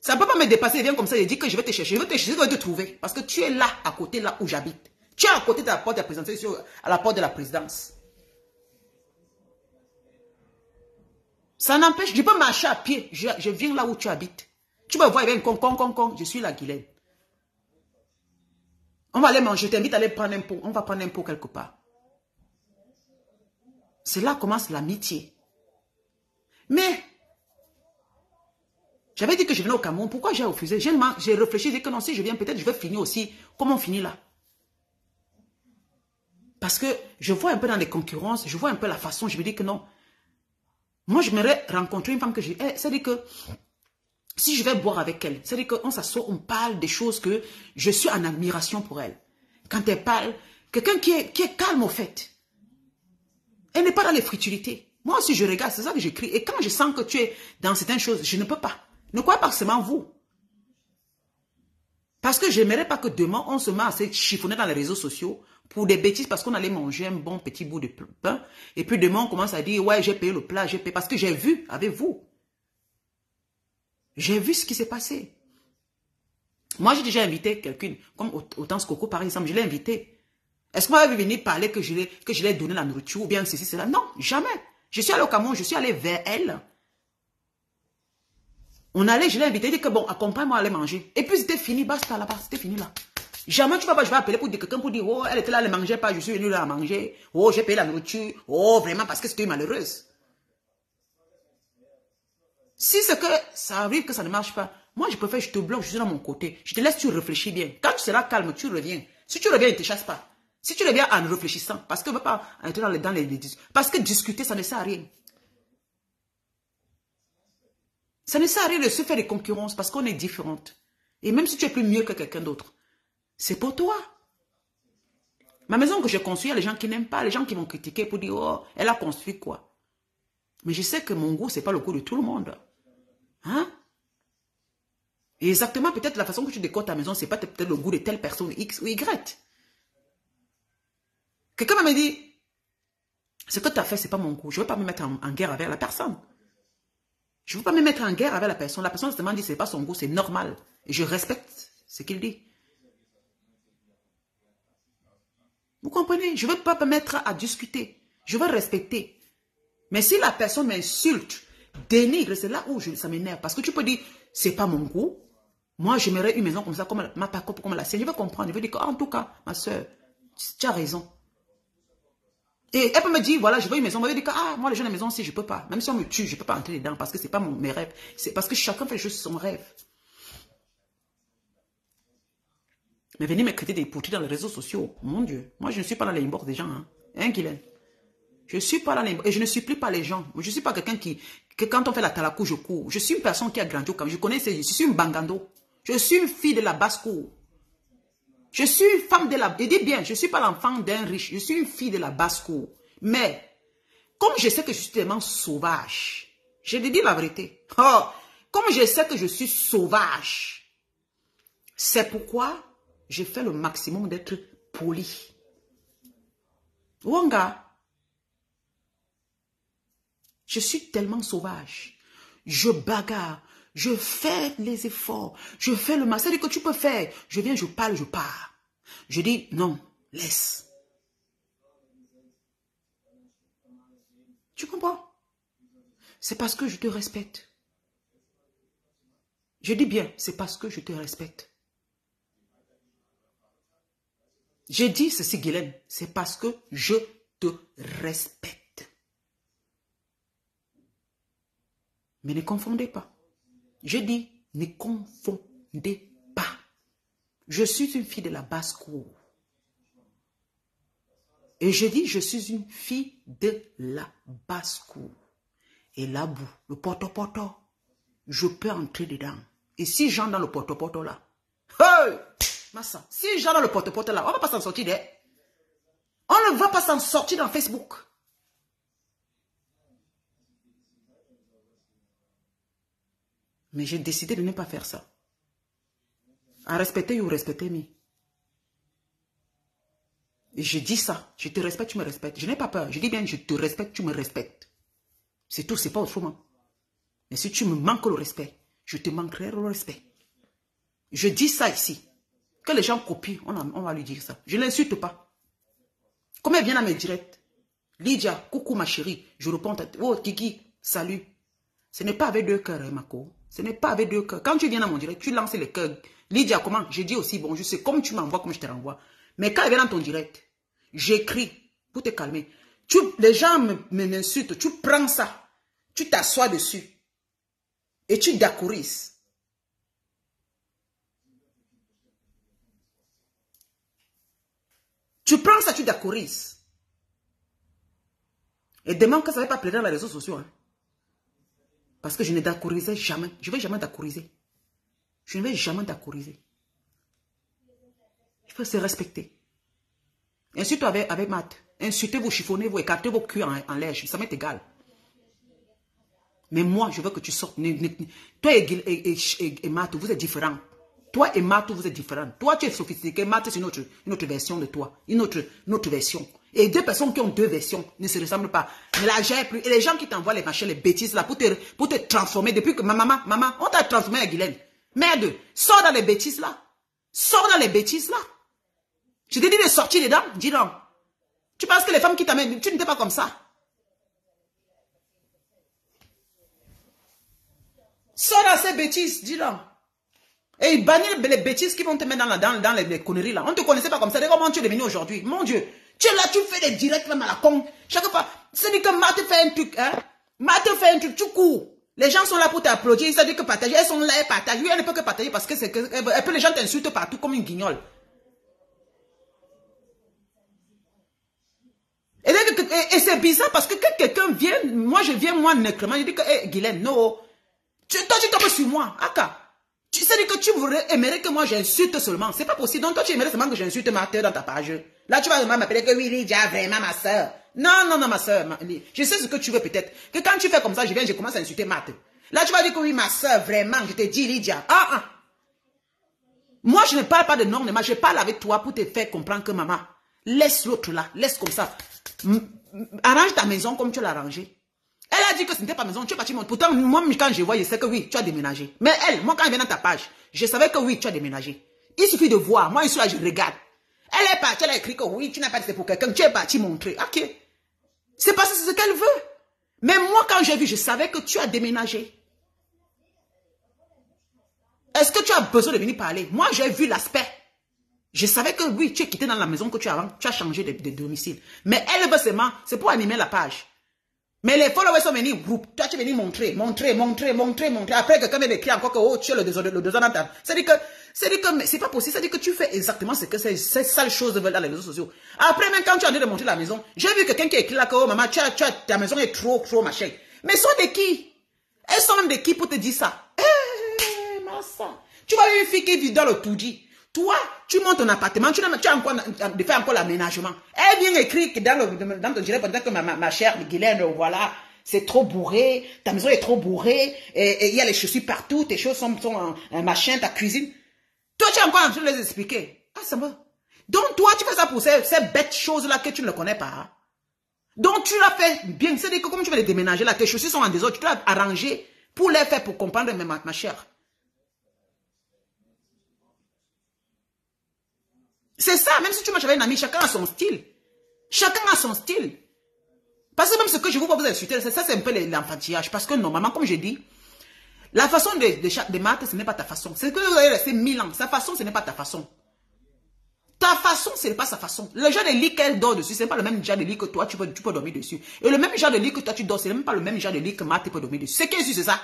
S1: ça ne peut pas me dépasser. Il vient comme ça, il dit que je vais te chercher. Je vais te chercher, je vais te trouver. Parce que tu es là, à côté, là où j'habite. Tu es à côté de la porte de la présidence, à la porte de la présidence. Ça n'empêche, je peux marcher à pied. Je, viens là où tu habites. Tu me vois, il y a con, con, con, con. Je suis la Guylaine. On va aller manger. Je t'invite à aller prendre un pot. On va prendre un pot quelque part. C'est là commence l'amitié. Mais, j'avais dit que je venais au Cameroun. Pourquoi j'ai refusé? J'ai réfléchi, j'ai dit que non, si je viens, peut-être je vais finir aussi. Comment on finit là Parce que je vois un peu dans les concurrences, je vois un peu la façon, je me dis que non. Moi, je m'aimerais rencontrer une femme que j'ai... Eh, c'est-à-dire que si je vais boire avec elle, c'est-à-dire qu'on s'assoit, on parle des choses que je suis en admiration pour elle. Quand elle parle, quelqu'un qui est, calme au fait. Elle n'est pas dans les. Moi aussi, je regarde, c'est ça que j'écris. Et quand je sens que tu es dans certaines choses, je ne peux pas. Ne croyez pas seulement vous. Parce que je n'aimerais pas que demain, on se met à se chiffonner dans les réseaux sociaux pour des bêtises parce qu'on allait manger un bon petit bout de pain. Et puis demain, on commence à dire, ouais, j'ai payé le plat, j'ai payé. Parce que j'ai vu avec vous. J'ai vu ce qui s'est passé. Moi, j'ai déjà invité quelqu'un, comme autant Coco par exemple, je l'ai invité. Est-ce qu'on va venir parler que je l'ai donné la nourriture ou bien ceci, cela? Non, jamais. Je suis allé au Cameroun, je suis allé vers elle. On allait, je l'ai invité, dit que bon, accompagne-moi à aller manger. Et puis c'était fini, basta là-bas, c'était fini là. Jamais tu vas pas, je vais appeler pour quelqu'un pour dire, oh, elle était là, elle ne mangeait pas, je suis venu là à manger. Oh, j'ai payé la nourriture. Oh, vraiment, parce que c'était malheureuse. Si c'est que ça arrive que ça ne marche pas, moi je préfère, je te bloque, je suis dans mon côté. Je te laisse, tu réfléchis bien. Quand tu seras calme, tu reviens. Si tu reviens, il ne te chasse pas. Si tu reviens en réfléchissant, parce que ne pas entrer dans les, dans les, Parce que discuter, ça ne sert à rien. Ça ne sert à rien de se faire des concurrences parce qu'on est différentes. Et même si tu es plus mieux que quelqu'un d'autre, c'est pour toi. Ma maison que j'ai construite, il y a les gens qui n'aiment pas, les gens qui vont critiquer pour dire, oh, elle a construit quoi? Mais je sais que mon goût, ce n'est pas le goût de tout le monde. Hein? Exactement, peut-être la façon que tu décores ta maison, ce n'est pas peut-être le goût de telle personne X ou Y. Quelqu'un m'a dit, ce que tu as fait, ce n'est pas mon goût. Je ne veux pas me mettre en guerre avec la personne. Je ne veux pas me mettre en guerre avec la personne. La personne justement dit ce n'est pas son goût, c'est normal. Et je respecte ce qu'il dit. Vous comprenez? Je ne veux pas me mettre à discuter. Je veux respecter. Mais si la personne m'insulte, dénigre, c'est là où ça m'énerve. Parce que tu peux dire, c'est pas mon goût. Moi, j'aimerais une maison comme ça, comme ma comme la sienne. Je veux comprendre. Je veux dire en tout cas, ma soeur, Tu as raison. Et elle peut me dire, voilà, je veux une maison. Elle me dire, ah, moi, les gens de maison, si je peux pas. Même si on me tue, je peux pas entrer dedans parce que c'est pas mon, mes rêves. C'est parce que chacun fait juste son rêve. Mais venez m'écrire des pourtis dans les réseaux sociaux. Mon Dieu. Moi, je ne suis pas dans les inbox des gens. Hein, hein Je ne suis pas dans les Et je ne supplie pas les gens. Je ne suis pas quelqu'un qui, que quand on fait la talakou, je cours. Je suis une personne qui a grandi. Je connais, je suis une bangando. Je suis une fille de la basse-cour. Je suis une femme de la... Je dis bien, je ne suis pas l'enfant d'un riche. Je suis une fille de la basse-cour. Mais, comme je sais que je suis tellement sauvage, je te dis la vérité. Oh, comme je sais que je suis sauvage, c'est pourquoi j'ai fait le maximum d'être poli. Wanga, je suis tellement sauvage. Je bagarre. Je fais les efforts. Je fais le. C'est-à-dire que tu peux faire. Je viens, je parle, je pars. Je dis non, laisse. Tu comprends? C'est parce que je te respecte. Je dis bien, c'est parce que je te respecte. J'ai dit ceci, Guylaine, c'est parce que je te respecte. Mais ne confondez pas. Je dis, ne confondez pas. Je suis une fille de la basse-cour. Et je dis, je suis une fille de la basse-cour. Et là-bout, le porte-porte, je peux entrer dedans. Et si j'entre dans le porte-porte là! Massa, si j'ai dans le porte-porte là, on ne va pas s'en sortir. On ne va pas s'en sortir dans Facebook. Mais j'ai décidé de ne pas faire ça. À respecter ou respecter moi. Et je dis ça. Je te respecte, tu me respectes. Je n'ai pas peur. Je dis bien, je te respecte, tu me respectes. C'est tout, c'est pas autrement. Mais si tu me manques le respect, je te manquerai le respect. Je dis ça ici. Que les gens copient, on, va lui dire ça. Je ne l'insulte pas. Comme elle vient à mes directs, Lydia, coucou ma chérie, je réponds à Oh Kiki, salut. Ce n'est pas avec deux cœurs, hein, Mako. Ce n'est pas avec deux cœurs. Quand tu viens à mon direct, tu lances les cœurs. Lydia, comment? Je dis aussi bonjour, c'est comme tu m'envoies, comme je te renvoie. Mais quand elle vient dans ton direct, j'écris pour te calmer. Tu, les gens m'insultent, tu prends ça, tu t'assois dessus et tu d'accourisses. Tu prends ça, tu d'accorises. Et demande que ça ne va pas plaire dans les réseaux sociaux. Hein. Parce que je ne d'accorisais jamais. Je ne vais jamais d'accoriser. Je ne vais jamais d'accoriser. Il faut se respecter. Insulte avec, avec Matt. Insultez-vous, chiffonnez-vous, écartez vos culs en, en lèche. Ça m'est égal. Mais moi, je veux que tu sortes. Toi et, et, et, et Matt, vous êtes différents. Toi et Matou, vous êtes différents. Toi, tu es sophistiqué. Matou, c'est une autre, version de toi. Une autre, version. Et deux personnes qui ont deux versions ne se ressemblent pas. Mais là, j'ai plus. Et les gens qui t'envoient les machins, les bêtises là, pour te, pour te transformer, depuis que ma maman, maman, on t'a transformé à Guylaine. Merde, sors dans les bêtises là. Sors dans les bêtises là. Je t'ai dit de sortir dedans, dis donc. Tu penses que les femmes qui t'amènent, tu n'étais pas comme ça. Sors dans ces bêtises, dis donc. Et bannir les bêtises qui vont te mettre dans, la, dans, les, conneries là. On ne te connaissait pas comme ça. Comment tu es devenu aujourd'hui Mon Dieu. Tu es là, tu fais des directs même à la con. Chaque fois, c'est dit que Marthe fait un truc. Hein? Marthe fait un truc, tu cours. Les gens sont là pour t'applaudir. Ça dit que partager. Elles sont là, elles partagent. Oui, elle ne peut que partager parce que c'est que. Les gens t'insultent partout comme une guignole. Et, et, c'est bizarre parce que quand quelqu'un vient, moi je viens, moi, nécrement, je dis que, hé, hey, Guylaine, non. Tu, toi, tu tombes sur moi. Aka. Tu sais que tu voudrais, aimerais que moi j'insulte seulement. C'est pas possible. Donc toi tu aimerais seulement que j'insulte ma tête dans ta page. Là tu vas m'appeler que oui, Lydia, vraiment ma soeur. Non, non, non, ma soeur. Je sais ce que tu veux peut-être. Que quand tu fais comme ça, je viens, je commence à insulter Marthe. Là tu vas dire que oui, ma soeur, vraiment, je te dis Lydia. Ah, ah. Moi je ne parle pas de nom, mais je parle avec toi pour te faire comprendre que maman, laisse l'autre là, laisse comme ça. Arrange ta maison comme tu l'as arrangée. Elle a dit que ce n'était pas maison, tu es parti. Pourtant, moi, quand je vois, je sais que oui, tu as déménagé. Mais elle, moi, quand elle vient dans ta page, je savais que oui, tu as déménagé. Il suffit de voir. Moi, je là, je regarde. Elle est partie, elle a écrit que oui, tu n'as pas dit pour quelqu'un. Tu es parti montrer. Ok. C'est parce que c'est ce qu'elle veut. Mais moi, quand j'ai vu, je savais que tu as déménagé. Est-ce que tu as besoin de venir parler? Moi, j'ai vu l'aspect. Je savais que oui, tu es quitté dans la maison que tu as avant, tu as changé de, domicile. Mais elle veut seulement, c'est pour animer la page. Mais les followers sont venus. Toi, tu es venu montrer, montrer, montrer, montrer, montrer. Après, quelqu'un vient d'écrire encore que, oh, tu es le désordre, le C'est-à-dire que, c'est-à-dire que, c'est pas possible. C'est-à-dire que tu fais exactement ce que ces, sales choses veulent dans les réseaux sociaux. Après, même quand tu as envie de montrer la maison, j'ai vu quelqu'un qui écrit là que, oh, maman, tu tu ta maison est trop, trop, machin. Mais sont de qui? Elles sont même de qui pour te dire ça? Eh, massa. Tu vois une fille qui vit dans le tout dit. Toi, tu montes ton appartement, tu, as encore de faire encore l'aménagement. Elle vient écrire dans, le, dans ton pendant que ma, ma, chère Guylaine, voilà, c'est trop bourré, ta maison est trop bourrée, et il y a les chaussures partout, tes choses sont, sont en, machin, ta cuisine. Toi, tu es encore en train de les expliquer. Ah, ça va. Donc, toi, tu fais ça pour ces, ces bêtes choses-là que tu ne connais pas. Donc, tu l'as fait bien. C'est-à-dire que comme tu vas les déménager là, tes chaussures sont en désordre, tu l'as arrangé pour les faire pour comprendre, ma, ma chère. C'est ça, même si tu marches avec un ami, chacun a son style. Chacun a son style. Parce que même ce que je vous vois vous insulter, ça c'est un peu l'enfantillage. Parce que normalement, comme je dis, la façon de, de, de ce n'est pas ta façon. C'est que vous allez rester mille ans. Sa façon, ce n'est pas ta façon. Ta façon, ce n'est pas sa façon. Le genre de lit qu'elle dort dessus, ce n'est pas le même genre de lit que toi, tu peux, tu peux dormir dessus. Et le même genre de lit que toi, tu dors, ce n'est même pas le même genre de lit que Matt peut dormir dessus. C'est qu'est-ce que c'est ça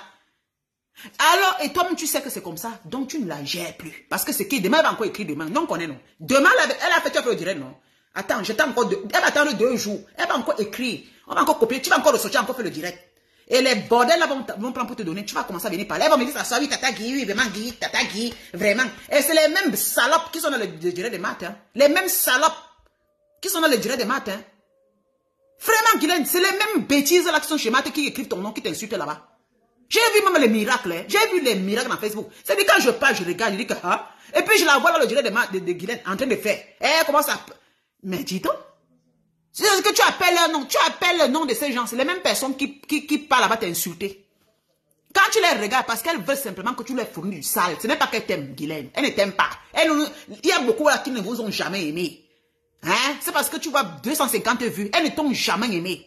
S1: alors, et toi-même, tu sais que c'est comme ça, donc tu ne la gères plus. Parce que c'est qui Demain, elle va encore écrire demain. Non, on connaît, non. Demain, elle a fait, tu as fait le direct, non. Attends, j'attends encore deux, elle va attendre deux jours. Elle va encore écrire. On va encore copier. Tu vas encore ressortir, encore faire le direct. Et les bordels là vont, vont prendre pour te donner. Tu vas commencer à venir parler. Elle va me dire ça, oui, tata Guy, oui, vraiment Guy, tata Guy, vraiment. Et c'est les mêmes salopes qui sont dans le, direct des maths. Hein. Les mêmes salopes qui sont dans le direct des maths. Hein. Vraiment, Guylaine, c'est les mêmes bêtises là qui sont chez maths qui écrivent ton nom, qui t'insultent là-bas. J'ai vu même les miracles. Hein. J'ai vu les miracles dans Facebook. C'est-à-dire quand je parle, je regarde, je dis que... Hein? Et puis je la vois dans le direct de, de, de Guylaine en train de faire. Eh, comment ça... Mais dis donc. C'est ce que tu appelles un nom. Tu appelles le nom de ces gens. C'est les mêmes personnes qui, qui, qui parlent là-bas t'insulter. Quand tu les regardes, parce qu'elles veulent simplement que tu leur fournis du sale. Ce n'est pas qu'elles t'aiment, Guylaine. Elles ne t'aiment pas. Elle, il y a beaucoup là qui ne vous ont jamais aimé. Hein? C'est parce que tu vois 250 vues. Elles ne t'ont jamais aimé.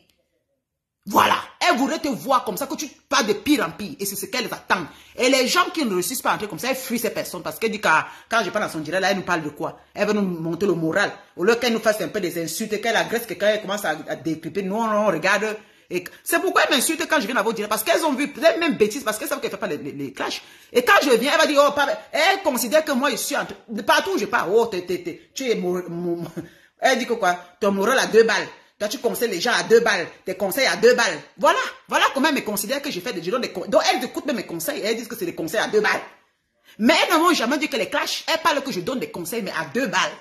S1: Voilà. Elles voudraient te voir comme ça, que tu parles de pire en pire. Et c'est ce qu'elles attendent. Et les gens qui ne réussissent pas à entrer comme ça, elles fuient ces personnes. Parce qu'elles disent que quand je parle dans son direct, là, elle nous parle de quoi? Elle veut nous monter le moral. Au lieu qu'elle nous fasse un peu des insultes, qu'elle agresse quelqu'un, elle commence à, à décryper. Non, non, regarde. C'est pourquoi elle m'insulte quand je viens à vous dire. Parce qu'elles ont vu, peut-être même bêtises, parce qu'elles savent qu'elle ne fait pas les, les, clashs. Et quand je viens, elle va dire, oh, papa, elle considère que moi, je suis entre, partout où je pars, oh, tu es, mon, (laughs) elle dit que quoi, ton moral a deux balles. Toi, tu conseilles les gens à deux balles, tes conseils à deux balles. Voilà, voilà comment elle me considère que je fais des, je des Donc, elle écoute même mes conseils elles disent que c'est des conseils à deux balles. Mais elles ne m'ont jamais dit que les clashs, elles parlent que je donne des conseils, mais à deux balles.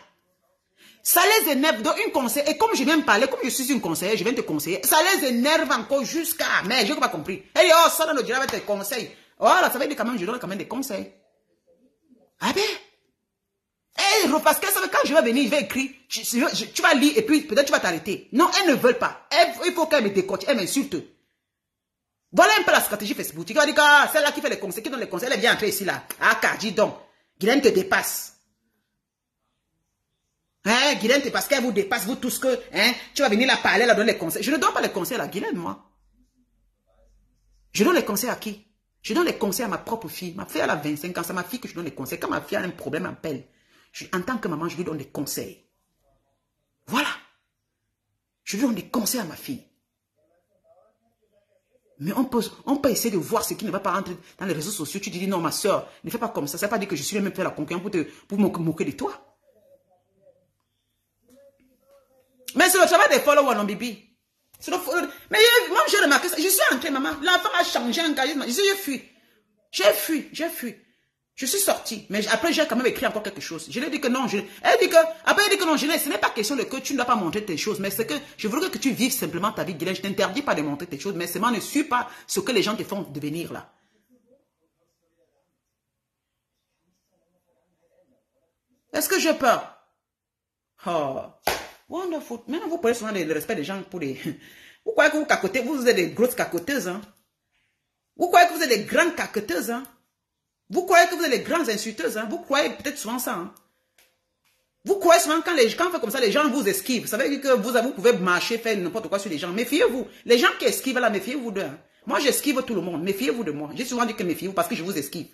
S1: Ça les énerve. Donc, une conseil, et comme je viens de parler, comme je suis une conseillère, je viens te conseiller, ça les énerve encore jusqu'à, mais je n'ai pas compris. Elle dit, oh, ça dans le avec tes conseils. Voilà, ça veut dire quand même, je donne quand même des conseils. Ah ben, eh, parce qu'elle savent quand je vais venir, je vais écrire, tu, vas lire et puis peut-être tu vas t'arrêter. Non, elles ne veulent pas. il faut qu'elle me décote, elle m'insulte. Voilà un peu la stratégie Facebook. Tu vas dire, ah, celle-là qui fait les conseils, qui donne les conseils, elle vient entrer ici là. Ah, car dis donc, Guylaine te dépasse. Hein, Guylaine, parce qu'elle vous dépasse, vous tous que, hein, tu vas venir la parler, la donner les conseils. Je ne donne pas les conseils à Guylaine, moi. Je donne les conseils à qui? Je donne les conseils à ma propre fille. Ma fille, elle a 25 ans, c'est ma fille que je donne les conseils. Quand ma fille a un problème, elle m'appelle en tant que maman, je lui donne des conseils. Voilà. Je lui donne des conseils à ma fille. Mais on peut, on peut essayer de voir ce qui ne va pas rentrer dans les réseaux sociaux. Tu dis non, ma soeur, ne fais pas comme ça. Ça ne veut pas dire que je suis même fait la concurrence pour, te, pour me moquer de toi. Mais c'est le travail des followers, non, Bibi? Mais moi, j'ai remarqué ça. Je suis entrée, maman. L'enfant a changé en charisme. J'ai fui. J'ai fui. J'ai fui. Je suis sorti, mais après j'ai quand même écrit encore quelque chose. Je lui ai dit que non, je, elle dit que, après elle dit que non, je ce n'est pas question de que tu ne dois pas montrer tes choses, mais c'est que je voudrais que tu vives simplement ta vie, Guylaine. Je t'interdis pas de montrer tes choses, mais seulement ne suis pas ce que les gens te font devenir là. Est-ce que j'ai peur? Oh, wonderful. Maintenant, vous prenez souvent le respect des gens pour les... (laughs) Vous croyez que vous cacotez, vous êtes des grosses cacoteuses, hein? Vous croyez que vous êtes des grandes cacoteuses, hein? Vous croyez que vous êtes les grands insulteuses, hein? Vous croyez peut-être souvent ça, hein? Vous croyez souvent quand les quand fait comme ça, les gens vous esquivent. Vous savez que vous, vous pouvez marcher, faire n'importe quoi sur les gens. Méfiez-vous. Les gens qui esquivent là, méfiez-vous d'eux. Hein. Moi, j'esquive tout le monde. Méfiez-vous de moi. J'ai souvent dit que méfiez-vous parce que je vous esquive.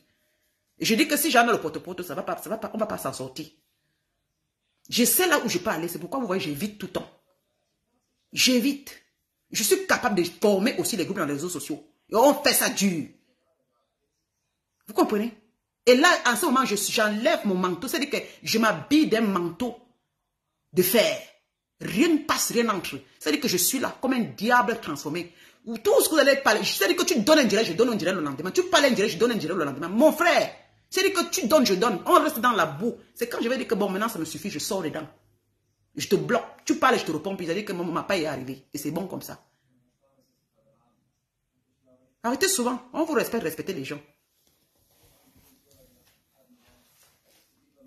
S1: Je dis que si jamais le porte-porte, ça va pas, ça va pas, on va pas s'en sortir. Je sais là où je peux aller. C'est pourquoi vous voyez, j'évite tout le temps. J'évite. Je suis capable de former aussi les groupes dans les réseaux sociaux. Et on fait ça dur. Vous comprenez? Et là, en ce moment, j'enlève mon manteau. C'est-à-dire que je m'habille d'un manteau de fer. Rien ne passe, rien n'entre. C'est-à-dire que je suis là comme un diable transformé. Tout ce que vous allez parler, c'est-à-dire que tu donnes un direct, je donne un direct le lendemain. Tu parles un direct, je donne un direct le lendemain. Mon frère, c'est-à-dire que tu donnes, je donne. On reste dans la boue. C'est quand je vais dire que bon, maintenant ça me suffit, je sors dedans. Je te bloque. Tu parles je te réponds. Puis dit que mon pas est arrivé. Et c'est bon comme ça. Arrêtez souvent. On vous respecte, respectez les gens.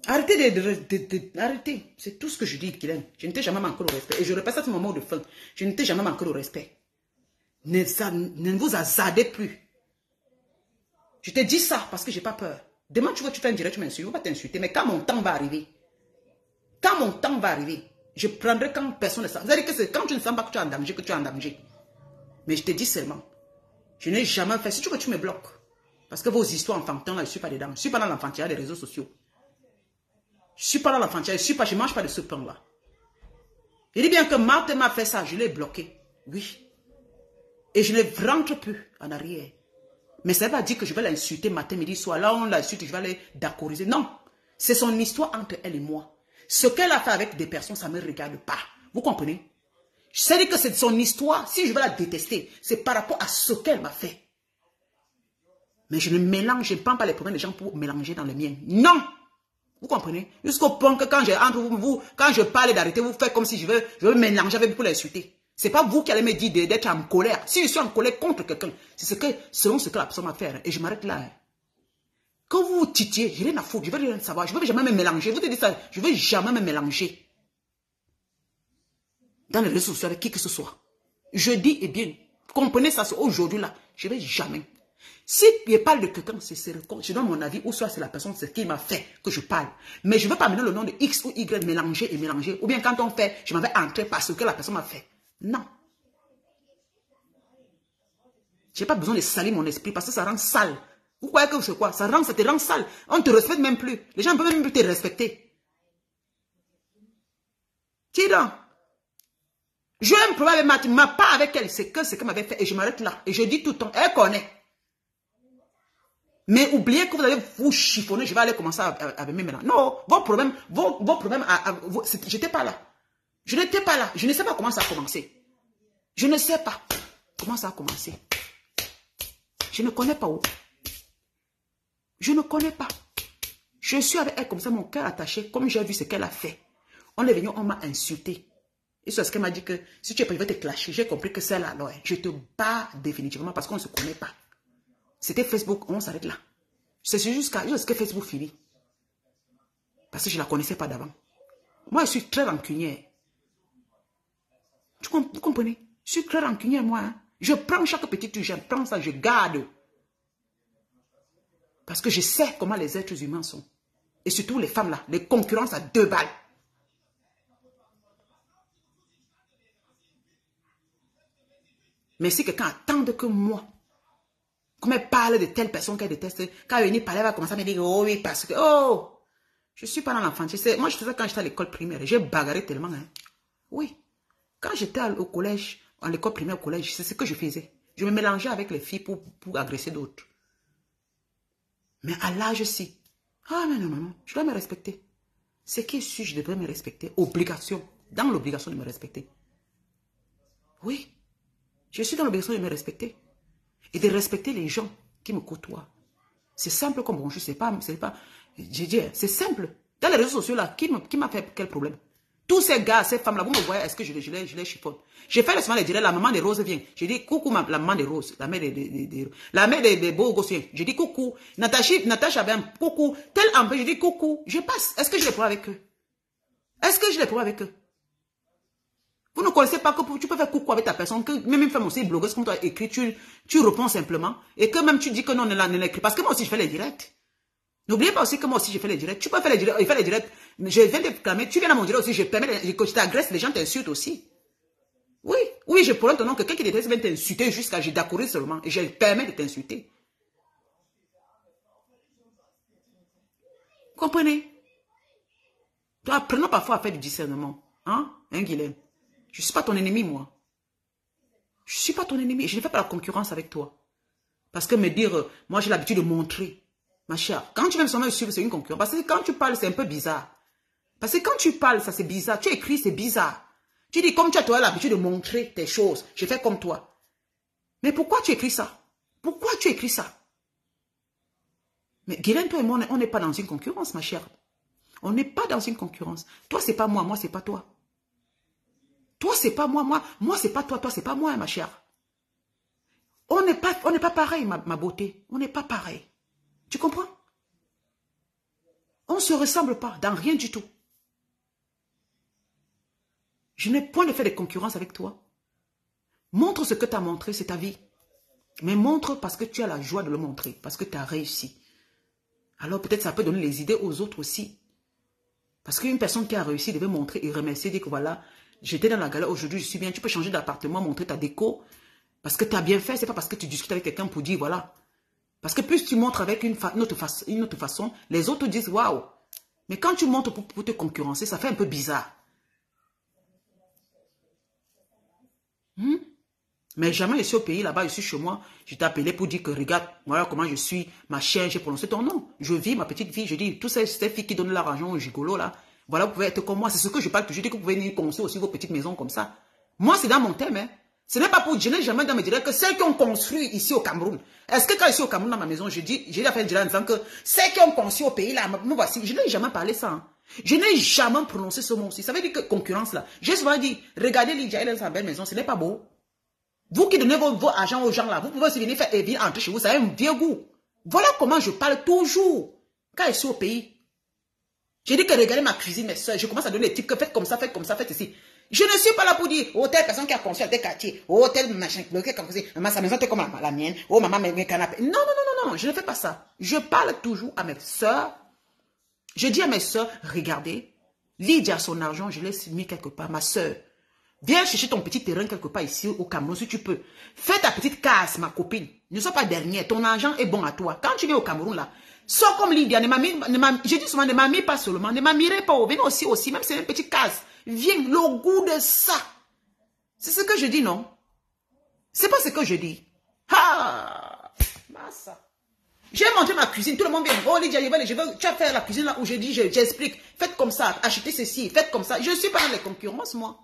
S1: Arrêtez de, arrêtez. C'est tout ce que je dis, Kylian. Je ne t'ai jamais manqué le respect. Et je répète ça ce moment de fin. Je ne t'ai jamais manqué le respect. Ne, ne vous hasardez plus. Je te dis ça parce que j'ai pas peur. Demain, tu vois, tu fais un direct, tu m'insultes. Je ne vais pas t'insulter. Mais quand mon temps va arriver, quand mon temps va arriver, je prendrai quand personne ne sait. C'est-à-dire que c'est quand tu ne sens pas que tu es en danger, que tu es en danger. Mais je te dis seulement, je n'ai jamais fait. Si tu veux, tu me bloques. Parce que vos histoires enfantines, là, je ne suis pas dedans. Je ne suis pas dans l'enfantillage des réseaux sociaux. Je ne suis pas dans l'enfantillage. Je suis pas, je ne mange pas de ce pain-là. Il dit bien que Marthe m'a fait ça, je l'ai bloqué. Oui. Et je ne rentre plus en arrière. Mais ça va dire que je vais l'insulter matin, midi, soir. Là, on l'insulte, je vais aller d'accordiser. Non. C'est son histoire entre elle et moi. Ce qu'elle a fait avec des personnes, ça ne me regarde pas. Vous comprenez? Je sais que c'est son histoire. Si je vais la détester, c'est par rapport à ce qu'elle m'a fait. Mais je ne mélange, je ne prends pas les problèmes des gens pour mélanger dans les miens. Non vous comprenez? Jusqu'au point que quand, entre vous, vous, quand je parle d'arrêter, vous faites comme si je veux, je veux mélanger avec vous pour l'insulter. C'est pas vous qui allez me dire d'être en colère. Si je suis en colère contre quelqu'un, c'est ce que, selon ce que la personne va faire. Et je m'arrête là. Hein. Quand vous vous titiez, je n'ai rien à foutre, je veux rien savoir. Je ne veux jamais me mélanger. Vous te dites ça, je ne veux jamais me mélanger. Dans les réseaux sociaux avec qui que ce soit. Je dis, eh bien, comprenez ça aujourd'hui là. Je ne vais jamais. Si je parle de quelqu'un, c'est je donne mon avis, ou soit c'est la personne, qui m'a fait que je parle. Mais je ne veux pas mettre le nom de X ou Y mélanger et mélanger. Ou bien quand on fait, je m'en vais entrer parce que la personne m'a fait. Non. Je n'ai pas besoin de salir mon esprit parce que ça rend sale. Vous croyez que c'est quoi Ça rend, ça te rend sale. On ne te respecte même plus. Les gens ne peuvent même plus te respecter. Tiens Je un problème avec ma pas avec elle. C'est que ce qu'elle m'avait fait. Et je m'arrête là. Et je dis tout le temps, elle connaît. Mais oubliez que vous allez vous chiffonner, je vais aller commencer avec mes mélanges. Non, vos problèmes, vos, vos problèmes, j'étais pas là. Je n'étais pas là. Je ne sais pas comment ça a commencé. Je ne sais pas comment ça a commencé. Je ne connais pas où. Je ne connais pas. Je suis avec elle comme ça, mon cœur attaché, comme j'ai vu ce qu'elle a fait. On est venu, on m'a insulté. Et c'est ce qu'elle m'a dit que si tu es privé te clasher, j'ai compris que c'est là, alors je te bats définitivement parce qu'on ne se connaît pas. C'était Facebook, on s'arrête là. C'est jusqu'à ce que Facebook finit. Parce que je ne la connaissais pas d'avant. Moi, je suis très rancunière. Vous comprenez? Je suis très rancunière, moi. Hein. Je prends chaque petit truc, je prends ça, je garde. Parce que je sais comment les êtres humains sont. Et surtout les femmes là, les concurrences à deux balles. Mais si quelqu'un attend que moi, comme elle parle de telle personne qu'elle déteste, quand elle vient parler, elle va commencer à me dire, oh oui, parce que, oh, je suis pas dans l'enfant. Moi, je faisais quand j'étais à l'école primaire. J'ai bagarré tellement. Hein. Oui. Quand j'étais au collège, à l'école primaire, au collège, c'est ce que je faisais. Je me mélangeais avec les filles pour, pour agresser d'autres. Mais à l'âge ci, ah mais non, non, je dois me respecter. C'est qui suis je devrais me respecter. Obligation. Dans l'obligation de me respecter. Oui. Je suis dans l'obligation de me respecter. Et de respecter les gens qui me côtoient. C'est simple comme bonjour, c'est pas, c'est pas, c'est simple. Dans les réseaux sociaux là, qui m'a fait quel problème? Tous ces gars, ces femmes-là, vous me voyez, est-ce que je je les, je les chiffonne? J'ai fait le soin de dire, la maman de Rose vient. Je dis, coucou, la maman de Rose, la mère de, de, de, la mère de, de Beau Gossien. Je dis, coucou. Natacha, Natacha un coucou. Tel peu, je dis, coucou. Je passe. Est-ce que je les prends avec eux? Est-ce que je les prends avec eux? Vous ne connaissez pas que tu peux faire coucou avec ta personne, que même une femme aussi blogueuse comme toi écrit, tu, tu réponds simplement. Et que même tu dis que non, ne l'écrit. Parce que moi aussi, je fais les directs. N'oubliez pas aussi que moi aussi, je fais les directs. Tu peux faire les directs. Fait les directs. Je viens de clamer. Tu viens à mon direct aussi. Je permets, quand je t'agresse, les gens t'insultent aussi. Oui, oui, je prends ton nom. Quelqu'un qui t'intéresse vient t'insulter jusqu'à je d'accord seulement. Et je permets de t'insulter. Comprenez? Apprenons parfois à faire du discernement. Hein, hein Guilhem Je ne suis pas ton ennemi, moi. Je ne suis pas ton ennemi. Je ne fais pas la concurrence avec toi. Parce que me dire, euh, moi j'ai l'habitude de montrer. Ma chère, quand tu veux me suivre, c'est une concurrence. Parce que quand tu parles, c'est un peu bizarre. Parce que quand tu parles, ça c'est bizarre. Tu écris, c'est bizarre. Tu dis, comme tu as l'habitude de montrer tes choses, je fais comme toi. Mais pourquoi tu écris ça? Pourquoi tu écris ça? Mais Guylaine, toi et moi, on n'est pas dans une concurrence, ma chère. On n'est pas dans une concurrence. Toi, c'est pas moi, moi, c'est pas toi. Toi, c'est pas moi, moi, moi, c'est pas toi, toi, c'est pas moi, ma chère. On n'est pas, pareil, ma, ma beauté. On n'est pas pareil. Tu comprends? On ne se ressemble pas dans rien du tout. Je n'ai point de fait de concurrence avec toi. Montre ce que tu as montré, c'est ta vie. Mais montre parce que tu as la joie de le montrer, parce que tu as réussi. Alors peut-être ça peut donner les idées aux autres aussi. Parce qu'une personne qui a réussi devait montrer et remercier, dire que voilà, j'étais dans la galère, aujourd'hui je suis bien, tu peux changer d'appartement, montrer ta déco, parce que tu as bien fait, c'est pas parce que tu discutes avec quelqu'un pour dire voilà. Parce que plus tu montres avec une, autre, façon, les autres disent waouh. Mais quand tu montres pour te concurrencer, ça fait un peu bizarre. Hmm? Mais jamais je suis au pays là-bas, je suis chez moi. Je t'ai appelé pour dire que regarde, voilà comment je suis, ma chienne, j'ai prononcé ton nom. Je vis ma petite vie. Je dis, tous ces, filles qui donnent l'argent au gigolo là, voilà, vous pouvez être comme moi. C'est ce que je parle toujours. Je dis que vous pouvez venir construire aussi vos petites maisons comme ça. Moi, c'est dans mon thème. Hein. Ce n'est pas pour, n'ai jamais dans mes directs que ceux qui ont construit ici au Cameroun. Est-ce que quand je suis au Cameroun dans ma maison, je dis, j'ai fait un en disant que ceux qui ont construit au pays là, me voici. Je n'ai jamais parlé ça. Hein. Je n'ai jamais prononcé ce mot aussi. Ça veut dire que concurrence là. J'ai souvent dit, regardez Lydia, elle a sa belle maison, ce n'est pas beau. Vous qui donnez vos, argent aux gens là, vous pouvez aussi venir faire et venir entrer chez vous, ça a un vieux goût. Voilà comment je parle toujours quand je suis au pays. J'ai dit que regardez ma cuisine, mes soeurs, je commence à donner les types que faites comme ça, faites comme ça, faites ici. Je ne suis pas là pour dire, oh, telle personne qui a construit tel quartier, oh, telle machin, qui a construit, maman, sa maison était comme la, mienne, oh, maman, mes, mes canapés. Non, non, non, non, non, je ne fais pas ça. Je parle toujours à mes soeurs je dis à mes soeurs, regardez, Lydia, son argent, je l'ai mis quelque part. Ma soeur, viens chercher ton petit terrain quelque part ici au Cameroun si tu peux. Fais ta petite casse, ma copine. Ne sois pas dernière. Ton argent est bon à toi. Quand tu viens au Cameroun, là, sois comme Lydia. Ne je dis souvent, ne m'amie pas seulement. Ne m'amirez pas. Viens aussi, aussi. Même si c'est une petite case. Viens, le goût de ça. C'est ce que je dis, non? C'est pas ce que je dis. Ah! Massa. J'ai monté ma cuisine, tout le monde vient. Oh Lydia, je tu as fait la cuisine là où je dis, j'explique. faites comme ça, achetez ceci, faites comme ça. Je ne suis pas dans les concurrences, moi.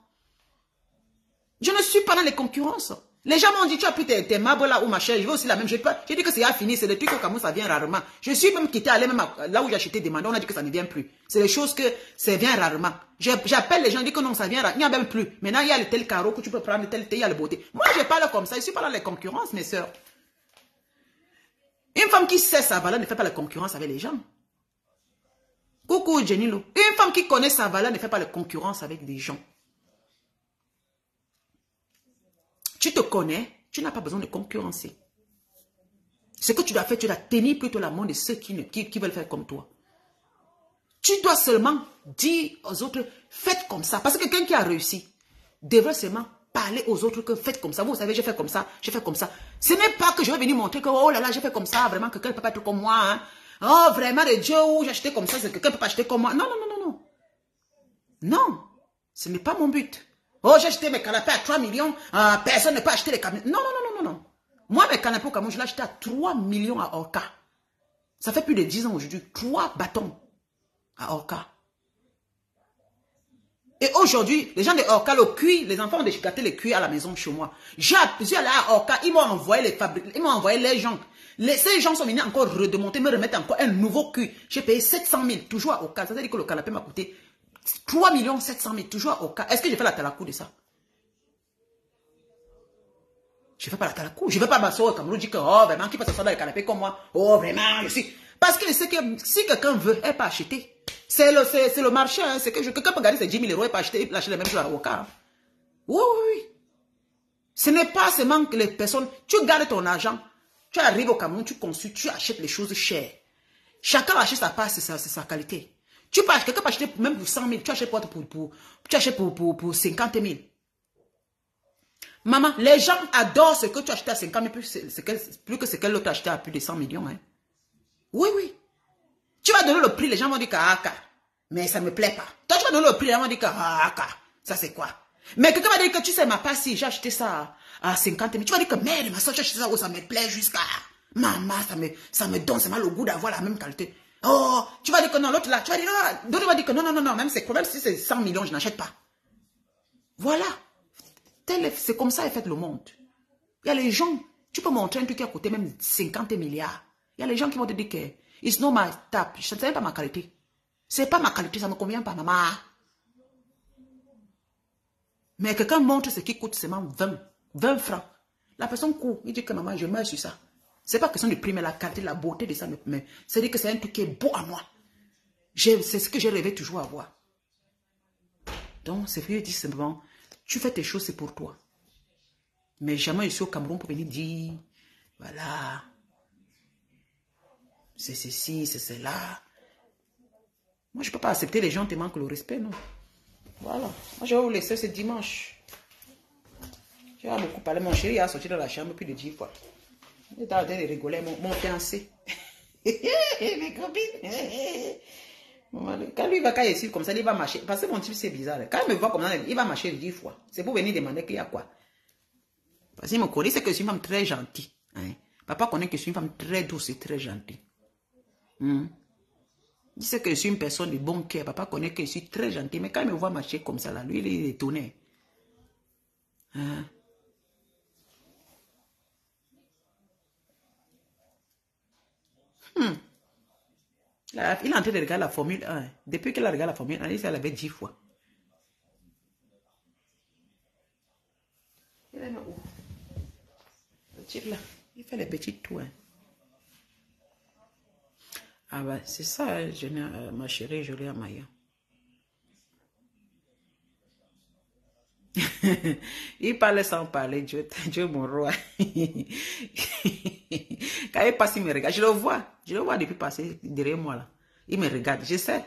S1: Je ne suis pas dans les concurrences. Les gens m'ont dit, tu as pris tes, tes là ou ma chère, je veux aussi la même. J'ai dit que c'est fini, c'est des trucs au Cameroun, ça vient rarement. Je suis même quitté, aller même là où j'ai acheté des mandats, on a dit que ça ne vient plus. C'est des choses que ça vient rarement. J'appelle les gens, je dis que non, ça vient rarement. Il n'y a même plus. Maintenant, il y a le tel carreau que tu peux prendre, tel, tel, il y a le beauté. Moi, je parle comme ça, je suis pas dans les concurrences, mes soeurs. Une femme qui sait sa valeur ne fait pas la concurrence avec les gens. Coucou Jenny Une femme qui connaît sa valeur ne fait pas la concurrence avec les gens. Tu te connais, tu n'as pas besoin de concurrencer. Ce que tu dois faire, tu dois tenir plutôt la main de ceux qui, qui veulent faire comme toi. Tu dois seulement dire aux autres, faites comme ça. Parce que quelqu'un qui a réussi devrait seulement parler aux autres que faites comme ça. Vous savez, j'ai fait comme ça, j'ai fait comme ça. Ce n'est pas que je vais venir montrer que, oh là là, j'ai fait comme ça, vraiment, que quelqu'un ne peut pas être comme moi. Hein. Oh, vraiment, de Dieu, j'ai acheté comme ça, c'est que quelqu'un ne peut pas acheter comme moi. Non, non, non, non, non. Non, ce n'est pas mon but. Oh, j'ai acheté mes canapés à 3 millions, euh, personne ne peut acheter les canapés. Non, non, non, non, non. Moi, mes canapés au Cameroun, je l'ai acheté à 3 millions à Orca. Ça fait plus de 10 ans aujourd'hui. 3 bâtons à Orca. Et aujourd'hui, les gens de Orca, le cuit, les enfants ont gâté le cuir à la maison chez moi. J'ai allé à Orca, ils m'ont envoyé les fabriques, ils m'ont envoyé les gens. ces gens sont venus encore redémonter, me remettre encore un nouveau cuit. J'ai payé 700 000, toujours à Orca. Ça veut dire que le canapé m'a coûté 3 millions 700 000, toujours à Orca. Est-ce que j'ai fait la talakou de ça? Je ne fais pas la talakou. Je ne vais pas m'asseoir au Cameroun dire que, oh, vraiment, qui peut s'asseoir dans le canapé comme moi? Oh, vraiment, je. Parce que si quelqu'un veut, elle peut acheter. C'est le, le marché. Hein. C'est que quelqu'un peut garder ses 10 000 euros et pas acheter, acheter les mêmes choses à l'avocat. Oui, oui, oui. Ce n'est pas seulement que les personnes... Tu gardes ton argent. Tu arrives au Cameroun, tu construis, tu achètes les choses chères. Chacun achète sa part, c'est sa, sa, qualité. Tu peux quelqu'un peut acheter même pour 100 000, tu achètes pour, pour, pour, pour, pour, pour 50 000. Maman, les gens adorent ce que tu achètes à 50 000 plus, que ce que l'autre acheté à plus de 100 millions. Hein. Oui, oui. Tu vas donner le prix, les gens vont dire que ah, Mais ça ne me plaît pas. Toi, tu vas donner le prix, elle m'a dit que, ah, ça c'est quoi? Mais quelqu'un m'a dit que tu sais, ma passe, j'ai acheté ça à 50 000. Tu vas dire que merde, ma soeur, j'ai acheté ça où ça me plaît jusqu'à. Maman, ça me, ça me donne, c'est mal au goût d'avoir la même qualité. Oh, tu vas dire que non, l'autre là, tu vas dire, non, l'autre va dire que non, non, non, non, même, même si c'est 100 millions, je n'achète pas. Voilà. C'est comme ça est fait le monde. Il y a les gens, tu peux montrer un truc qui a coûté même 50 milliards. Il y a les gens qui vont te dire que it's not my tap, ce n'est pas ma qualité. C'est pas ma qualité, ça ne me convient pas, maman. Mais quelqu'un montre ce qui coûte seulement 20, 20 francs. La personne court, il dit que maman, je meurs sur ça. C'est pas question de primer la qualité, la beauté de ça, mais c'est dire que c'est un truc qui est beau à moi. C'est ce que j'ai rêvé toujours avoir. Donc, c'est ce que je dis simplement, tu fais tes choses, c'est pour toi. Mais jamais je suis au Cameroun pour venir dire, voilà, c'est ceci, c'est cela. Moi, je ne peux pas accepter les gens te manquent le respect, non. Voilà. Moi, je vais vous laisser ce dimanche. Tu as beaucoup parlé. Mon chéri a sorti de la chambre plus de dix fois. Il est en train de rigoler. Mon, fiancé. (laughs) Mes copines. Quand lui va quand il comme ça, il va marcher. Parce que mon type, c'est bizarre. Quand il me voit comme ça, il va marcher dix fois. C'est pour venir demander qu'il y a quoi. Parce qu'il me connaît, c'est que je suis une femme très gentille. Hein. Papa connaît que je suis une femme très douce et très gentille. Hmm. Il sait que je suis une personne de bon cœur. Papa connaît que je suis très gentil. Mais quand il me voit marcher comme ça, là, lui, il est étonné. Hein? Hmm. il est en train de regarder la Formule 1. Depuis qu'il a regardé la Formule 1, il avait 10 fois. Il est où? Là. Il fait les petits tours. Hein. Ah bah, c'est ça, hein, je, euh, ma chérie Julia Maya. (laughs) il parle sans parler, Dieu, (laughs) Dieu mon roi. (laughs) Quand il passe, il me regarde. Je le vois. Je le vois depuis passer derrière moi là. Il me regarde, je sais.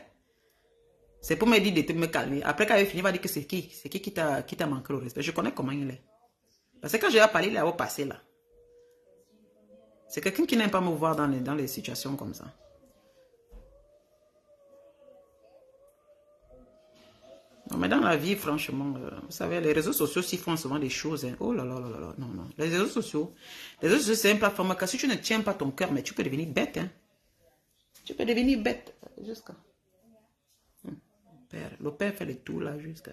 S1: C'est pour me dire de me calmer. Après, quand il finit, il va dire que c'est qui? C'est qui qui t'a manqué le respect? Je connais comment il est. Parce que quand je vais parler, il est passé là. C'est quelqu'un qui n'aime pas me voir dans les, dans les situations comme ça. Mais dans la vie, franchement, euh, vous savez, les réseaux sociaux s'y font souvent des choses. Hein. Oh là là là là, non, non. Les réseaux sociaux, les réseaux sociaux, c'est une plateforme que si tu ne tiens pas ton cœur, mais tu peux devenir bête. Hein. Tu peux devenir bête jusqu'à... Hum, père, le père fait le tout là jusqu'à...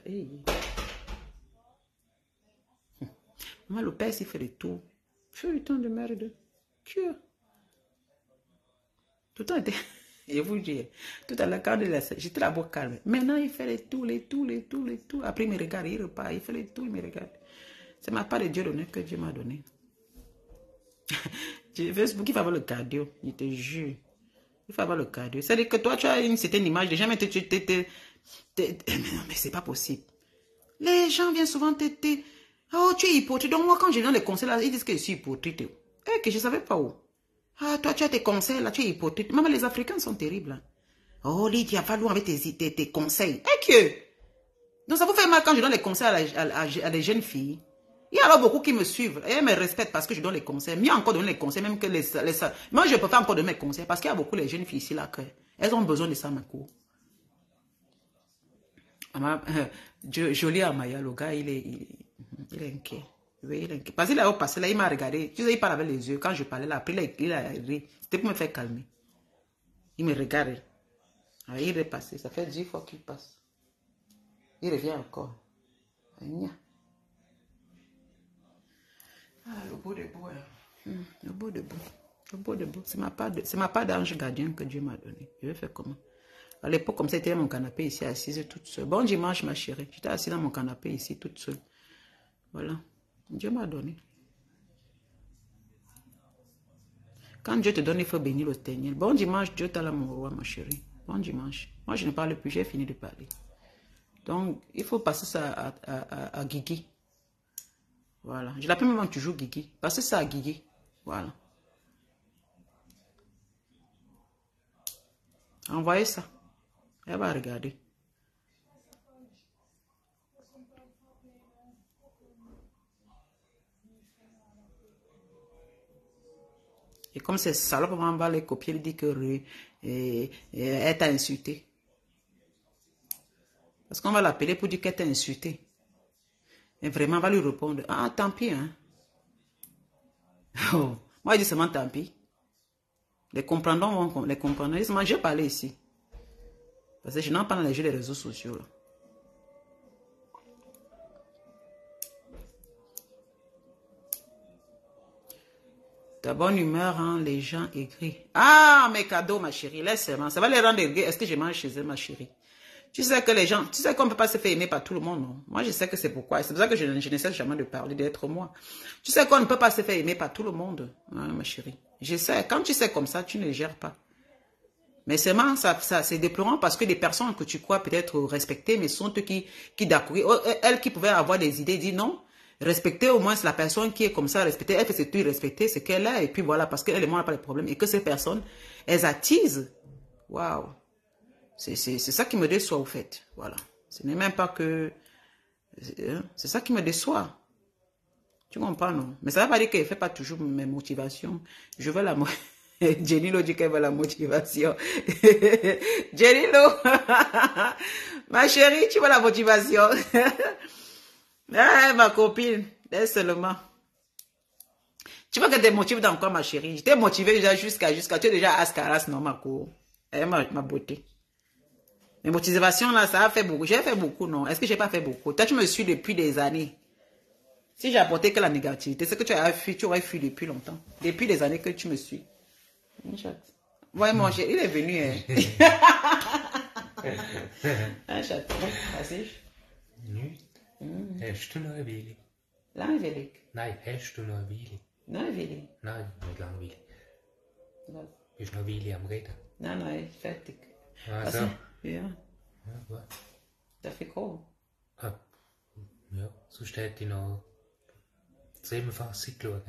S1: Hum. le père s'il fait le tout. temps de merde. Que... Tout le temps. (laughs) Je vous dis, tout à l'heure, j'étais là-bas calme. Maintenant, il fait les tout, les tout, les tout, les tout. Après, il me regarde, il repart, il fait les tout, il me regarde. C'est ma part de Dieu donné que Dieu m'a donné. Facebook, il faut avoir le cardio, je te jure. Il faut avoir le cardio. C'est-à-dire que toi, tu as une certaine image, les gens, mais tu mais c'est pas possible. Les gens viennent souvent te, oh, tu es hypocrite. Donc, moi, quand je viens les conseils, ils disent que je suis hypocrite. Eh, que je savais pas où. Ah, toi, tu as tes conseils, là, tu es hypocrite. Même les Africains sont terribles. Hein. Oh, Lydia, va loin avec tes, tes, conseils. Eh que Donc, ça vous fait mal quand je donne les conseils à, des jeunes filles. Il y a alors beaucoup qui me suivent et elles me respectent parce que je donne les conseils. Mieux encore donner les conseils, même que les, les Moi, je peux faire encore donner mes conseils parce qu'il y a beaucoup de jeunes filles ici là que elles ont besoin de ça, ma cour. Jolie Amaya, le gars, il est, il est inquiet. Parce qu'il a passé là, il m'a regardé. Tu sais, il parle avec les yeux. Quand je parlais là, après, il a, ri. C'était pour me faire calmer. Il me regarde. Ah, il est passé. Ça fait dix fois qu'il passe. Il revient encore. Ah, le beau de beau. Hein. Hmm, le beau de beau. Le beau de beau. C'est ma part d'ange gardien que Dieu m'a donné. Je vais faire comment? À l'époque, comme c'était mon canapé ici, assise toute seule. Bon dimanche, ma chérie. J'étais assise dans mon canapé ici, toute seule. Voilà. Dieu m'a donné. Quand Dieu te donne, il faut bénir le Seigneur. Bon dimanche, Dieu t'a mon roi, ma chérie. Bon dimanche. Moi, je ne parle plus, j'ai fini de parler. Donc, il faut passer ça à, à, Guigui. Voilà. Je l'appelle même toujours Guigui. Passer ça à Guigui. Voilà. Envoyez ça. Elle va regarder. Et comme c'est salope, on va les copier, il dit que elle t'a insulté. Parce qu'on va l'appeler pour dire qu'elle t'a insulté. Et vraiment, on va lui répondre, ah, tant pis, hein. (laughs) Oh, moi, je dis seulement tant pis. Les comprendront vont les comprendre. Ils disent, j'ai parlé ici. Parce que je n'en pas dans les jeux des réseaux sociaux. Ta bonne humeur rend les gens aigris. Ah, mes cadeaux, ma chérie, laisse-moi. Ça va les rendre aigris. Est-ce que je mange chez eux, ma chérie? Tu sais que les gens, tu sais qu'on ne peut pas se faire aimer par tout le monde, non? Moi, je sais que c'est pourquoi. C'est pour ça que je, je n'essaie jamais de parler d'être moi. Tu sais qu'on ne peut pas se faire aimer par tout le monde, hein, ma chérie. Je sais. Quand tu sais comme ça, tu ne les gères pas. Mais seulement, ça, ça c'est déplorant parce que des personnes que tu crois peut-être respecter, mais sont eux qui, qui d'accord. Oh, elles qui pouvaient avoir des idées, disent non, respecter au moins la personne qui est comme ça, respecter, elle fait ce que respecter, ce qu'elle est, et puis voilà, parce qu'elle et moi, n'a pas de problème, et que ces personnes, elles attisent. Waouh! C'est ça qui me déçoit, au fait. Voilà. Ce n'est même pas que... Hein, c'est ça qui me déçoit. Tu comprends, non? Mais ça ne veut pas dire qu'elle ne fait pas toujours mes motivations. Je veux la... (laughs) Jenny dit qu'elle veut la motivation. (laughs) Jenny (laughs) ma chérie, tu veux la motivation. Ah, ma copine, laisse seulement. Tu veux que tu motives dans quoi, ma chérie? Je t'ai motivé déjà jusqu'à, jusqu'à, tu es déjà Ascaras, non, ma cour. Eh, ma, ma beauté. Mes motivations, là, ça a fait beaucoup. J'ai fait beaucoup, non? Est-ce que j'ai pas fait beaucoup? Toi, tu me suis depuis des années. Si j'ai apporté que la négativité, c'est que tu as fui, tu aurais fui depuis longtemps. Depuis des années que tu me suis. Ouais, mon chéri, il est venu, hein. (laughs) Un chat. Vas-y.
S2: Mm. Hast du noch eine Weile?
S1: Langweilig?
S2: Nein, hast du Weile?
S1: Langweilig?
S2: Nein, nicht langweilig.
S1: Was?
S2: Bist du Weile am Reden?
S1: Nein, nein, fertig.
S2: Also?
S1: Also, ja,
S2: Ja, gut.
S1: darf ich kommen?
S2: Ah, ja, sonst hätte ich noch Zusammenfassung geschaut.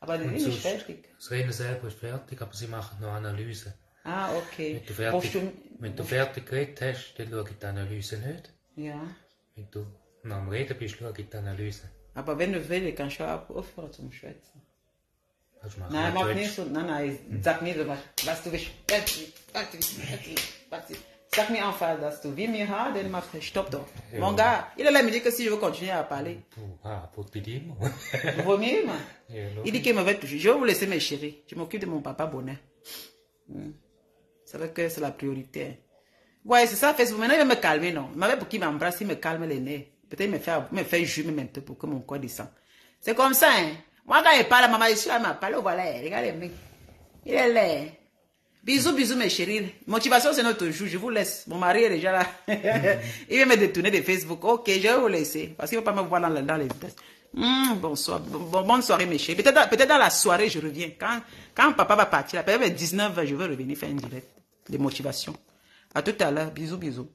S1: Aber
S2: Und
S1: Film ist fertig.
S2: Das Rennen selber ist fertig, aber sie machen noch Analysen.
S1: Ah, okay.
S2: Wenn du fertig,
S1: du...
S2: wenn du fertig geredet hast, dann schaue ich die Analyse nicht.
S1: Ja.
S2: Wenn du schaue ich die Analyse.
S1: Aber wenn du willst, kannst du auch aufhören zum Schwätzen. Nein, mach nicht so. Nein, nein, sag mir so was, was du willst. Fertig, fertig, fertig. Sag mir enfin, dass du wie mir hast, dann mach Stopp doch. Mon gars, il il me dit que si je veux continuer à parler,
S2: ah, pour te dire, moi.
S1: vaut mieux, moi. Il dit qu'il me va toucher. Je vais vous laisser, mes chéris. Je m'occupe de mon papa bonheur. C'est vrai que c'est la priorité. Ouais, c'est ça, Facebook. Maintenant, il va me calmer, non. Il m'avait pour qu'il m'embrasse, il me calme les nez. Peut-être me fait, il me fait jumer un peu pour que mon corps descende. C'est comme ça, hein. Moi, quand il parle, maman, je suis là, elle m'a parlé, voilà, regardez-moi. Il est là. Bisous, bisous, mes chéris. Motivation, c'est notre jour. Je vous laisse. Mon mari est déjà là. (laughs) il va me détourner de Facebook. Ok, je vais vous laisser. Parce qu'il ne va pas me voir dans, le- dans les vitesses. Hmm, bonsoir. Bon, bon- bonne soirée, mes chéris. Peut-être dans, peut-être dans la soirée, je reviens. Quand, quand papa va partir, peut-être vers 19h, je vais revenir faire une direct de motivation. À tout à l'heure. Bisous, bisous.